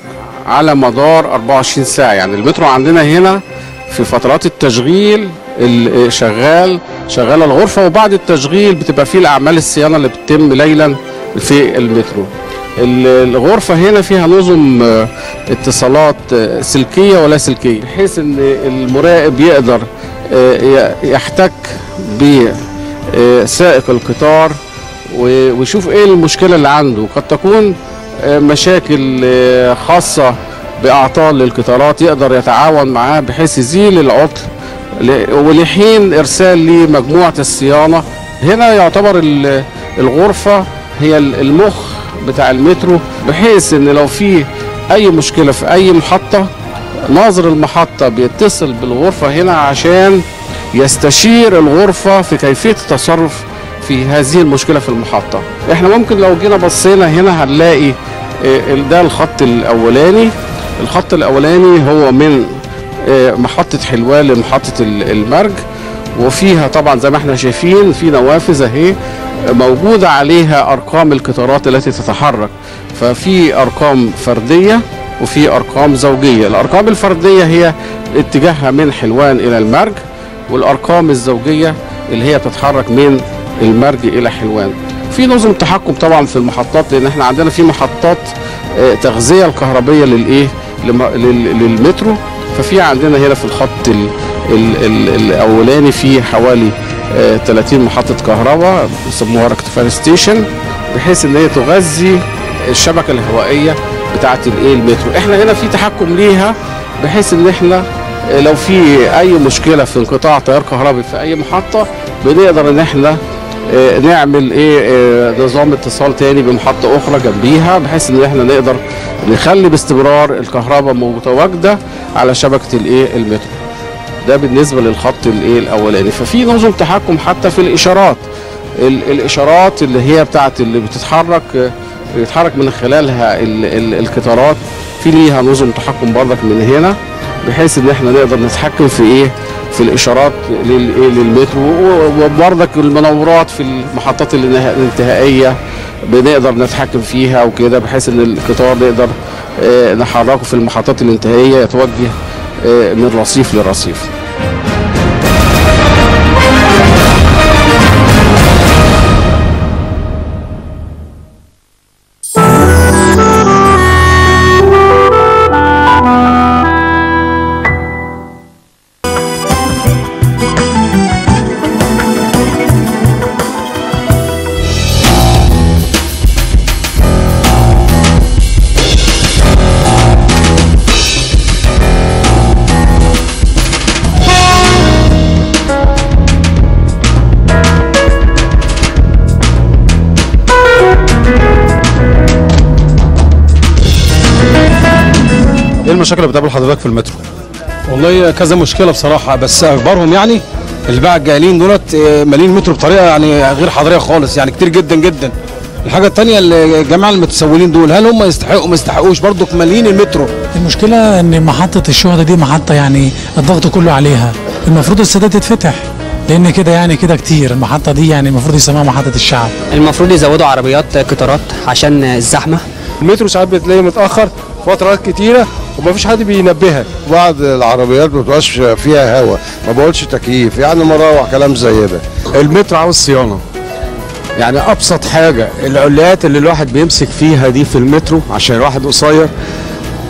على مدار 24 ساعة. يعني المترو عندنا هنا في فترات التشغيل ال- شغال شغالة الغرفة وبعد التشغيل بتبقى فيه الأعمال الصيانة اللي بتتم ليلا في المترو. ال- الغرفة هنا فيها نظم آه، اتصالات آه، سلكية ولا سلكية؟ بحيث إن المراقب يقدر آه، يحتك بسائق القطار ويشوف إيه المشكلة اللي عنده. قد تكون مشاكل خاصة بأعطال للقطارات يقدر يتعاون معاه بحيث يزيل العطل ولحين إرسال لمجموعة الصيانة. هنا يعتبر ال- الغرفة هي ال- المخ بتاع المترو بحيث إن لو في أي مشكلة في أي محطة ناظر المحطة بيتصل بالغرفة هنا عشان يستشير الغرفة في كيفية التصرف في هذه المشكلة في المحطة. إحنا ممكن لو جينا بصينا هنا هنلاقي آه، ده الخط الأولاني. الخط الأولاني هو من آه، محطة حلوان لمحطة ال- المرج وفيها طبعا زي ما إحنا شايفين في نوافذ أهي. موجودة عليها أرقام القطارات التي تتحرك. ففي أرقام فردية وفي أرقام زوجية. الأرقام الفردية هي اتجاهها من حلوان إلى المرج والأرقام الزوجية اللي هي بتتحرك من المرج إلى حلوان. في نظم تحكم طبعا في المحطات لأن إحنا عندنا في محطات آه، تغذية الكهربية للإيه؟ لم- لل- للمترو. ففي عندنا هنا في الخط ال ال ال الأولاني في حوالي 30 محطة كهرباء بيسموها rectifier station بحيث إن هي تغذي الشبكة الهوائية بتاعة الايه المترو إحنا هنا في تحكم ليها بحيث إن إحنا آه، لو في أي مشكلة في انقطاع تيار كهربي في أي محطة بنقدر إن إحنا آه، نعمل إيه آه، نظام اتصال تاني بمحطة أخرى جنبيها بحيث إن إحنا نقدر نخلي باستمرار الكهرباء متواجدة على شبكة الايه المترو ده بالنسبة للخط الايه الأولاني. ففي نظم تحكم حتى في الإشارات. ال- الإشارات اللي هي بتاعت اللي بتتحرك بيتحرك من خلالها ال- ال- القطارات. في ليها نظم تحكم برضك من هنا بحيث إن إحنا نقدر نتحكم في إيه؟ في الإشارات للايه للمترو. و- وبرضك المنورات في المحطات الانتهائية بنقدر نتحكم فيها وكده بحيث إن القطار نقدر آه، نحركه في المحطات الانتهائية يتوجه من رصيف لرصيف. كذا مشكلة بصراحة بس اكبرهم يعني الباعة الجاهلين دولت آه، مالين المترو بطريقة يعني غير حضاريه خالص يعني كتير جدا جدا. الحاجة الثانية الجماعه المتسولين دول هل هم يستحقوا ما يستحقوش برضو مالين المترو؟ المشكلة إن محطة الشهداء دي محطة يعني الضغط كله عليها. المفروض السادات تتفتح لأن كده يعني كده كتير. المحطة دي يعني المفروض يسموها محطة الشعب. المفروض يزودوا عربيات قطارات عشان الزحمة. المترو ساعات بتلاقيه متأخر فترات كتيرة. ومفيش حد بينبهك. بعض العربيات ما بتبقاش فيها هوا ما بقولش تكييف يعني مراوح كلام زي ده. المترو عاوز صيانة. يعني أبسط حاجة العليات اللي الواحد بيمسك فيها دي في المترو عشان الواحد قصير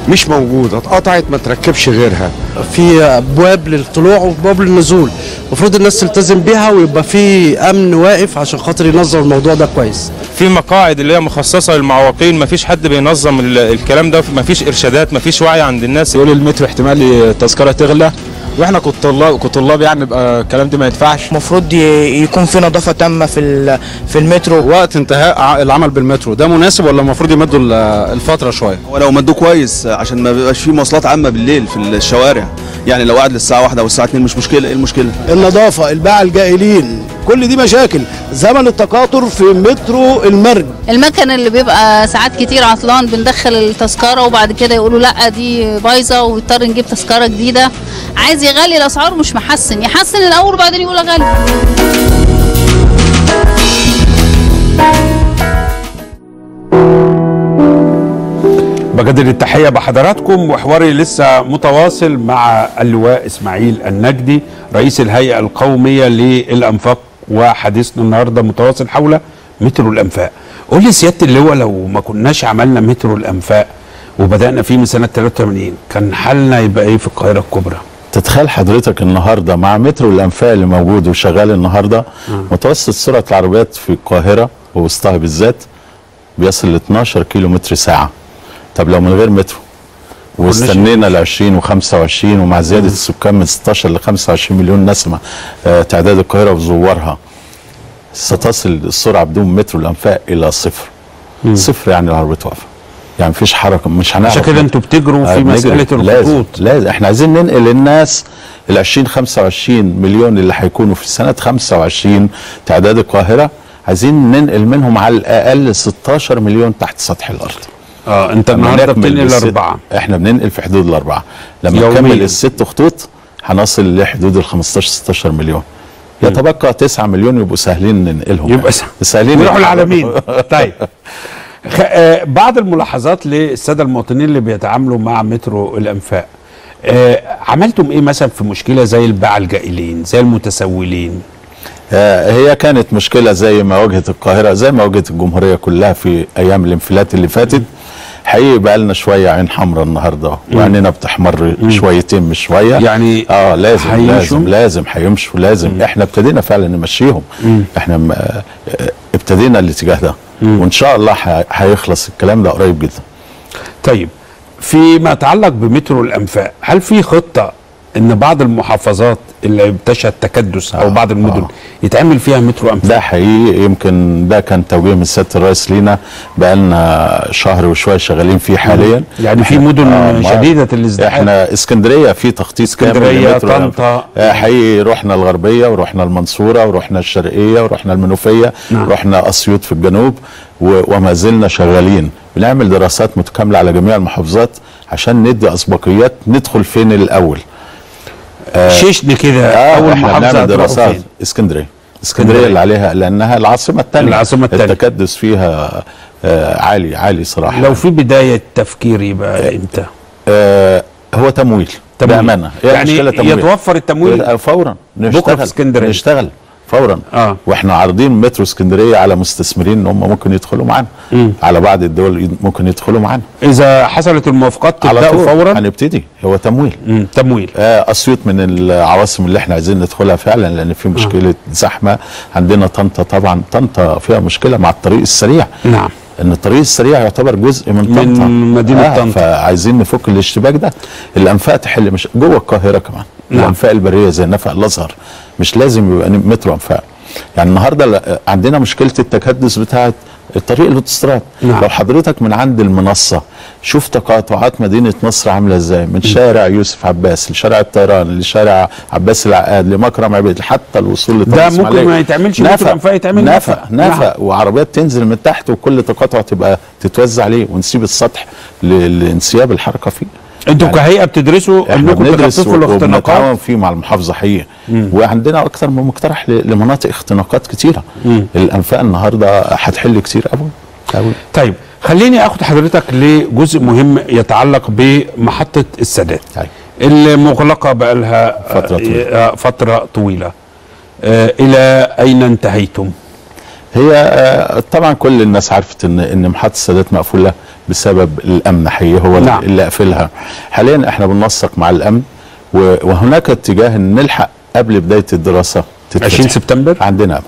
مش موجودة اتقطعت ما تركبش غيرها. في أبواب للطلوع وأبواب للنزول. المفروض الناس تلتزم بيها ويبقى في أمن واقف عشان خاطر ينظم الموضوع ده كويس. في مقاعد اللي هي مخصصة للمعوقين مفيش حد بينظم ال- الكلام ده مفيش إرشادات مفيش وعي عند الناس. يقول المترو احتمال التذكرة تغلى. وإحنا كطلاب كطلاب يعني يبقى الكلام ده ما يدفعش المفروض يكون في نظافة تامة في في المترو. وقت انتهاء العمل بالمترو ده مناسب ولا المفروض يمدوا ال- الفترة شوية؟ ولو مدوه كويس عشان ما بيبقاش فيه مواصلات عامة بالليل في الشوارع. يعني لو قعد للساعة واحدة أو الساعة 2 مش مشكلة إيه المشكلة؟ النظافة الباعة الجائلين. كل دي مشاكل. زمن التقاطر في مترو المرج. المكن اللي بيبقى ساعات كتير عطلان بندخل التذكرة وبعد كده يقولوا لأ دي بايظة ويضطر نجيب تذكرة جديدة. عايز يغلي الأسعار مش محسن يحسن الأول وبعدين يقول أغلي. بجدد التحية بحضراتكم وحواري لسه متواصل مع اللواء إسماعيل النجدي رئيس الهيئة القومية للأنفاق. وحديثنا النهاردة متواصل حول مترو الأنفاق. قول لي سيادة اللواء لو ما كناش عملنا مترو الأنفاق وبدأنا فيه من سنة 83 كان حالنا يبقى إيه في القاهرة الكبرى؟ تتخيل حضرتك النهارده مع مترو الأنفاق اللي موجود وشغال النهارده؟ متوسط سرعة العربيات في القاهرة ووسطها بالذات بيصل ل 12 كيلو متر ساعة. طب لو من غير مترو؟ واستنينا ل 20 و25 ومع زيادة السكان من 16 ل 25 مليون نسمة آه تعداد القاهرة وزوارها. ستصل السرعه بدون مترو الأنفاق إلى صفر. صفر يعني العربيات واقفه يعني مفيش حركة مش هنعرف. عشان كده أنتوا بتجروا في آه،. مسألة الخطوط. لازم لازم. إحنا عايزين ننقل الناس ال 20 25 مليون اللي هيكونوا في سنة 25 تعداد القاهرة. عايزين ننقل منهم على الأقل 16 مليون تحت سطح الأرض. آه أنت النهارده بتنقل أربعة إحنا بننقل في حدود الأربعة. لما. نكمل الست خطوط هنصل لحدود ال 15 16 مليون. يتبقى 9 مليون يبقوا سهلين ننقلهم يبقى سهلين يتحركوا. العالمين [LAUGHS] طيب. خ- آه، بعض الملاحظات للسادة المواطنين اللي بيتعاملوا مع مترو الأنفاق. آه، عملتم إيه مثلا في مشكلة زي الباعة الجائلين زي المتسولين؟ هي كانت مشكلة زي ما واجهت القاهرة زي ما واجهت الجمهورية كلها في أيام الانفلات اللي فاتت. حقيقي بقى لنا شوية عين حمراء النهاردة وعيننا بتحمر شويتين مش شوية. يعني آه لازم هيمشوا؟ لازم لازم هيمشوا لازم. إحنا ابتدينا فعلا نمشيهم. إحنا م- آه، آه، ابتدينا الاتجاه ده. وإن شاء الله هيخلص الكلام ده قريب جدا. طيب فيما يتعلق بمترو الأنفاق هل في خطة إن بعض المحافظات اللي بتشهد تكدس أو بعض المدن يتعمل فيها مترو انفاق ده حقيقي يمكن ده كان توجيه من سيادة الرئيس لينا بقى لنا شهر وشوية شغالين فيه حاليا يعني في مدن ما- شديدة الازدحام. إحنا اسكندرية في تخطيط كامل اسكندرية، للمترو. طنطا. آه، حقيقي رحنا الغربية ورحنا المنصورة ورحنا الشرقية ورحنا المنوفية نعم. رحنا أسيوط في الجنوب وما زلنا شغالين بنعمل دراسات متكاملة على جميع المحافظات عشان ندي أسبقيات ندخل فين الأول شيشني كده آه أول محافظة دراسات؟ اسكندرية اسكندرية اللي عليها لأنها العاصمة الثانية العاصمة التانية. التكدس فيها آه عالي عالي صراحة لو في بداية تفكير يبقى إمتى؟ آه هو تمويل, تمويل. بأمانة يعني المشكلة تمويل. يتوفر التمويل آه، فورا نشتغل في اسكندرية. نشتغل فورا. آه. وإحنا عارضين مترو اسكندرية على مستثمرين إن هم ممكن يدخلوا معانا. على بعض الدول ممكن يدخلوا معانا. إذا حصلت الموافقات على تبدأوا فورا؟ هنبتدي. هو تمويل. مم. تمويل. آه اسيوط من العواصم اللي إحنا عايزين ندخلها فعلا لأن في مشكلة زحمة. عندنا طنطا طبعا. طنطا فيها مشكلة مع الطريق السريع. نعم. إن الطريق السريع يعتبر جزء من من طنطا. مدينة طنطا. فعايزين نفك الاشتباك ده. الانفاق تحل مش جوه القاهرة كمان. الأنفاق البرية زي نفق الأزهر مش لازم يبقى مترو أنفاق. يعني النهارده عندنا مشكلة التكدس بتاعه الطريق الأوتوستراد. نعم. لو حضرتك من عند المنصة شوف تقاطعات مدينة نصر عاملة إزاي من شارع يوسف عباس لشارع الطيران لشارع عباس العقاد لمكرم عبيد حتى الوصول لطريق ده. ممكن ما يتعملش نفق يتعمل. نفق نفق. نفق. وعربيات تنزل من تحت وكل تقاطع تبقى تتوزع عليه ونسيب السطح لانسياب الحركة فيه. أنتوا كهيئه بتدرسوا انكم تخففوا الاختناقات؟ وبنتعاون فيه مع المحافظة حقيقة. وعندنا أكثر من مقترح لمناطق اختناقات كتيرة. الأنفاق النهارده هتحل كتير قوي. قوي. طيب خليني اخد حضرتك لجزء مهم يتعلق بمحطة السادات. اللي مغلقه بقى لها فترة طويلة. آه، فترة طويلة. آه، إلى أين انتهيتم؟ هي آه، طبعا كل الناس عرفت إن إن محطة السادات مقفولة بسبب الأمن حقيقي هو نعم. اللي قافلها حاليا إحنا بننسق مع الأمن وهناك اتجاه إن نلحق قبل بداية الدراسة تتفتح. 20 سبتمبر عندنا امل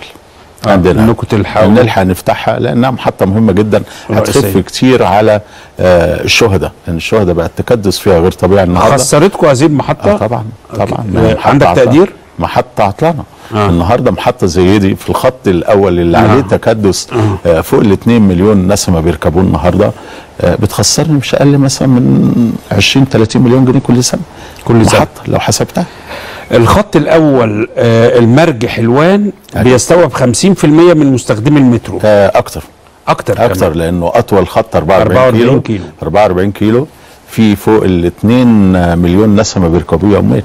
آه، عندنا إنكم تلحقوا نلحق نفتحها لأنها محطة مهمة جدا هتخف. كتير على آه، الشهداء لأن الشهداء بقى التكدس فيها غير طبيعي النهارده خسرتكم هذه المحطة آه طبعا طبعا عندك. تقدير؟ محطة عطلانة آه. آه. النهارده محطة زي دي في الخط الأول اللي آه. عليه تكدس آه. فوق ال 2 مليون نسمه بيركبوه النهارده آه بتخسرني مش أقل مثلا من 20 30 مليون جنيه كل سنة كل سنة. محطة لو حسبتها الخط الأول آه، المرج حلوان بيستوعب 50% من مستخدمي المترو آه أكتر أكتر أكتر كمان. لأنه أطول خط 44, 44 كيلو, كيلو. 44 كيلو في فوق ال 2 مليون نسمه بيركبوه يوميا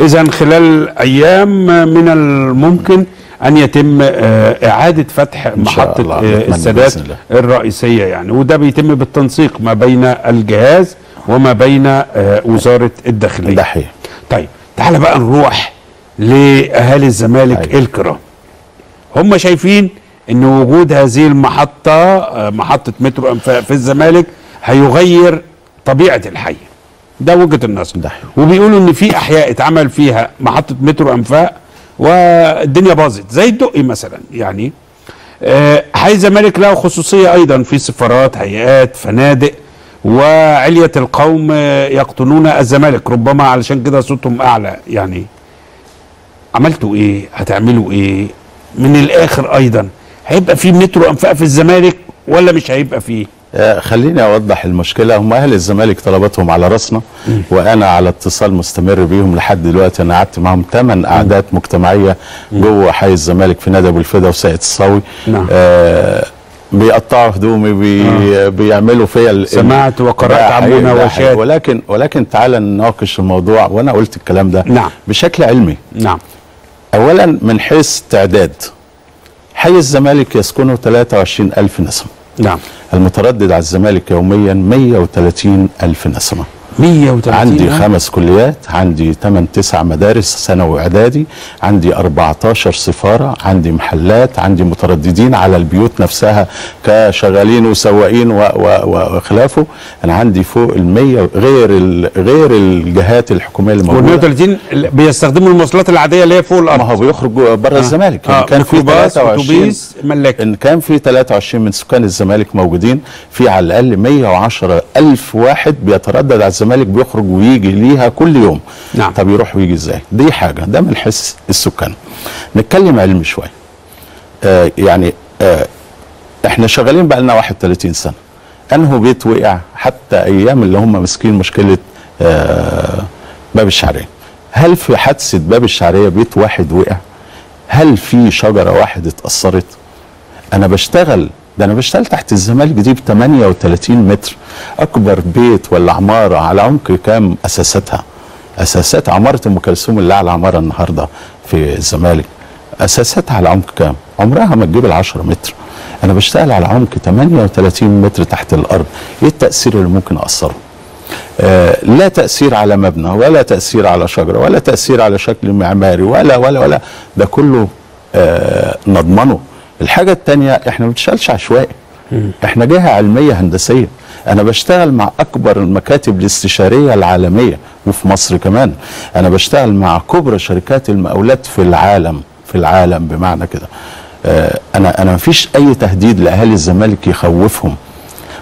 اذا خلال أيام من الممكن أن يتم آه، إعادة فتح الله، آه، السادات. الرئيسية يعني. وده بيتم بالتنسيق ما بين الجهاز وما بين آه، وزارة الداخلية. ده حقيقي طيب تعال بقى نروح لأهالي الزمالك أيوة. الكرام. هم شايفين إن وجود هذه المحطة آه، محطة مترو في الزمالك هيغير طبيعة الحي. ده وجهة النظر. ده. وبيقولوا إن في أحياء اتعمل فيها محطة مترو أنفاق والدنيا باظت زي الدقي مثلا. يعني آه، حي الزمالك له خصوصية أيضا في سفارات هيئات فنادق وعلية القوم آه، يقطنون الزمالك. ربما علشان كده صوتهم أعلى. يعني عملتوا إيه؟ هتعملوا إيه؟ من الآخر أيضا هيبقى في مترو أنفاق في الزمالك ولا مش هيبقى فيه؟ خليني أوضح المشكلة هم أهل الزمالك طلباتهم على رأسنا وأنا على اتصال مستمر بيهم لحد دلوقتي أنا قعدت معاهم ثمان قعدات مجتمعية جوه حي الزمالك في ندى ابو الفدا وساقية الصاوي نعم. آه بيقطعوا هدومي بي آه. بيعملوا فيا سمعت ده مناوشات. حقيقي. ولكن ولكن تعالى نناقش الموضوع وأنا قلت الكلام ده نعم. بشكل علمي نعم اولا من حيث تعداد حي الزمالك يسكنه 23 ألف نسمة نعم المتردد على الزمالك يوميا 130 ألف نسمة. 130 عندي؟ خمس كليات عندي 8 9 مدارس ثانوي وإعدادي عندي 14 سفارة عندي محلات عندي مترددين على البيوت نفسها كشغالين وسواقين وخلافه. أنا عندي فوق ال 100 غير ال- غير الجهات الحكومية اللي وال موجوده 130 بيستخدموا المواصلات العادية اللي هي فوق الأرض. ما هو بيخرج بره آه. الزمالك. آه، إن كان في ميكروباص، 23 أتوبيس، ملاك. إن كان في 23 من سكان الزمالك موجودين في على الأقل 110 ألف واحد بيتردد على الزمالك. بيخرج ويجي ليها كل يوم. نعم. طب يروح ويجي إزاي؟ دي حاجة ده من حيث السكان. نتكلم علمي شوية. آه يعني آه إحنا شغالين بقى لنا 31 سنة. انه بيت وقع؟ حتى أيام اللي هم ماسكين مشكلة آه باب الشعرية. هل في حادثة باب الشعرية بيت واحد وقع؟ هل في شجرة واحدة اتأثرت؟ أنا بشتغل ده أنا بشتغل تحت الزمالك دي ب 38 متر. أكبر بيت ولا عمارة على عمق كام أساساتها؟ أساسات عمارة أم كلثوم اللي على عمارة النهارده في الزمالك. أساساتها على عمق كام؟ عمرها ما تجيب ال 10 متر. أنا بشتغل على عمق 38 متر تحت الأرض. إيه التأثير اللي ممكن أثره؟ آه لا تأثير على مبنى ولا تأثير على شجرة ولا تأثير على شكل معماري ولا ولا ولا. ده كله آه نضمنه. الحاجة الثانية إحنا ما بنشتغلش عشوائي. إحنا جهة علمية هندسية. أنا بشتغل مع أكبر المكاتب الاستشارية العالمية وفي مصر كمان. أنا بشتغل مع كبرى شركات المقاولات في العالم في العالم بمعنى كده. آه أنا أنا مفيش أي تهديد لأهالي الزمالك يخوفهم.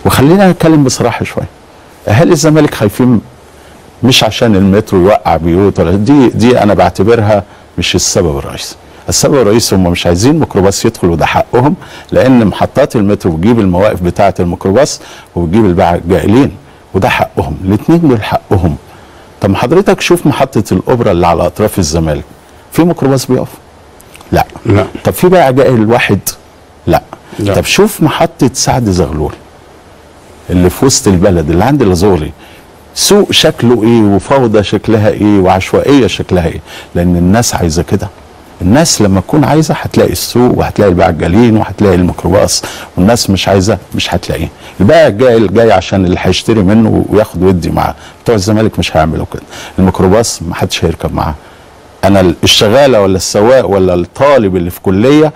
وخلينا نتكلم بصراحة شوية. أهالي الزمالك خايفين مش عشان المترو يوقع بيوت ولا دي دي أنا بعتبرها مش السبب الرئيسي. السبب الرئيسي هم مش عايزين ميكروباص يدخل وده حقهم لأن محطات المترو بتجيب المواقف بتاعة الميكروباص وبتجيب الباعة الجائلين وده حقهم الاثنين دول حقهم. طب حضرتك شوف محطة الأوبرا اللي على أطراف الزمالك في ميكروباص بيقف؟ لا. لا. طب في بقى جائل واحد؟ لا. لا. طب شوف محطة سعد زغلول اللي في وسط البلد اللي عند الازوري سوق شكله إيه وفوضى شكلها إيه وعشوائية شكلها إيه؟ لأن الناس عايزة كده. الناس لما تكون عايزة هتلاقي السوق وهتلاقي الباعة الجالين وهتلاقي الميكروباص والناس مش عايزة مش هتلاقيه. الباقي الجاي الجاي عشان اللي هيشتري منه وياخد ويدي معاه. بتوع الزمالك مش هيعملوا كده. الميكروباص ما حدش هيركب معاه. أنا الشغالة ولا السواق ولا الطالب اللي في كلية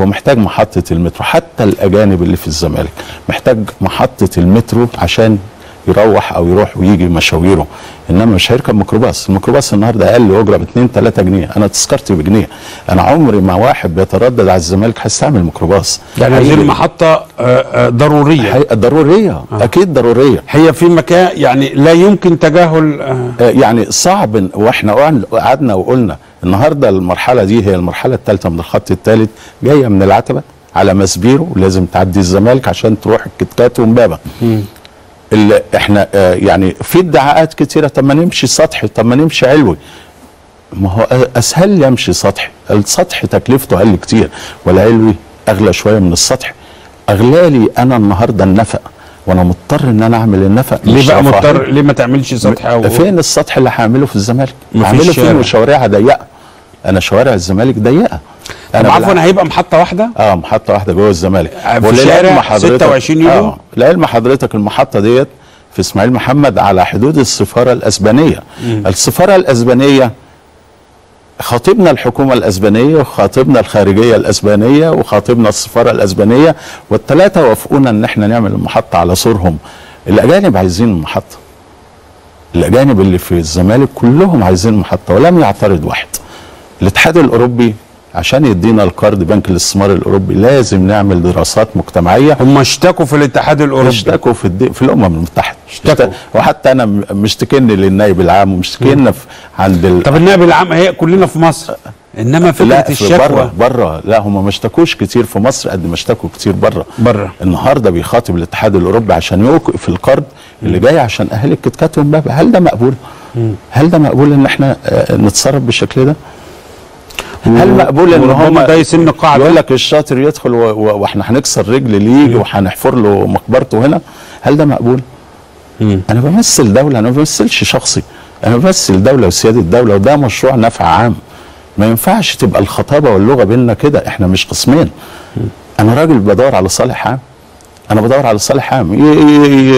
هو محتاج محطة المترو. حتى الأجانب اللي في الزمالك محتاج محطة المترو عشان يروح أو يروح ويجي مشاويره. إنما مش هيركب ميكروباص. الميكروباص النهاردة أقل أجرة ب 2 3 جنيه. أنا تذكرتي بجنيه. أنا عمري ما واحد بيتردد على الزمالك هيستعمل ميكروباص. يعني هذه المحطة آه، آه، ضرورية. هي- ضرورية. آه. أكيد ضرورية. هي في مكان يعني لا يمكن تجاهل آه، آه، يعني صعب. وإحنا قعدنا وقلنا النهارده المرحلة دي هي المرحلة الثالثة من الخط الثالث جاية من العتبة على مسبيرو ولازم تعدي الزمالك عشان تروح الكتكات ومبابة. اللي إحنا آه يعني في ادعاءات كتيره طب ما نمشي سطحي طب ما نمشي علوي ما هو أسهل لي أمشي سطحي السطح تكلفته أقل كتير والعلوي أغلى شوية من السطح أغلى لي أنا النهارده النفق وأنا مضطر إن أنا أعمل النفق ليه بقى. مضطر ليه ما تعملش سطح أو فين السطح اللي هعمله في الزمالك؟ هعمله فين. وشوارعها ضيقة أنا شوارع الزمالك ضيقة طب عفوا هيبقى محطة واحدة؟ آه محطة واحدة جوه الزمالك. في وللعلم شارع حضرتك- 26 يوليو؟ آه لعلم حضرتك المحطة ديت في إسماعيل محمد على حدود السفارة الأسبانية. مم. السفارة الأسبانية خاطبنا الحكومة الأسبانية وخاطبنا الخارجية الأسبانية وخاطبنا السفارة الأسبانية والثلاثة وافقونا إن إحنا نعمل المحطة على سورهم الأجانب عايزين المحطة. الأجانب اللي في الزمالك كلهم عايزين المحطة ولم يعترض واحد. الاتحاد الأوروبي عشان يدينا القرض بنك الاستثمار الأوروبي لازم نعمل دراسات مجتمعية. هم اشتكوا في الاتحاد الأوروبي. اشتكوا في الدي... في الأمم المتحدة. اشتكوا. وحتى أنا م- مشتكيني للنائب العام ومشتكينا في عند ال... طب النائب العام هي كلنا في مصر. إنما فكرة لا في الشكوى. بره بره لا هم ما اشتكوش كتير في مصر قد ما اشتكوا كتير بره بره النهارده بيخاطب الاتحاد الأوروبي عشان يوقف القرض اللي جاي عشان اهالي الكتكات ومبابه هل ده مقبول؟ هل ده مقبول إن إحنا آه، نتصرف بالشكل ده؟ هل مقبول إن هم ده يسن قاعدة. يقول لك الشاطر يدخل وإحنا هنكسر رجل يجي وهنحفر له مقبرته هنا. هل ده مقبول؟ أنا بمثل دولة أنا ما بمثلش شخصي. أنا بمثل دولة وسيادة الدولة وده مشروع نفع عام. ما ينفعش تبقى الخطابة واللغة بيننا كده إحنا مش قسمين. أنا راجل بدور على صالح عام. أنا بدور على صالح عام.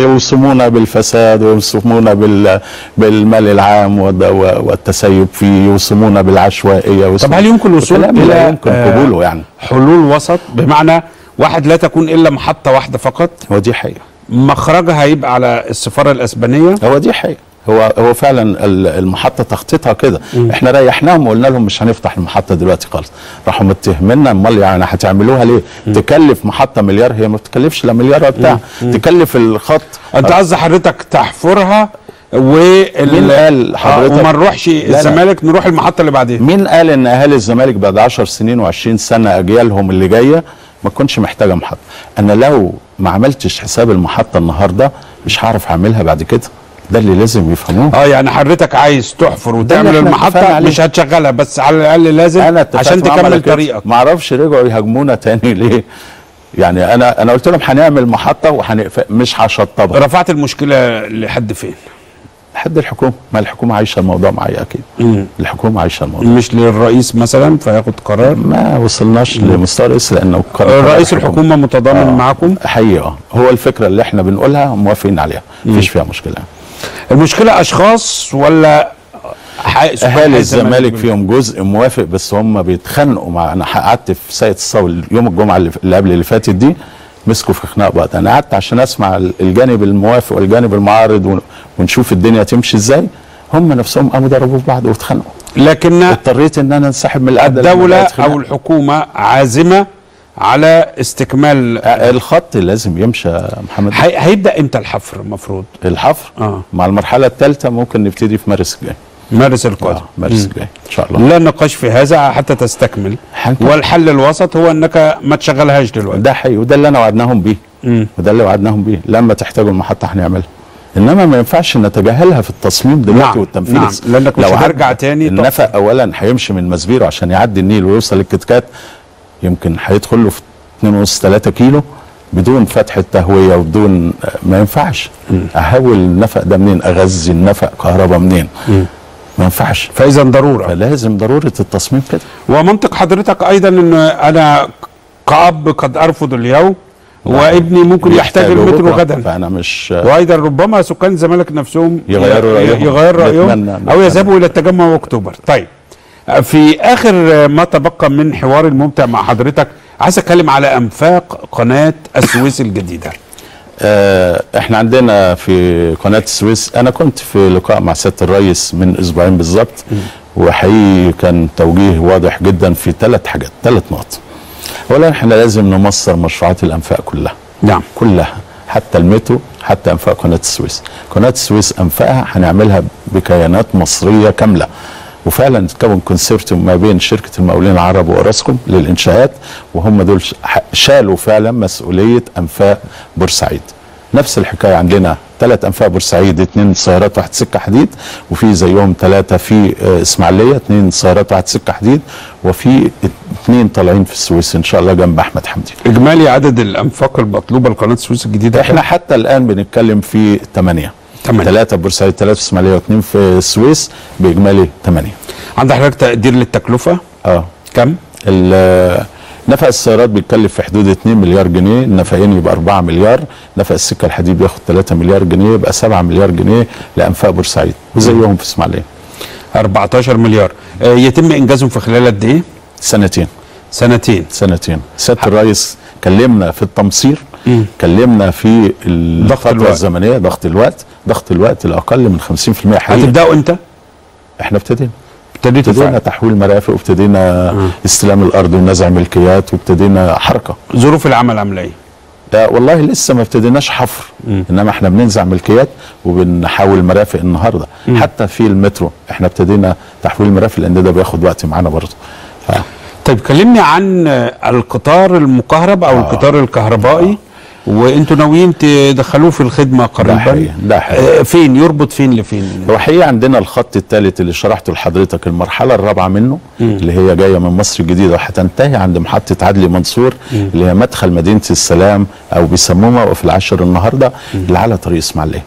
يوصمونا بالفساد ويوصمونا بال بالمال العام والتسيب فيه يوصمونا بالعشوائية. طب هل يمكن الوصول إلى يمكن آه، قبوله يعني. حلول وسط؟ بمعنى واحد لا تكون إلا محطة واحدة فقط؟ هو دي حقيقة. مخرجها هيبقى على السفارة الإسبانية؟ هو دي حقيقة. هو هو فعلا ال- المحطة تخطيطها كده. إحنا ريحناهم وقلنا لهم مش هنفتح المحطة دلوقتي خالص. راحوا متهمينا امال يعني هتعملوها ليه؟ تكلف محطة مليار هي ما بتكلفش لا مليار ولا بتاع. تكلف الخط. انت قصدي حضرتك تحفرها وال مين قال حضرتك؟ آه وما نروحش. الزمالك نروح المحطة اللي بعدين. مين قال إن أهالي الزمالك بعد 10 سنين و20 سنة أجيالهم اللي جاية ما تكونش محتاجة محطة؟ أنا لو ما عملتش حساب المحطة النهارده مش هعرف أعملها بعد كده. ده اللي لازم يفهموه. آه يعني حضرتك عايز تحفر وتعمل المحطة. مش هتشغلها بس على الأقل لازم اتفقت عشان تكمل. طريقك. ما أعرفش رجعوا يهاجمونا تاني [LAUGHS] ليه؟ يعني أنا أنا قلت لهم هنعمل محطة وهنقفل مش هشطبها. رفعت المشكلة لحد فين؟ لحد الحكومة. ما الحكومة عايشة الموضوع معايا أكيد. الحكومة عايشة الموضوع. مش للرئيس مثلا فياخد قرار؟ ما وصلناش لمستوى الرئيس لأنه قرار رئيس الحكومة. الحكومة متضامن آه. معاكم؟ حقيقة. هو الفكرة اللي إحنا بنقولها موافقين عليها. مفيش فيها مشكلة. المشكلة أشخاص ولا أهالي الزمالك فيهم جزء موافق بس هم بيتخانقوا مع أنا قعدت في سيد الصول يوم الجمعة اللي قبل اللي فاتت دي مسكوا في خناق بعض. أنا قعدت عشان أسمع الجانب الموافق والجانب المعارض ون- ونشوف الدنيا تمشي إزاي. هم نفسهم قاموا ضربوا في بعض واتخانقوا. لكن اضطريت إن أنا انسحب من القعدة الدولة. أو الحكومة عازمة على استكمال الخط لازم يمشي محمد. هي- هيبدأ إمتى الحفر المفروض؟ الحفر؟ آه. مع المرحلة الثالثة ممكن نبتدي في مارس الجاي مارس القادم. مارس مم. الجاي إن شاء الله. لا نقاش في هذا حتى تستكمل. والحل الوسط هو أنك ما تشغلهاش دلوقتي. ده حقيقي وده اللي أنا وعدناهم بيه. وده اللي وعدناهم بيه. لما تحتاجوا المحطة هنعملها. إنما ما ينفعش نتجاهلها في التصميم دلوقتي نعم، والتنفيذ. نعم، لأنك مش لو هترجع تاني النفق اولا هيمشي من مسبيرو عشان يعدي النيل ويوصل الكتكات يمكن هيدخل له في 2.5 3 كيلو بدون فتح التهوية وبدون ما ينفعش. اهول النفق ده منين؟ أغذي النفق كهرباء منين؟ ما ينفعش. فإذا ضرورة. فلازم ضرورة التصميم كده. ومنطق حضرتك أيضا إن أنا كأب قد أرفض اليوم وابني ممكن يحتاج المترو غدا. فأنا مش وأيضا ربما سكان الزمالك نفسهم يغيروا رأيهم. يغير رايهم أو. يذهبوا إلى التجمع أكتوبر. طيب. في آخر ما تبقى من حوار الممتع مع حضرتك عايز أتكلم على أنفاق قناة السويس الجديدة. آه، إحنا عندنا في قناة السويس أنا كنت في لقاء مع سيادة الرئيس من أسبوعين بالظبط وحقيقي كان توجيه واضح جدا في ثلاث حاجات ثلاث نقط. اولا إحنا لازم نمصر مشروعات الأنفاق كلها. نعم. كلها حتى المترو حتى أنفاق قناة السويس. قناة السويس أنفاقها هنعملها بكيانات مصرية كاملة. وفعلا تكون consortium ما بين شركة المقاولين العرب وأوراسكوم للإنشاءات وهم دول شالوا فعلا مسؤولية أنفاق بورسعيد. نفس الحكاية عندنا ثلاث أنفاق بورسعيد اثنين سيارات واحد سكة حديد وفي زيهم ثلاثة في آه، إسماعيلية اثنين سيارات واحد سكة حديد وفي اثنين طالعين في السويس إن شاء الله جنب أحمد حمدي. إجمالي عدد الأنفاق المطلوبة لقناة السويس الجديدة؟ إحنا حتى الآن بنتكلم في ثمانية ثلاثة في بورسعيد ثلاثة في إسماعيلية واثنين في السويس بإجمالي ثمانية عند حضرتك تقدير للتكلفة؟ آه. كم؟ نفق السيارات بيتكلف في حدود 2 مليار جنيه النفقين يبقى 4 مليار نفق السكة الحديد بياخد 3 مليار جنيه يبقى 7 مليار جنيه لأنفاق بورسعيد. وزيهم في إسماعيلية. 14 مليار. آه، يتم إنجازهم في خلال قد إيه؟ سنتين. سنتين. سنتين. سيادة الرئيس كلمنا في التمصير كلمنا في الفترة الوقت. الزمنية ضغط الوقت. ضغط الوقت الأقل من 50% حقيقي هتبداوا إمتى؟ إحنا ابتدينا. ابتدينا. تحويل مرافق وابتدينا استلام الأرض ونزع ملكيات وابتدينا حركة. ظروف العمل عاملة إيه؟ لا والله لسه ما ابتديناش حفر. إنما إحنا بننزع ملكيات وبنحول مرافق النهارده. مم. حتى في المترو إحنا ابتدينا تحويل مرافق لأن ده بياخد وقت معانا برضه. ف- طيب كلمني عن آه، القطار المكهرب أو القطار الكهربائي. وانتوا ناويين تدخلوه في الخدمة قريبا؟ حقيقي، ده حقيقي. آه، فين؟ يربط فين لفين؟ هو حقيقة عندنا الخط الثالث اللي شرحته لحضرتك المرحلة الرابعة منه اللي هي جاية من مصر الجديدة وهتنتهي عند محطة عدلي منصور اللي هي مدخل مدينة السلام أو بيسموها موقف العاشر النهاردة اللي على طريق إسماعيلية.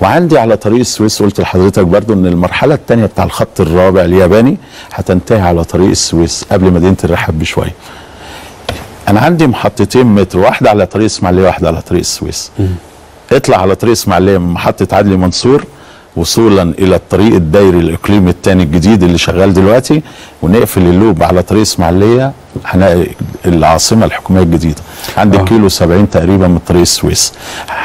وعندي على طريق السويس قلت لحضرتك برضو إن المرحلة الثانية بتاع الخط الرابع الياباني هتنتهي على طريق السويس قبل مدينة الرحاب بشوية. أنا عندي محطتين مترو واحدة على طريق إسماعيلية واحدة على طريق السويس اطلع على طريق إسماعيلية من محطة عدلي منصور وصولا إلى الطريق الدايري الإقليمي الثاني الجديد اللي شغال دلوقتي ونقفل اللوب على طريق إسماعيلية هنلاقي العاصمة الحكومية الجديدة. عند آه. كيلو 70 تقريبا من طريق السويس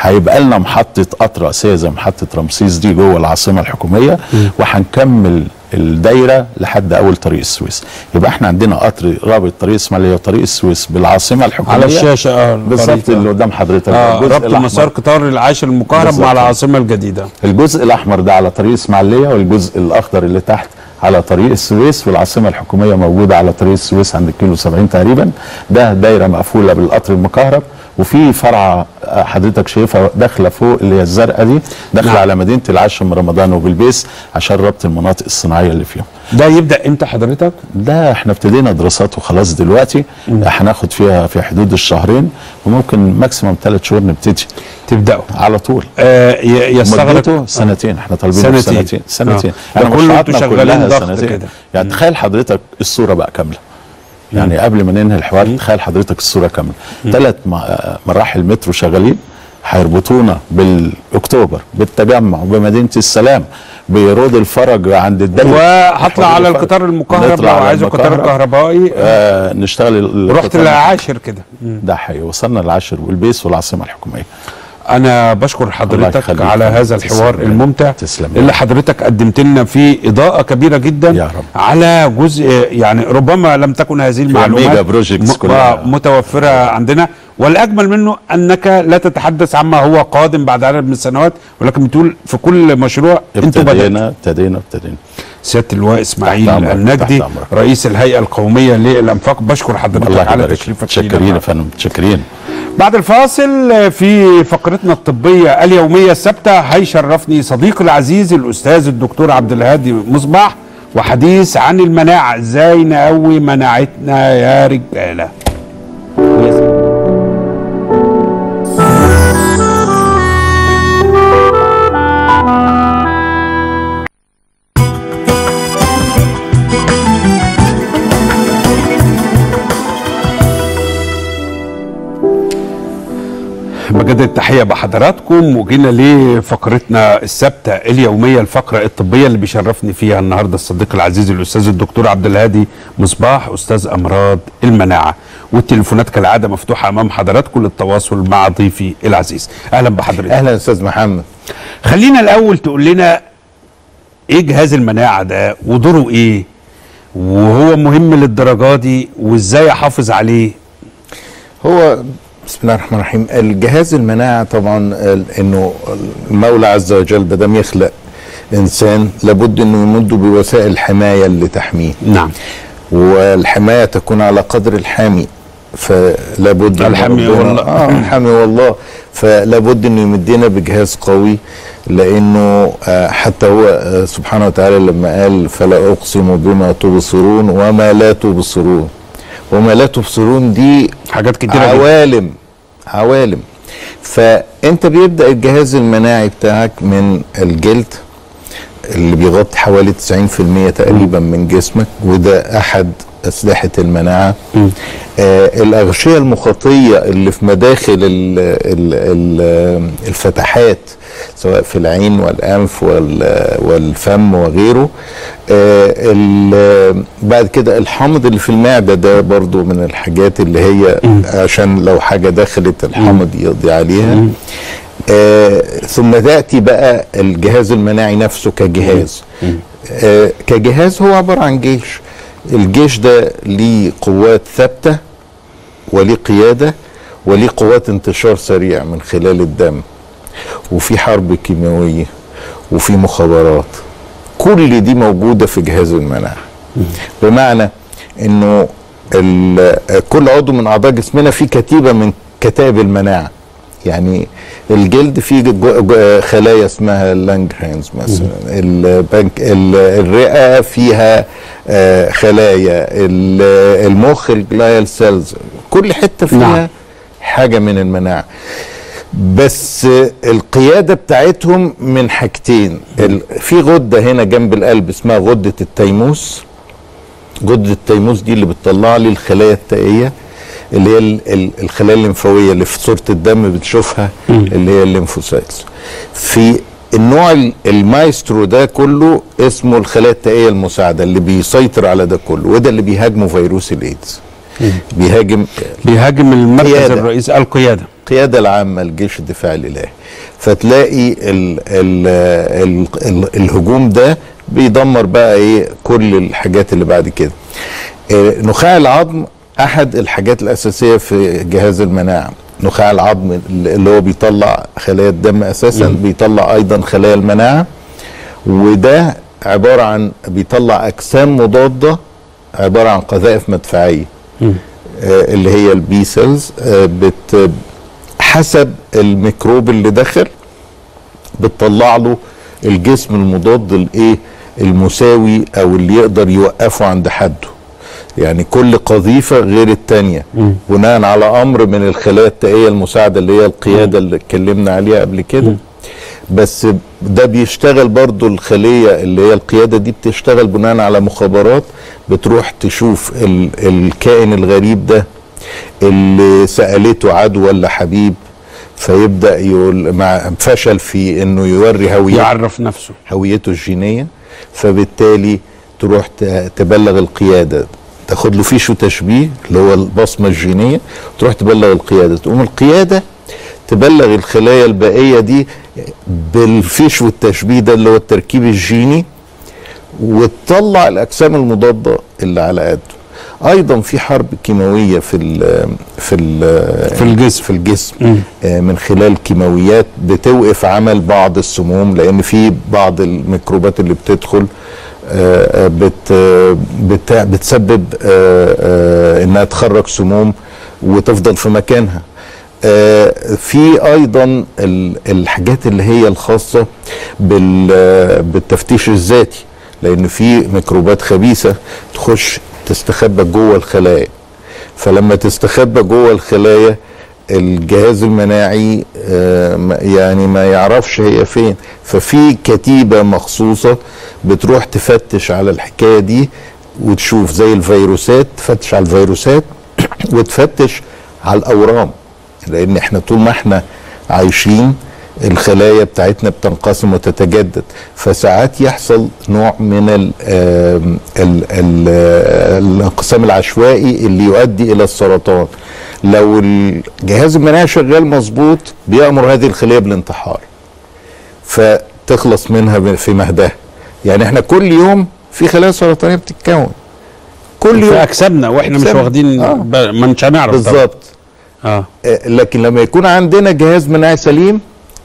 هيبقى لنا محطة قطر رئيسيه زي محطة رمسيس دي جوه العاصمة الحكومية وهنكمل الدايرة لحد أول طريق السويس يبقى إحنا عندنا قطر رابط طريق إسماعيلية وطريق السويس بالعاصمة الحكومية على الشاشة آه بالظبط. اللي قدام حضرتك الجزء ربط. مسار قطار العاشر المكهرب بالظبط. مع العاصمة الجديدة الجزء الأحمر ده على طريق إسماعيلية والجزء الأخضر اللي تحت على طريق السويس والعاصمة الحكومية موجودة على طريق السويس عند كيلو 70 تقريبا ده دايرة مقفولة بالقطر المكهرب وفي فرع آه، حضرتك شايفها داخلة فوق اللي هي الزرقاء دي داخلة نعم. على مدينة العاشر رمضان وبالبيس عشان ربط المناطق الصناعية اللي فيهم ده يبدأ إمتى حضرتك؟ ده إحنا ابتدينا دراسات وخلاص دلوقتي هناخد فيها في حدود الشهرين وممكن ماكسيموم ثلاث شهور نبتدي تبدأوا على طول آه يستغرق مدته سنتين إحنا طالبين سنتين. سنتين سنتين آه. ده كله أنتوا شغالين ضغط. كده. يعني تخيل حضرتك الصورة بقى كاملة يعني قبل ما ننهي الحوار تخيل حضرتك الصورة كاملة. ثلاث مراحل مترو شغالين هيربطونا بأكتوبر بالتجمع بمدينة السلام برود الفرج عند الدلو وهطلع على القطار المكهرب لو عايز القطار الكهربائي آه نشتغل رحت للعاشر كده. ده حقيقي وصلنا للعاشر وبلبيس والعاصمة الحكومية. أنا بشكر حضرتك. على هذا الحوار تسلم. الممتع تسلم. اللي حضرتك قدمت لنا فيه إضاءة كبيرة جدا يا رب. على جزء يعني ربما لم تكن هذه المعلومات متوفرة عندنا والأجمل منه أنك لا تتحدث عما هو قادم بعد عدد من السنوات ولكن بتقول في كل مشروع أنتوا ابتدينا ابتدينا ابتدينا سيادة اللواء إسماعيل النجدي. رئيس الهيئة القومية للأنفاق بشكر حضرتك على تشريفك لينا يا فندم متشكرين بعد الفاصل في فقرتنا الطبية اليومية الثابتة هيشرفني صديقي العزيز الأستاذ الدكتور عبد الهادي مصباح وحديث عن المناعة. إزاي نقوي مناعتنا يا رجالة؟ بجد التحية بحضراتكم وجينا لفقرتنا الثابتة اليومية الفقرة الطبية اللي بيشرفني فيها النهاردة الصديق العزيز الأستاذ الدكتور عبد الهادي مصباح أستاذ أمراض المناعة. والتليفونات كالعادة مفتوحة أمام حضراتكم للتواصل مع ضيفي العزيز. أهلا بحضرتك. أهلا أستاذ محمد. خلينا الأول تقول لنا إيه جهاز المناعة ده ودوره إيه وهو مهم للدرجة دي وإزاي أحافظ عليه؟ هو بسم الله الرحمن الرحيم. الجهاز المناعة طبعا إنه المولى عز وجل بدم يخلق إنسان لابد إنه يمد بوسائل اللي تحميه نعم. والحماية تكون على قدر الحامي فلابد إن الحامي ربنا- والله. آه الحامي والله. فلابد إنه يمدنا بجهاز قوي لأنه آه حتى هو آه سبحانه وتعالى لما قال فلا أقسم بما تبصرون وما لا تبصرون. وما لا تبصرون دي حاجات كتيرة. عوالم عوالم فأنت بيبدأ الجهاز المناعي بتاعك من الجلد اللي بيغطي حوالي 90% تقريبا من جسمك وده أحد أسلحة المناعة. آه الأغشية المخاطية اللي في مداخل ال ال ال الفتحات سواء في العين والأنف وال- والفم وغيره آه بعد كده الحمض اللي في المعدة ده برضو من الحاجات اللي هي عشان لو حاجة دخلت الحمض يقضي عليها. آه ثم تأتي بقى الجهاز المناعي نفسه كجهاز. آه كجهاز هو عبارة عن جيش. الجيش ده ليه قوات ثابتة وليه قيادة وليه قوات انتشار سريع من خلال الدم وفي حرب كيميائيه وفي مخابرات. كل دي موجودة في جهاز المناعه بمعنى إنه كل عضو من أعضاء جسمنا فيه كتيبة من كتائب المناعة. يعني الجلد فيه جو- جو- خلايا اسمها اللانجرهانز مثلا. البنك ال- الرئة فيها آه، خلايا. ال- المخ ال glial cells كل حتة فيها نعم. حاجة من المناعة. بس القيادة بتاعتهم من حاجتين. في غدة هنا جنب القلب اسمها غدة التيموس. غدة التيموس دي اللي بتطلع لي الخلايا التائيه اللي هي ال- ال- الخلايا الليمفاوية اللي في صورة الدم بتشوفها اللي هي ال lymphocytes. في النوع ال- المايسترو ده كله اسمه الخلايا التائيه المساعدة اللي بيسيطر على ده كله وده اللي بيهاجمه فيروس الإيدز. بيهاجم بيهاجم المركز قيادة. الرئيسي القيادة. القيادة العامة لجيش الدفاع الإلهي فتلاقي ال ال ال ال الهجوم ده بيدمر بقى إيه كل الحاجات اللي بعد كده. آه، نخاع العظم أحد الحاجات الأساسية في جهاز المناعة نخاع العظم اللي هو بيطلع خلايا الدم أساسا بيطلع أيضا خلايا المناعة وده عبارة عن بيطلع أجسام مضادة عبارة عن قذائف مدفعية. آه، اللي هي ال B cells بت حسب الميكروب اللي دخل بتطلع له الجسم المضاد الايه المساوي أو اللي يقدر يوقفه عند حده. يعني كل قذيفة غير التانية. بناء على أمر من الخلايا التائيه المساعدة اللي هي القيادة اللي اتكلمنا عليها قبل كده. بس ده بيشتغل برضو الخلية اللي هي القيادة دي بتشتغل بناء على مخابرات بتروح تشوف ال الكائن الغريب ده اللي سألته عدو ولا حبيب فيبدأ يقول مع فشل في إنه يوري هويته يعرف نفسه. هويته الجينية فبالتالي تروح تبلغ القيادة. تاخد له فيش وتشبيه اللي هو البصمة الجينية تروح تبلغ القيادة. تقوم القيادة تبلغ الخلايا الباقية دي بالفيش والتشبيه ده اللي هو التركيب الجيني وتطلع الأجسام المضادة اللي على قده. أيضا في حرب كيماوية في ال في ال في الجسم. في الجسم. آه، من خلال كيماويات بتوقف عمل بعض السموم لأن في بعض الميكروبات اللي بتدخل آه، بت بت بتسبب آه، آه، إنها تخرج سموم وتفضل في مكانها. آه، في أيضا ال- الحاجات اللي هي الخاصة بال- بالتفتيش الذاتي لأن في ميكروبات خبيثة تخش تستخبى جوه الخلايا. فلما تستخبى جوه الخلايا الجهاز المناعي آه، يعني ما يعرفش هي فين. ففي كتيبة مخصوصة بتروح تفتش على الحكاية دي وتشوف زي الفيروسات تفتش على الفيروسات [COUGHS] وتفتش على الأورام. لأن إحنا طول ما إحنا عايشين الخلايا بتاعتنا بتنقسم وتتجدد. فساعات يحصل نوع من ال الانقسام العشوائي اللي يؤدي إلى السرطان. لو الجهاز المناعي شغال مظبوط بيأمر هذه الخلية بالانتحار فتخلص منها في مهدها يعني إحنا كل يوم في خلايا سرطانية بتتكون كل يوم أجسامنا وإحنا مش. واخدين آه. ب- ما مش هنعرف. بالظبط آه آه، لكن لما يكون عندنا جهاز مناعي سليم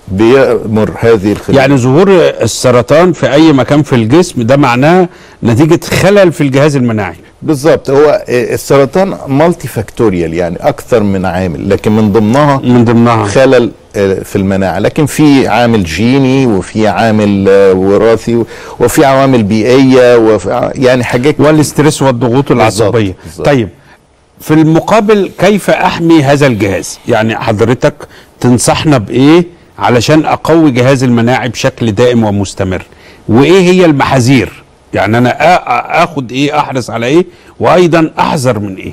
بيأمر هذه الخلايا يعني ظهور السرطان في أي مكان في الجسم ده معناه نتيجة خلل في الجهاز المناعي بالظبط هو السرطان multifactorial يعني أكثر من عامل لكن من ضمنها من ضمنها. خلل آه، في المناعة. لكن في عامل جيني وفي عامل آه، وراثي وفي عوامل بيئية وفي يعني حاجات وال stress والضغوط العصبية. طيب في المقابل كيف أحمي هذا الجهاز؟ يعني حضرتك تنصحنا بإيه؟ علشان أقوي جهاز المناعي بشكل دائم ومستمر. وإيه هي المحاذير؟ يعني أنا آخد إيه أحرص على إيه وأيضا أحذر من إيه.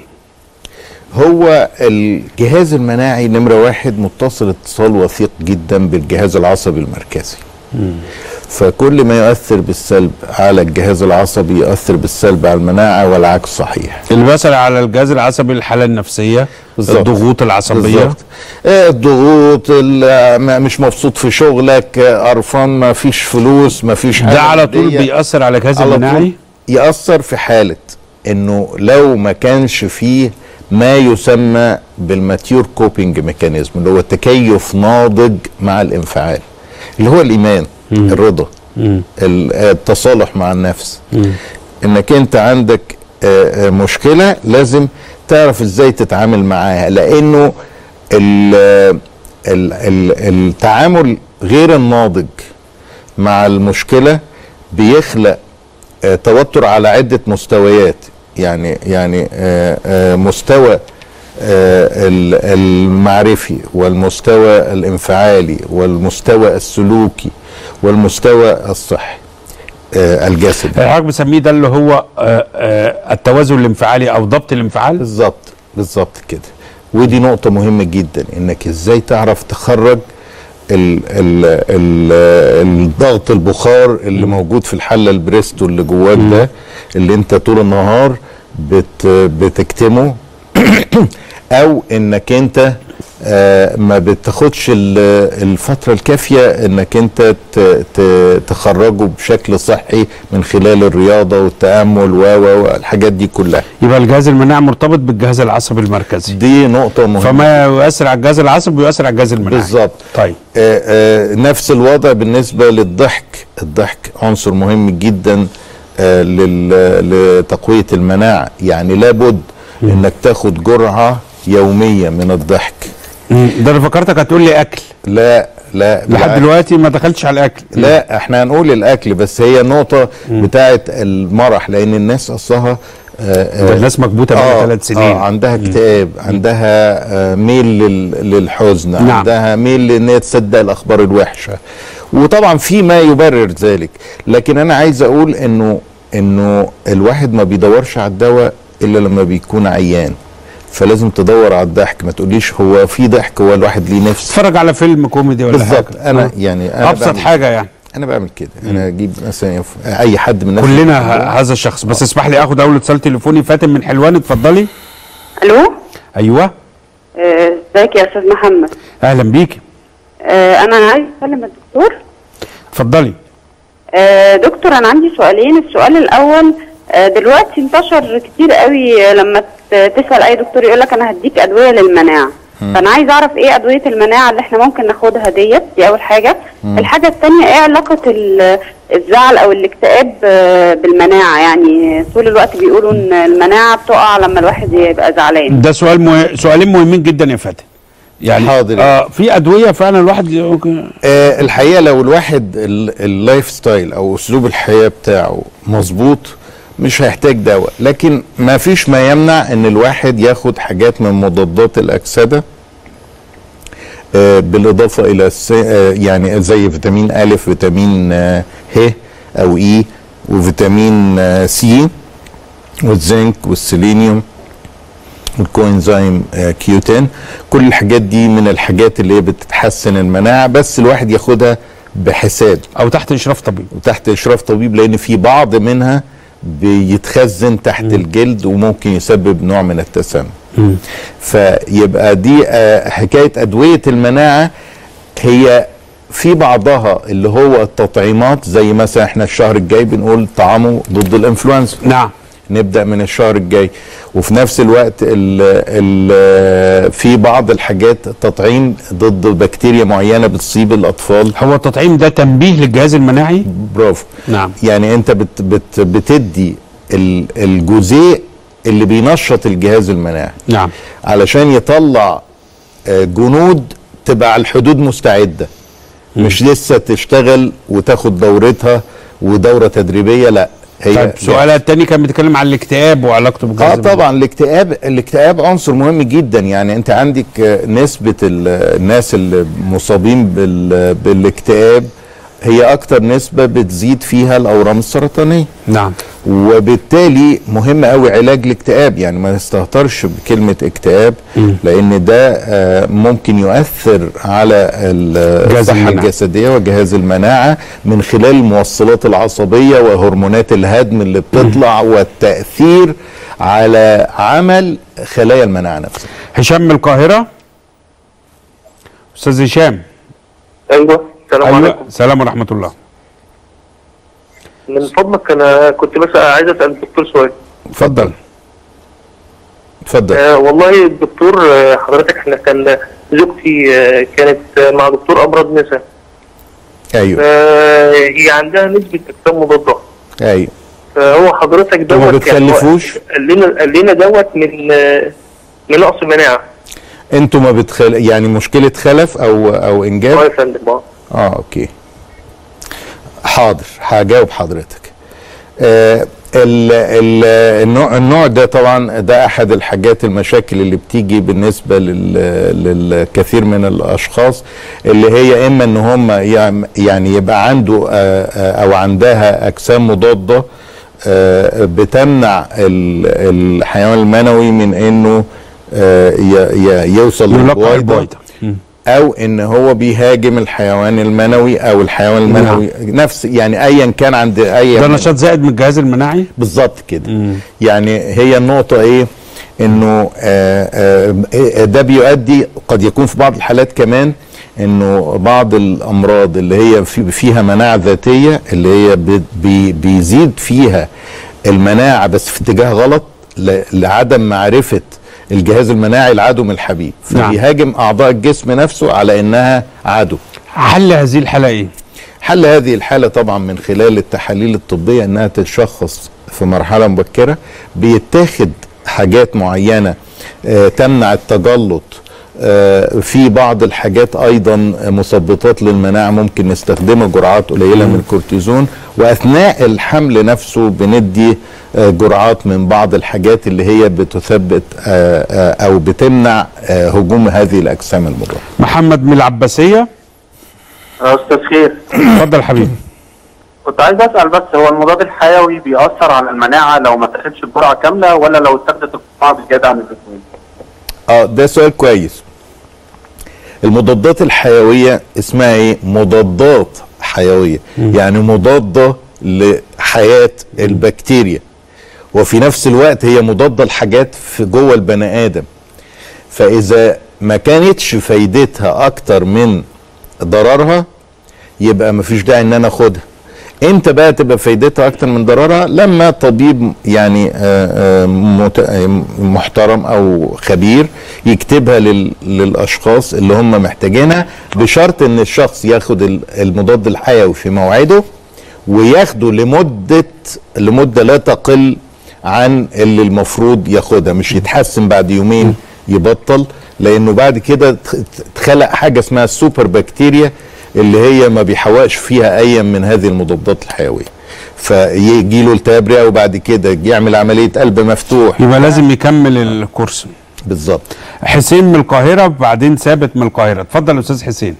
هو الجهاز المناعي نمرة واحد متصل اتصال وثيق جدا بالجهاز العصبي المركزي. فكل ما يؤثر بالسلب على الجهاز العصبي يؤثر بالسلب على المناعة والعكس صحيح اللي بيسأل على الجهاز العصبي الحالة النفسية بالظبط. الضغوط العصبية بالظبط. آه، الضغوط مش مبسوط في شغلك قرفان ما فيش فلوس ما فيش ده على طول. بيأثر على الجهاز على طول المناعي يأثر في حالة إنه لو ما كانش فيه ما يسمى بال mature coping mechanism اللي هو تكيف ناضج مع الانفعال اللي هو الإيمان الرضا. ال- التصالح مع النفس. انك انت عندك آه، آه، مشكلة لازم تعرف إزاي تتعامل معاها لأنه ال ال ال التعامل غير الناضج مع المشكلة بيخلق آه، توتر على عدة مستويات. يعني يعني مستوى ال- المعرفي والمستوى الانفعالي والمستوى السلوكي والمستوى الصحي آه، الجسدي. حضرتك بسميه ده اللي هو آه، آه، التوازن الانفعالي أو ضبط الانفعال؟ بالظبط بالظبط كده. ودي نقطة مهمة جدا إنك إزاي تعرف تخرج ال ال ال الضغط البخار اللي موجود في الحلة البريستو اللي جواك ده اللي أنت طول النهار بت بتكتمه. [CLEARS THROAT] أو إنك أنت ما بتاخدش ال- الفترة الكافية إنك أنت تخرجه بشكل صحي من خلال الرياضة والتأمل و والحاجات دي كلها. يبقى الجهاز المناعي مرتبط بالجهاز العصبي المركزي. دي نقطة مهمة. فما يؤثر على الجهاز العصبي يؤثر على الجهاز المناعي. بالظبط. طيب. آه آه نفس الوضع بالنسبة للضحك. الضحك عنصر مهم جدا آه لتقوية المناعة. يعني لابد إنك تاخد جرعة يومية من الضحك. ده أنا فكرتك هتقول لي أكل. لا لا لحد. دلوقتي ما دخلتش على الأكل. لا إحنا هنقول الأكل بس هي النقطة بتاعت المرح لأن الناس اصلها آه، آه، الناس مكبوتة بقى ثلاث سنين. آه عندها اكتئاب عندها آه ميل لل- للحزن نعم. عندها ميل لأن هي تصدق الأخبار الوحشة. وطبعا في ما يبرر ذلك. لكن أنا عايز أقول إنه إنه الواحد ما بيدورش على الدواء إلا لما بيكون عيان. فلازم تدور على الضحك ما تقوليش هو في ضحك هو الواحد ليه نفس. اتفرج على فيلم كوميدي ولا بالظبط. حاجة. أنا آه. يعني أنا أبسط بعمل- حاجة يعني. أنا بعمل كده. أنا أجيب مثلا أي حد من الناس كلنا ه- هذا الشخص. بس اسمح لي آخد أول اتصال تليفوني. فاتن من حلوان اتفضلي. ألو؟ أيوه. آه، إزيك يا أستاذ محمد؟ أهلا بيكي. آه، أنا عايز اكلم الدكتور. اتفضلي. آه، دكتور أنا عندي سؤالين. السؤال الأول آه، دلوقتي انتشر كتير قوي لما تسأل أي دكتور يقول لك أنا هديك أدوية للمناعة. فأنا عايز أعرف إيه أدوية المناعة اللي إحنا ممكن ناخدها ديت دي أول حاجة مم. الحاجة الثانية إيه علاقة ال- الزعل أو الاكتئاب آه، بالمناعة يعني طول الوقت بيقولوا إن المناعة بتقع لما الواحد يبقى زعلان ده سؤال مه... سؤالين مهمين جدا يا فاتن يعني حاضر. آه في أدوية فعلا الواحد ممكن آه الحقيقة لو الواحد ال- ال lifestyle أو أسلوب الحياة بتاعه مظبوط مش هيحتاج دواء. لكن ما فيش ما يمنع إن الواحد ياخد حاجات من مضادات الأكسدة آه بالإضافة إلى آه يعني زي فيتامين A فيتامين آه ه أو E وفيتامين آه C والزنك والسيلينيوم وال coenzyme آه، Q 10 كل الحاجات دي من الحاجات اللي هي بتتحسن المناعة بس الواحد ياخدها بحساب. أو تحت اشراف طبيب. وتحت اشراف طبيب لأن في بعض منها بيتخزن تحت الجلد وممكن يسبب نوع من التسمم. فيبقى دي آه، حكاية أدوية المناعة. هي في بعضها اللي هو التطعيمات زي مثلا إحنا الشهر الجاي بنقول طعموا ضد الإنفلونزا. نعم. نبدأ من الشهر الجاي. وفي نفس الوقت ال ال في بعض الحاجات تطعيم ضد بكتيريا معينة بتصيب الأطفال. هو التطعيم ده تنبيه للجهاز المناعي؟ برافو. نعم. يعني انت بت بت بتدي ال- الجزيء اللي بينشط الجهاز المناعي. نعم. علشان يطلع آه، جنود تبقى على الحدود مستعدة. مش لسه تشتغل وتاخد دورتها ودورة تدريبية لا. هي طيب سؤالها التاني كان بيتكلم عن الاكتئاب وعلاقته بالجهاز آه. طبعا الاكتئاب الاكتئاب عنصر مهم جدا يعني أنت عندك نسبة ال- الناس اللي مصابين بال- بالاكتئاب هي أكتر نسبة بتزيد فيها الأورام السرطانية. نعم. وبالتالي مهم قوي علاج الاكتئاب يعني ما نستهترش بكلمة اكتئاب لأن ده آه، ممكن يؤثر على الصحه المناعة. الجسدية وجهاز المناعة من خلال الموصلات العصبية وهرمونات الهدم اللي بتطلع والتأثير على عمل خلايا المناعة نفسها. هشام من القاهرة. أستاذ هشام. أيوه. السلام أيوه عليكم. سلام ورحمة الله. من فضلك أنا كنت بس عايز أسأل الدكتور سؤال. اتفضل. اتفضل. آه والله الدكتور آه حضرتك إحنا كان زوجتي آه كانت آه مع دكتور أمراض نساء أيوه. آه هي عندها نسبة اجسام مضادة. أيوه. فهو حضرتك دوت وما يعني بتخلفوش؟ قال لنا قال لنا دوت من من نقص مناعة. أنتوا ما بتخل... يعني مشكلة خلف أو أو إنجاب؟ آه يا فندم آه أوكي. حاضر. هجاوب حضرتك. آه ال ال النوع, النوع ده طبعا ده أحد الحاجات المشاكل اللي بتيجي بالنسبة لل للكثير من الأشخاص اللي هي إما إن هم يعني يبقى عنده آه، آه، أو عندها أجسام مضادة آه، بتمنع ال- الحيوان المنوي من إنه آه، يوصل للبويضة. أو إن هو بيهاجم الحيوان المنوي أو الحيوان المنوي. نفس يعني ايا كان عند اي ده نشاط زائد من الجهاز المناعي؟ بالظبط كده. يعني هي النقطة إيه؟ إنه آه، آه، ده بيؤدي قد يكون في بعض الحالات كمان إنه بعض الأمراض اللي هي في فيها مناعة ذاتية اللي هي بي- بي- بيزيد فيها المناعة بس في اتجاه غلط لعدم معرفة الجهاز المناعي العدو من الحبيب نعم. فبيهاجم أعضاء الجسم نفسه على إنها عدو حل هذه الحالة إيه حل هذه الحالة طبعا من خلال التحاليل الطبية إنها تتشخص في مرحلة مبكرة بيتاخد حاجات معينة آه، تمنع التجلط في بعض الحاجات أيضا مثبطات للمناعة ممكن نستخدمها جرعات قليلة من الكورتيزون وأثناء الحمل نفسه بندي آه، جرعات من بعض الحاجات اللي هي بتثبت آه، آه، أو بتمنع آه، هجوم هذه الأجسام المضرة. محمد من العباسية. أستاذ خير. اتفضل حبيبي. كنت عايز أسأل بس هو المضاد الحيوي بيأثر على المناعة لو ما تاخدش الجرعه كاملة ولا لو اتخذت الجرعه بزيادة عن اللزوم؟ آه ده سؤال كويس. المضادات الحيوية اسمها إيه؟ مضادات حيوية. يعني مضادة لحياة البكتيريا. وفي نفس الوقت هي مضادة لحاجات في جوه البني آدم. فإذا ما كانتش فايدتها أكتر من ضررها يبقى مفيش داعي إن أنا آخدها. إمتى بقى تبقى فايدتها أكتر من ضررها؟ لما طبيب يعني آه، آه، محترم أو خبير يكتبها لل- للأشخاص اللي هم محتاجينها بشرط إن الشخص ياخد ال- المضاد الحيوي في موعده وياخده لمده لمدة لا تقل عن اللي المفروض ياخدها. مش يتحسن بعد يومين يبطل لأنه بعد كده اتخلق حاجة اسمها السوبر بكتيريا اللي هي ما بيحوقش فيها أي من هذه المضادات الحيوية. فيجي له التهاب رئه وبعد كده يعمل عملية قلب مفتوح. يبقى لازم يكمل الكورس. بالظبط. حسين من القاهرة وبعدين ثابت من القاهرة. اتفضل يا أستاذ حسين.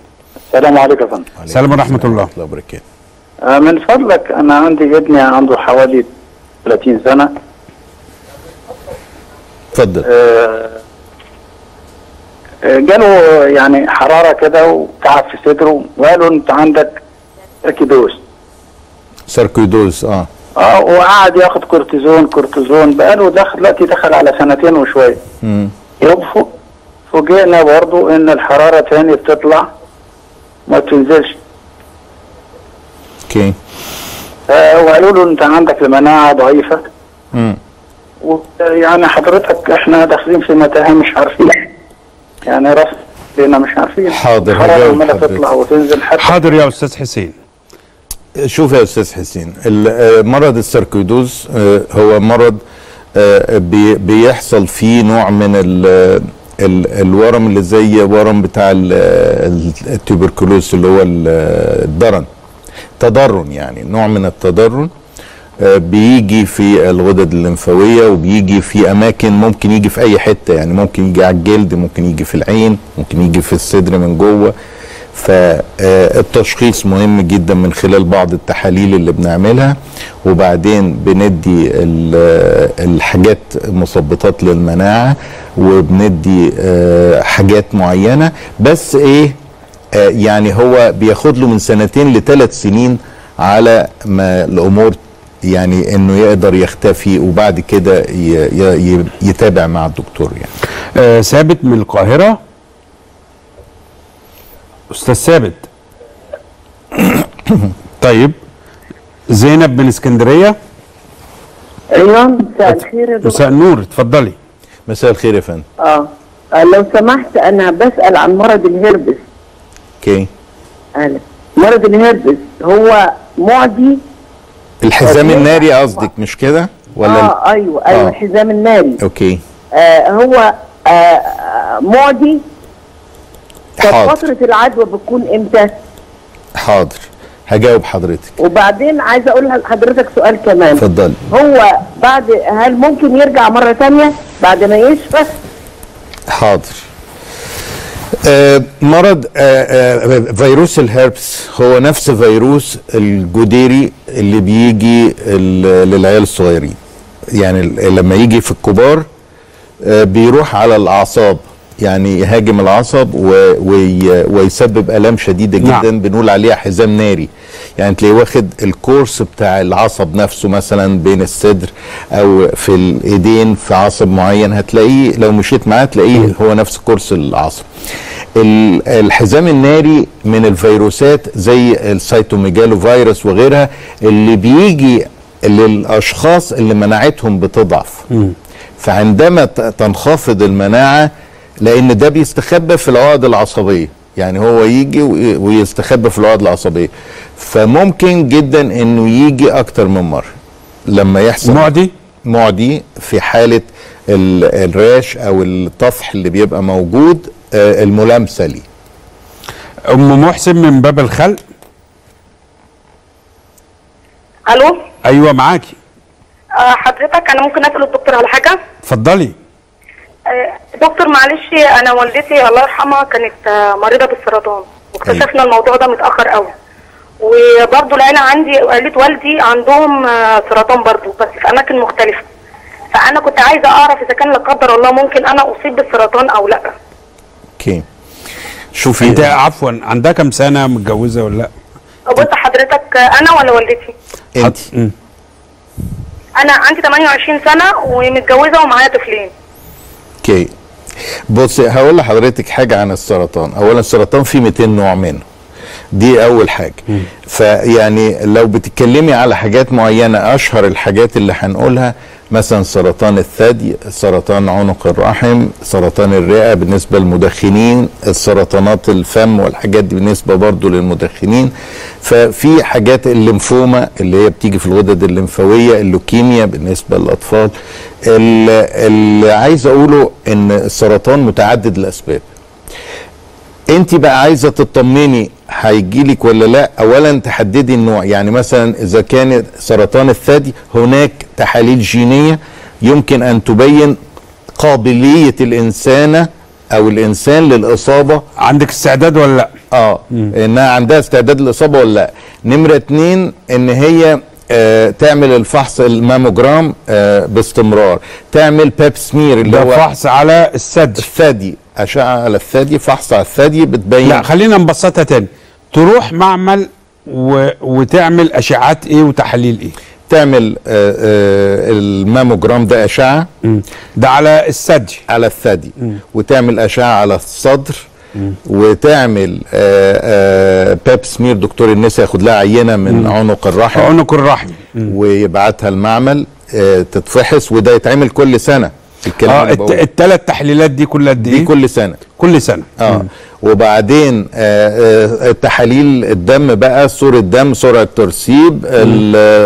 السلام عليكم يا فندم. السلام ورحمة الله. الله وبركاته. آه، من فضلك أنا عندي ابني عنده حوالي 30 سنة. اتفضل. آه، جاله يعني حرارة كده وتعب في صدره وقالوا أنت عندك تركيدوز sarcoidosis آه. آه وقعد ياخد كورتيزون كورتيزون بقاله دخل دلوقتي دخل على سنتين وشوية. مم. يوم فوجئنا برضو إن الحرارة تاني بتطلع ما بتنزلش. Okay. آه، وقالوا له أنت عندك المناعة ضعيفة. مم. يعني حضرتك إحنا داخلين في متاهة مش عارفين. يعني قرفنا مش عارفين. حاضر، حضرتك. تطلع وتنزل حتى. حاضر يا أستاذ حسين. شوف يا أستاذ حسين ال- آه، مرض ال sarcoidosis آه، هو مرض آه، بي- بيحصل فيه نوع من ال ال الورم اللي زي ورم بتاع ال- ال- ال tuberculosis اللي هو ال- الدرن. تضرن يعني نوع من التضرن. بيجي في الغدد الليمفاوية وبيجي في أماكن ممكن يجي في أي حتة يعني ممكن يجي على الجلد ممكن يجي في العين ممكن يجي في الصدر من جوه. فالتشخيص مهم جدا من خلال بعض التحاليل اللي بنعملها. وبعدين بندي ال- الحاجات مثبطات للمناعة وبندي آه، حاجات معينة. بس إيه آه، يعني هو بياخد له من سنتين لثلاث سنين على ما الأمور يعني إنه يقدر يختفي وبعد كده يتابع مع الدكتور يعني. آه ثابت من القاهرة؟ أستاذ ثابت. [COUGHS] طيب. زينب من اسكندرية؟ أيوه مساء الخير يا دكتور. مساء النور اتفضلي. مساء الخير يا فندم. آه آه، لو سمحت أنا بسأل عن مرض الهربس. أوكي. مرض الهربس هو معدي الحزام أوكي. الناري قصدك مش كده؟ ولا آه أيوه أيوه آه. الحزام الناري. أوكي. آه هو آه معدي. طب حاضر. فترة العدوى بتكون إمتى؟ حاضر. هجاوب حضرتك. وبعدين عايزه أقول لحضرتك سؤال كمان. اتفضلي. هو بعد هل ممكن يرجع مرة ثانية بعد ما يشفى؟ حاضر. آه مرض آه آه فيروس الهربس. هو نفس فيروس الجديري اللي بيجي ال- للعيال الصغيرين. يعني لما يجي في الكبار بيروح على الأعصاب. يعني يهاجم العصب ويسبب ألام شديدة جدا. نعم. بنقول عليها حزام ناري. يعني تلاقيه واخد الكورس بتاع العصب نفسه مثلا بين الصدر أو في الإيدين في عصب معين هتلاقيه لو مشيت معاه تلاقيه هو نفس كورس العصب. ال- الحزام الناري من الفيروسات زي ال cytomegalovirus وغيرها اللي بيجي للأشخاص اللي مناعتهم بتضعف. فعندما تنخفض المناعة لأن ده بيستخبى في العقد العصبية. يعني هو يجي وي- ويستخبى في العقد العصبية. فممكن جدا إنه يجي أكتر من مرة لما يحصل معدي؟ معدي في حالة ال- الراش أو الطفح اللي بيبقى موجود آه، الملامسة ليه. أم محسن من باب الخلق؟ ألو؟ أيوه معاكي. آه، حضرتك أنا ممكن أسأل الدكتور على حاجة؟ اتفضلي. دكتور معلش أنا والدتي الله يرحمها كانت آه، مريضة بالسرطان. واكتشفنا الموضوع ده متأخر قوي وبرضه العيلة عندي عيلة والدي عندهم آه، سرطان برضه بس في أماكن مختلفة. فأنا كنت عايزة أعرف إذا كان لا قدر الله ممكن أنا أصيب بالسرطان أو لأ. أوكي. شوفي أنت عفوا عندها كام سنة متجوزة ولا لأ؟ بص حضرتك آه، أنا ولا والدتي؟ أنت. أنا عندي 28 سنة ومتجوزة ومعايا طفلين. أوكي. بصي هقول لحضرتك حاجة عن السرطان. اولا السرطان فيه 200 نوع منه. دي أول حاجة. فيعني لو بتتكلمي على حاجات معينة أشهر الحاجات اللي هنقولها مثلا سرطان الثدي سرطان عنق الرحم سرطان الرئة بالنسبة للمدخنين سرطانات الفم والحاجات دي بالنسبة برضو للمدخنين. ففي حاجات الليمفوما اللي هي بتيجي في الغدد الليمفاوية اللوكيميا بالنسبة للأطفال. ال- اللي عايز أقوله إن السرطان متعدد الأسباب. انت بقى عايزة تطمني هيجيلك ولا لا؟ اولا تحددي النوع يعني مثلا إذا كان سرطان الثدي هناك تحاليل جينية يمكن أن تبين قابلية الانسانه أو الإنسان للإصابة. عندك استعداد ولا لا؟ آه. انها عندها استعداد للإصابة ولا لا. نمرة اتنين إن هي آه تعمل الفحص الماموجرام آه باستمرار. تعمل باب سمير اللي ده هو فحص على الثدي. الثدي. أشعة على الثدي فحص على الثدي بتبين. لا خلينا نبسطها تاني. تروح معمل و... وتعمل أشعات إيه وتحاليل إيه؟ تعمل آه آه الماموجرام ده أشعة. ده على الثدي. على الثدي. وتعمل أشعة على الصدر. وتعمل آه باب سمير دكتور النساء ياخد لها عينة من عنق الرحم. عنق الرحم. ويبعتها المعمل تتفحص وده يتعمل كل سنة. الكلام آه اللي الت... الثلاث تحليلات دي كل قد إيه؟ دي كل سنة. كل سنة. آه. وبعدين آه آه تحاليل الدم بقى صورة دم سرعة ترسيب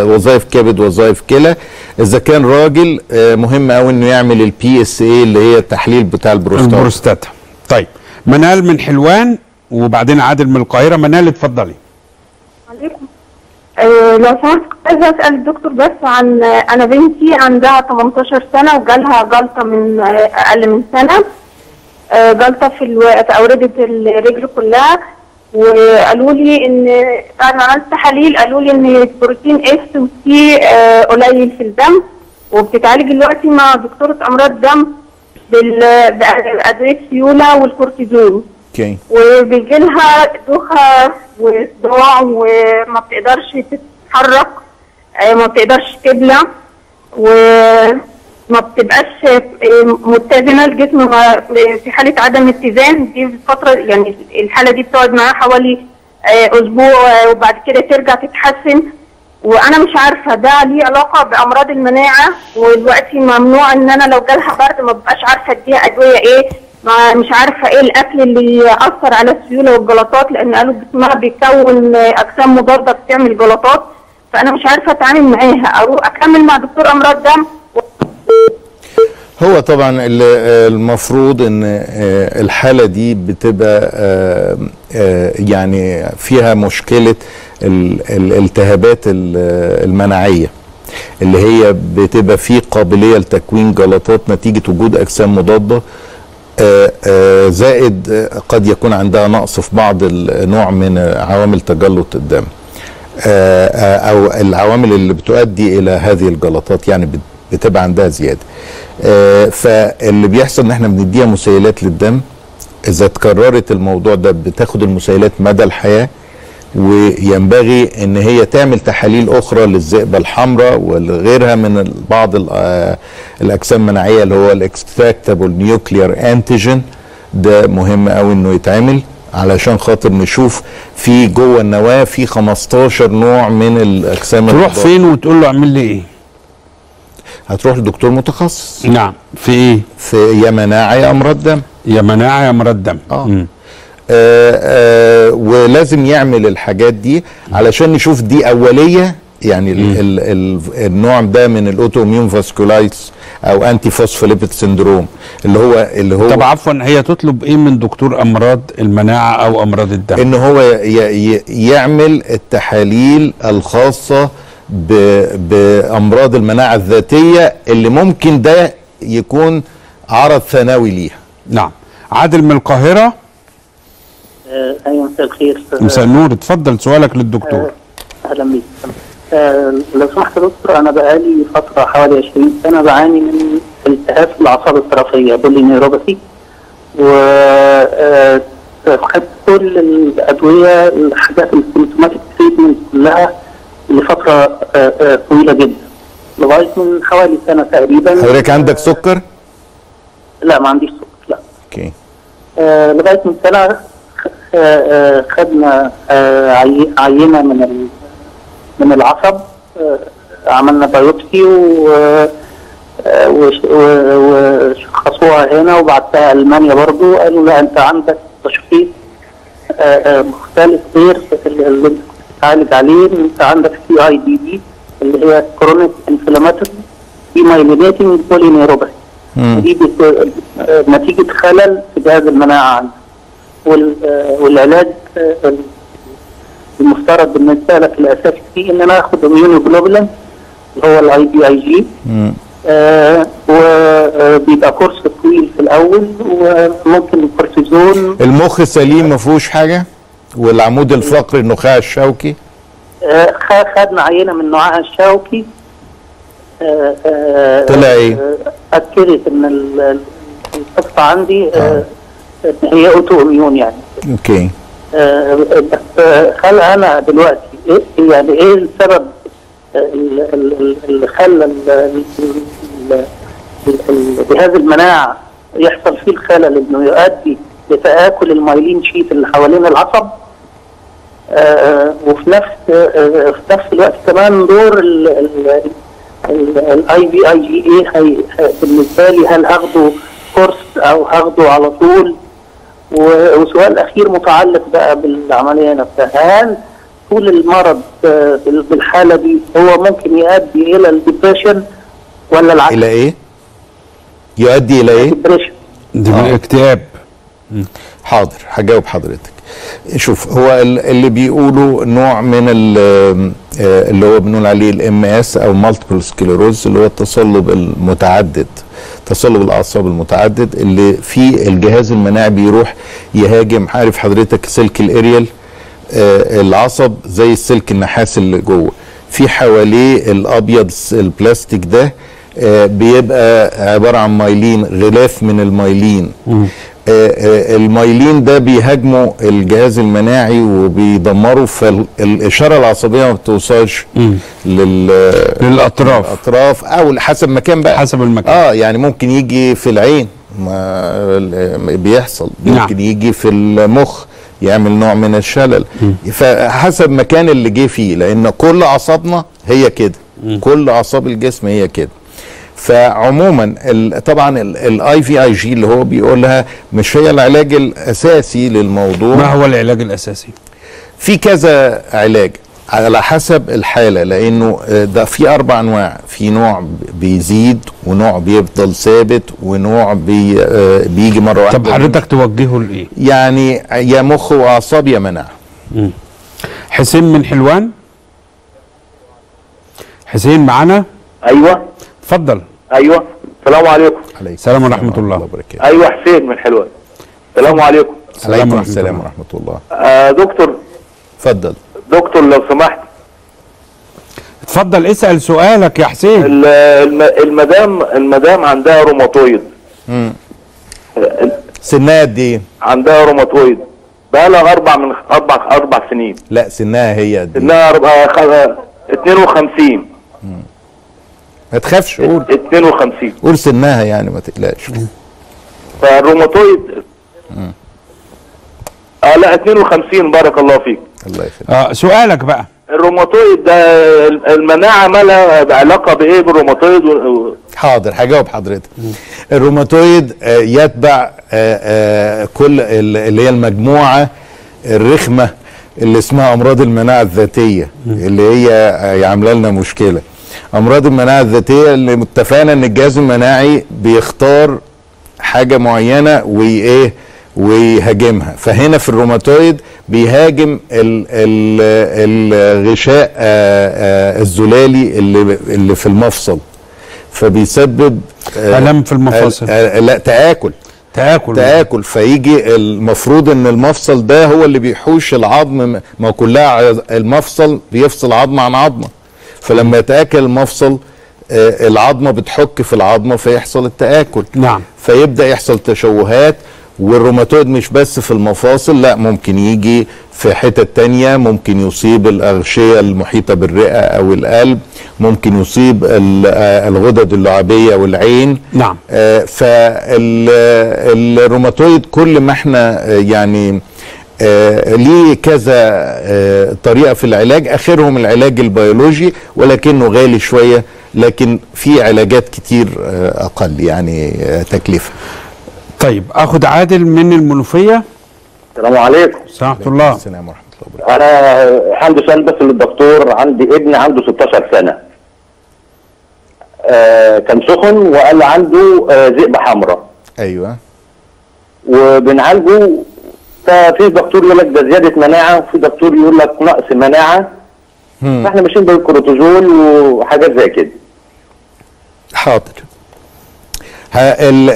وظائف كبد وظائف كلى. إذا كان راجل آه مهم قوي إنه يعمل ال PSA اللي هي التحليل بتاع البروستات. البروستاتا. طيب منال من حلوان وبعدين عادل من القاهرة. منال اتفضلي. عليكم آه، لو سمحت عايزة أسأل الدكتور بس عن آه، أنا بنتي عندها 18 سنة وجالها جلطة من آه، أقل من سنة. آه، جلطة في أوردة الرجل كلها. وقالوا لي إن ما عملت تحاليل قالوا لي إن بروتين اس وسي آه، قليل في الدم. وبتتعالج دلوقتي مع دكتورة أمراض دم بال... بأدوية سيولة والكورتيزون أوكي وبيجي لها دوخة وصداع وما بتقدرش تتحرك. آه، ما بتقدرش تبلع وما بتبقاش آه، متزنة الجسم في حالة عدم اتزان. دي فترة يعني الحالة دي بتقعد معاها حوالي آه، أسبوع وبعد كده ترجع تتحسن. وأنا مش عارفة ده ليه علاقة بأمراض المناعة. ودلوقتي ممنوع إن أنا لو جالها برد ما ببقاش عارفة اديها أدوية إيه. ما مش عارفة إيه الأكل اللي ياثر على السيولة والجلطات لأن قالوا جسمها بيكون أجسام مضادة بتعمل جلطات فأنا مش عارفة أتعامل معاها. أروح أكمل مع دكتور أمراض دم؟ هو طبعا ال- المفروض إن آه، الحالة دي بتبقى آه، آه، يعني فيها مشكلة ال- الالتهابات ال- المناعية اللي هي بتبقى في قابلية لتكوين جلطات نتيجة وجود أجسام مضادة زائد آه، قد يكون عندها نقص في بعض النوع من عوامل تجلط الدم. آه، آه، أو العوامل اللي بتؤدي إلى هذه الجلطات يعني بت- بتبقى عندها زيادة. آه، فاللي بيحصل إن إحنا بنديها مسيلات للدم إذا تكررت الموضوع ده بتاخد المسيلات مدى الحياة وينبغي إن هي تعمل تحاليل أخرى للذئبة الحمراء وغيرها من بعض آه، الأجسام المناعية اللي هو ال extractable nuclear antigen ده مهم قوي إنه يتعمل علشان خاطر نشوف في جوه النواة في 15 نوع من الأجسام تروح. فين وتقول له اعمل لي إيه؟ هتروح لدكتور متخصص. نعم. في إيه؟ في يا مناعة يا أمراض دم. يا مناعة يا أمراض دم. آه. آه ولازم يعمل الحاجات دي علشان نشوف دي أولية يعني ال ال ال النوع ده من ال autoimmune vasculitis أو antiphospholipid syndrome اللي هو اللي هو طب عفوا هي تطلب إيه من دكتور أمراض المناعة أو أمراض الدم؟ إن هو ي ي يعمل التحاليل الخاصة ب- بأمراض المناعة الذاتية اللي ممكن ده يكون عرض ثانوي ليها. نعم. عادل من القاهرة آه، أيوه مساء الخير. مساء النور. اتفضل سؤالك للدكتور. أهلا بيك. آه، لو سمحت يا دكتور أنا بقالي فترة حوالي 20 سنة بعاني من التهاب في الأعصاب الطرفية polyneuropathy و آه، خدت كل الأدوية الحاجات ال symptomatic treatment كلها لفترة آه، آه، طويلة جدا. لغاية من حوالي سنة تقريبا. حضرتك عندك سكر؟ لا ما عنديش سكر لا. أوكي. آه، لغاية من سنة آه، آه، خدنا آه، عي- عينة من من العصب آه، عملنا biopsy و آه، وشخصوها هنا وبعتها ألمانيا برضو قالوا لا أنت عندك تشخيص مختلف غير اللي أنت بتعالج عليه أنت عندك CIDP اللي هي chronic inflammatory demyelinating polyneuropathy دي نتيجة خلل في جهاز المناعة عندك. والعلاج آه، المفترض بالنسبة لك الاساسي فيه إن أنا آخد immunoglobulin اللي هو ال IVIG آه، وبيبقى كورس طويل في الأول وممكن كورتيزون المخ سليم ما فيهوش حاجة؟ والعمود الفقري النخاع الشوكي؟ آه، خدنا عينة من النخاع الشوكي. آه، آه، طلع؟ آه، أكدت إن ال- ال- القصة عندي آه، هي autoimmune يعني. أوكي. آه، بس آه، هل أنا دلوقتي إيه؟ يعني إيه السبب؟ آه، ال- ال- ال- اللي خلى ال- ال- ال- ال- ال- جهاز المناعة يحصل فيه الخلل إنه يؤدي لتآكل ال myelin sheath اللي حوالين العصب. آه، وفي نفس آه، في نفس الوقت كمان دور ال IVIG بالنسبة لي هل هاخده كورس أو هاخده على طول؟ وسؤال أخير متعلق بقى بالعملية نفسها. هل طول المرض آه، بال- بالحاله دي هو ممكن يؤدي إلى ال depression ولا العكس؟ إلى إيه؟ يؤدي إلى إيه؟ دي اكتئاب. حاضر هجاوب حضرتك. شوف هو ال- اللي بيقولوا نوع من ال- آه، اللي هو بنقول عليه ال MS أو multiple sclerosis اللي هو التصلب المتعدد. تصلب الأعصاب المتعدد اللي فيه الجهاز المناعي بيروح يهاجم. عارف حضرتك سلك الأريال؟ آه، العصب زي السلك النحاس اللي جوه. في حواليه الأبيض البلاستيك ده آه، بيبقى عبارة عن مايلين غلاف من المايلين. المايلين ده بيهاجموا الجهاز المناعي وبيدمروا فالاشاره العصبية ما بتوصلش لل للأطراف. الاطراف أو حسب مكان بقى. حسب المكان. آه يعني ممكن يجي في العين. ما بيحصل. نعم. ممكن يجي في المخ يعمل نوع من الشلل. فحسب مكان اللي جه فيه لأن كل أعصابنا هي كده. كل أعصاب الجسم هي كده. فعموما ال- طبعا ال IVIG اللي هو بيقولها مش هي العلاج الأساسي للموضوع. ما هو العلاج الأساسي؟ في كذا علاج. على حسب الحالة لأنه ده في أربع أنواع. في نوع بيزيد ونوع بيفضل ثابت ونوع بي آه، بيجي مرة واحدة. طب حضرتك توجهه لإيه؟ يعني يا مخ وأعصاب يا مناعة. حسين من حلوان؟ حسين معانا؟ أيوه. اتفضل. أيوه. السلام عليكم. السلام ورحمة الله. أيوه حسين من حلوان. السلام عليكم. عليكم السلام ورحمة الله. آه دكتور. اتفضل. دكتور لو سمحت. اتفضل اسأل سؤالك يا حسين. ال- الم- المدام المدام عندها روماتويد. مم. سنها قد إيه؟ عندها روماتويد. بقى لها أربع من أربع أربع سنين. لا سنها هي قد إيه؟ سنها أربعة خ- 52 ما تخافش قول. 52 قول سنها يعني ما تقلقش. فالروماتويد آه لا 52 بارك الله فيك. الله يخليك. آه سؤالك بقى. الروماتويد ده المناعة مالها علاقة بإيه بالروماتويد؟ و- حاضر هجاوب حضرتك. الروماتويد آه، يتبع آه، آه، كل ال- اللي هي المجموعة الرخمة اللي اسمها أمراض المناعة الذاتية اللي هي عاملة لنا مشكلة. أمراض المناعة الذاتية اللي متفقنا إن الجهاز المناعي بيختار حاجة معينة وإيه ويهاجمها. فهنا في الروماتويد بيهاجم ال ال الغشاء آه، آه، الزلالي اللي اللي في المفصل. فبيسبب آه، ألم في المفاصل. لا تآكل. تآكل. تآكل. فيجي المفروض إن المفصل ده هو اللي بيحوش العظم ما كلها المفصل بيفصل عظمه عن عظمه فلما يتآكل المفصل آه، العظمة بتحك في العظمة فيحصل التآكل. نعم. فيبدأ يحصل تشوهات والروماتويد مش بس في المفاصل لا ممكن يجي في حتت تانية. ممكن يصيب الأغشية المحيطة بالرئة أو القلب. ممكن يصيب آه، الغدد اللعابية والعين. نعم. فالروماتويد كل ما إحنا آه، يعني آه ليه كذا آه طريقة في العلاج. آخرهم العلاج البيولوجي ولكنه غالي شوية لكن في علاجات كتير آه أقل يعني آه تكلفة. طيب اخد عادل من المنوفية. السلام عليكم. ورحمه الله. السلام ورحمة الله أنا عندي سؤال بس للدكتور. عندي ابن عنده 16 سنة. آه كان سخن وقال عنده آه ذئبه حمراء. أيوه. وبنعالجه ففي دكتور يقول لك ده زيادة مناعة وفي دكتور يقول لك نقص مناعة. مم. فإحنا ماشيين بالكورتيزول وحاجات زي كده. حاضر.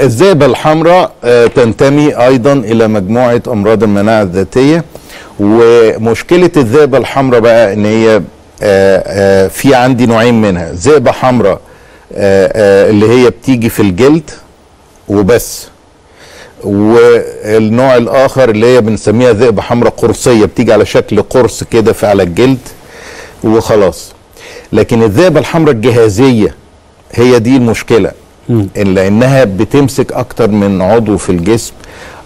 الذئبة الحمراء آه، تنتمي أيضا إلى مجموعة أمراض المناعة الذاتية. ومشكلة الذئبة الحمراء بقى إن هي آه، آه، في عندي نوعين منها. ذئبة حمراء اللي هي بتيجي في الجلد وبس. والنوع الآخر اللي هي بنسميها ذئبة حمراء قرصية بتيجي على شكل قرص كده في على الجلد وخلاص. لكن الذئبة الحمراء الجهازية هي دي المشكلة إن لأنها بتمسك أكتر من عضو في الجسم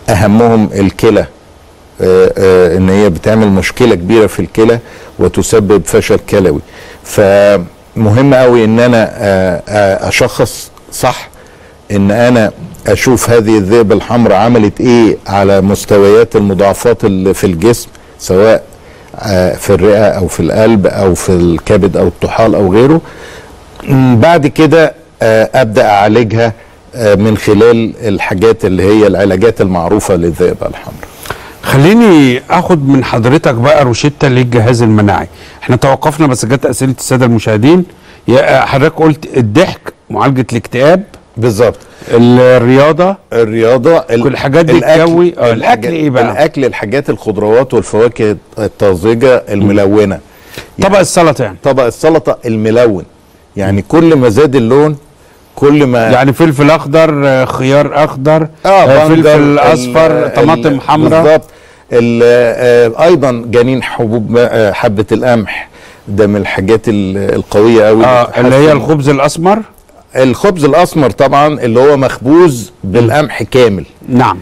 أهمهم الكلى آه، آه، إن هي بتعمل مشكلة كبيرة في الكلى وتسبب فشل كلوي. فمهم قوي إن أنا آه، أشخص صح إن أنا أشوف هذه الذئبة الحمراء عملت إيه على مستويات المضاعفات اللي في الجسم سواء آه، في الرئة أو في القلب أو في الكبد أو الطحال أو غيره. بعد كده آه، أبدأ أعالجها آه، من خلال الحاجات اللي هي العلاجات المعروفة للذئبه الحمراء. خليني آخد من حضرتك بقى روشتة للجهاز المناعي. إحنا توقفنا بس جت أسئلة السادة المشاهدين. حضرتك قلت الضحك معالجة الاكتئاب بالظبط. الرياضة؟ الرياضة كل الحاجات دي آه الأكل إيه بقى؟ الأكل الحاجات الخضروات والفواكه الطازجة الملونة. طبق السلطة يعني. طبق السلطة الملون. يعني كل ما زاد اللون كل ما يعني فلفل أخضر آه، خيار أخضر آه آه، بنجر، فلفل أصفر طماطم حمراء بالظبط. ال- آه، أيضا جنين حبوب آه، حبة القمح. ده من الحاجات ال- القوية قوي آه اللي هي الخبز الأسمر. الخبز الأسمر طبعا اللي هو مخبوز بالقمح كامل. نعم.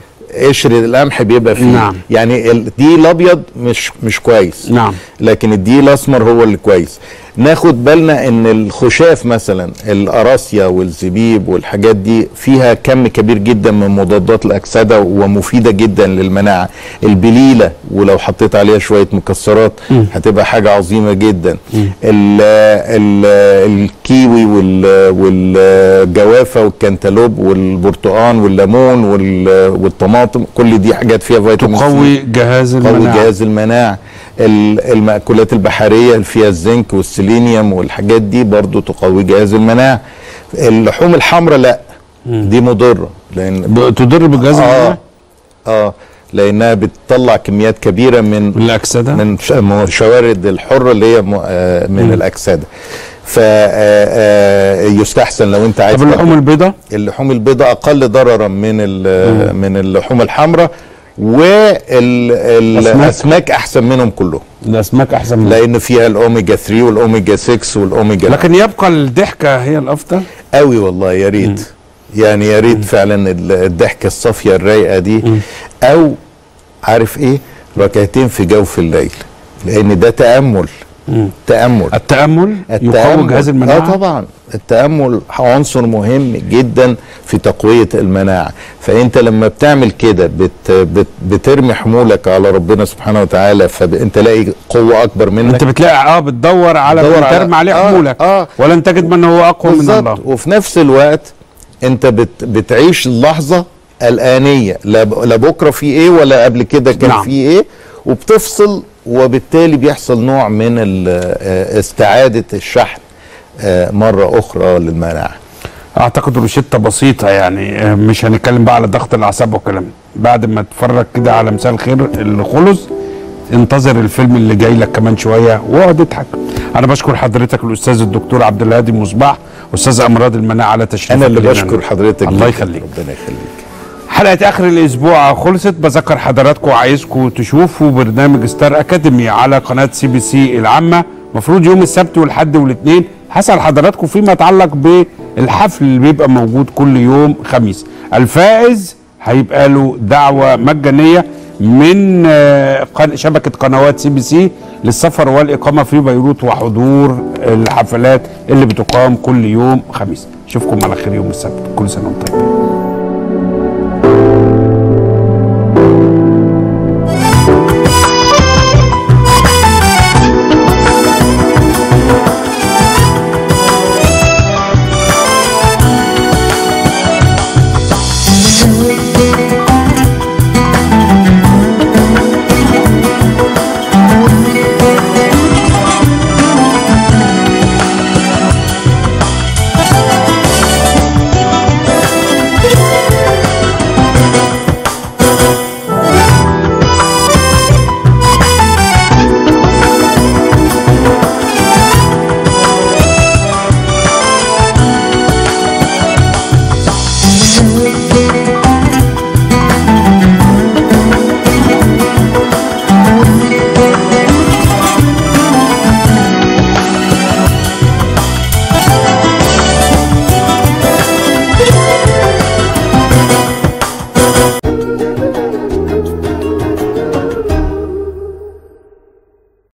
قشر القمح بيبقى فيه. نعم. يعني الدقيق الابيض مش مش كويس. نعم. لكن الدقيق الأسمر هو اللي كويس. ناخد بالنا إن الخشاف مثلا القراصيا والزبيب والحاجات دي فيها كم كبير جدا من مضادات الأكسدة ومفيدة جدا للمناعة. البليلة ولو حطيت عليها شوية مكسرات هتبقى حاجة عظيمة جدا. ال ال الكيوي وال- والجوافة والكنتالوب والبرتقال والليمون وال- والطماطم كل دي حاجات فيها فيتامين. تقوي جهاز تقوي المناعة. جهاز المناعة. ال- المأكولات البحرية اللي فيها الزنك والسيلينيوم والحاجات دي برضو تقوي جهاز المناعة. اللحوم الحمراء لا دي مضرة لأن تضر بجهاز آه المناعة؟ آه لأنها بتطلع كميات كبيرة من الأكسدة؟ من ش- م- شوارد الحرة اللي هي آه من مم. الأكسدة. فيستحسن لو انت عايز طب اللحوم البيضاء؟ اللحوم البيضاء أقل ضررا من من اللحوم الحمراء. والاسماك أحسن منهم كلهم. الأسماك أحسن منهم. لأن فيها الأوميجا 3 والأوميجا 6 والأوميجا لكن يبقى الضحكة هي الأفضل؟ قوي والله يا ريت. يعني يا ريت فعلا ال- الضحكة الصافية الرايقة دي. أو عارف إيه؟ ركعتين في جوف الليل. لأن ده تأمل. تامل التأمل يقوي جهاز المناعة؟ آه طبعا. التأمل عنصر مهم جدا في تقوية المناعة. فأنت لما بتعمل كده بت بت بترمي حمولك على ربنا سبحانه وتعالى فأنت لاقي قوة أكبر منك. أنت بتلاقي آه بتدور على بتدور على- ترمي عليه آه، حمولك آه. ولن تجد من هو أقوى من. الله. وفي نفس الوقت أنت بت بتعيش اللحظة الآنية. لا بكرة في إيه ولا قبل كده كان نعم. في إيه وبتفصل وبالتالي بيحصل نوع من آه، استعادة الشحن آه، مرة أخرى للمناعة أعتقد روشته بسيطة يعني آه، مش هنتكلم بقى على ضغط الأعصاب والكلام بعد ما تتفرج كده على مساء الخير اللي خلص انتظر الفيلم اللي جاي لك كمان شوية واقعد اضحك أنا بشكر حضرتك الأستاذ الدكتور عبد الهادي مصباح أستاذ أمراض المناعة على تشريفك أنا اللي. بشكر حضرتك الله. يخليك ربنا يخليك حلقة آخر الأسبوع خلصت. بذكر حضراتكم عايزكم تشوفوا برنامج ستار أكاديمي على قناة سي بي سي العامة. مفروض يوم السبت والحد والاثنين هسأل حضراتكم فيما يتعلق بالحفل اللي بيبقى موجود كل يوم خميس. الفائز هيبقى له دعوة مجانية من آه، شبكة قنوات سي بي سي للسفر والإقامة في بيروت وحضور الحفلات اللي بتقام كل يوم خميس. أشوفكم على خير يوم السبت. كل سنة وأنتم طيبين.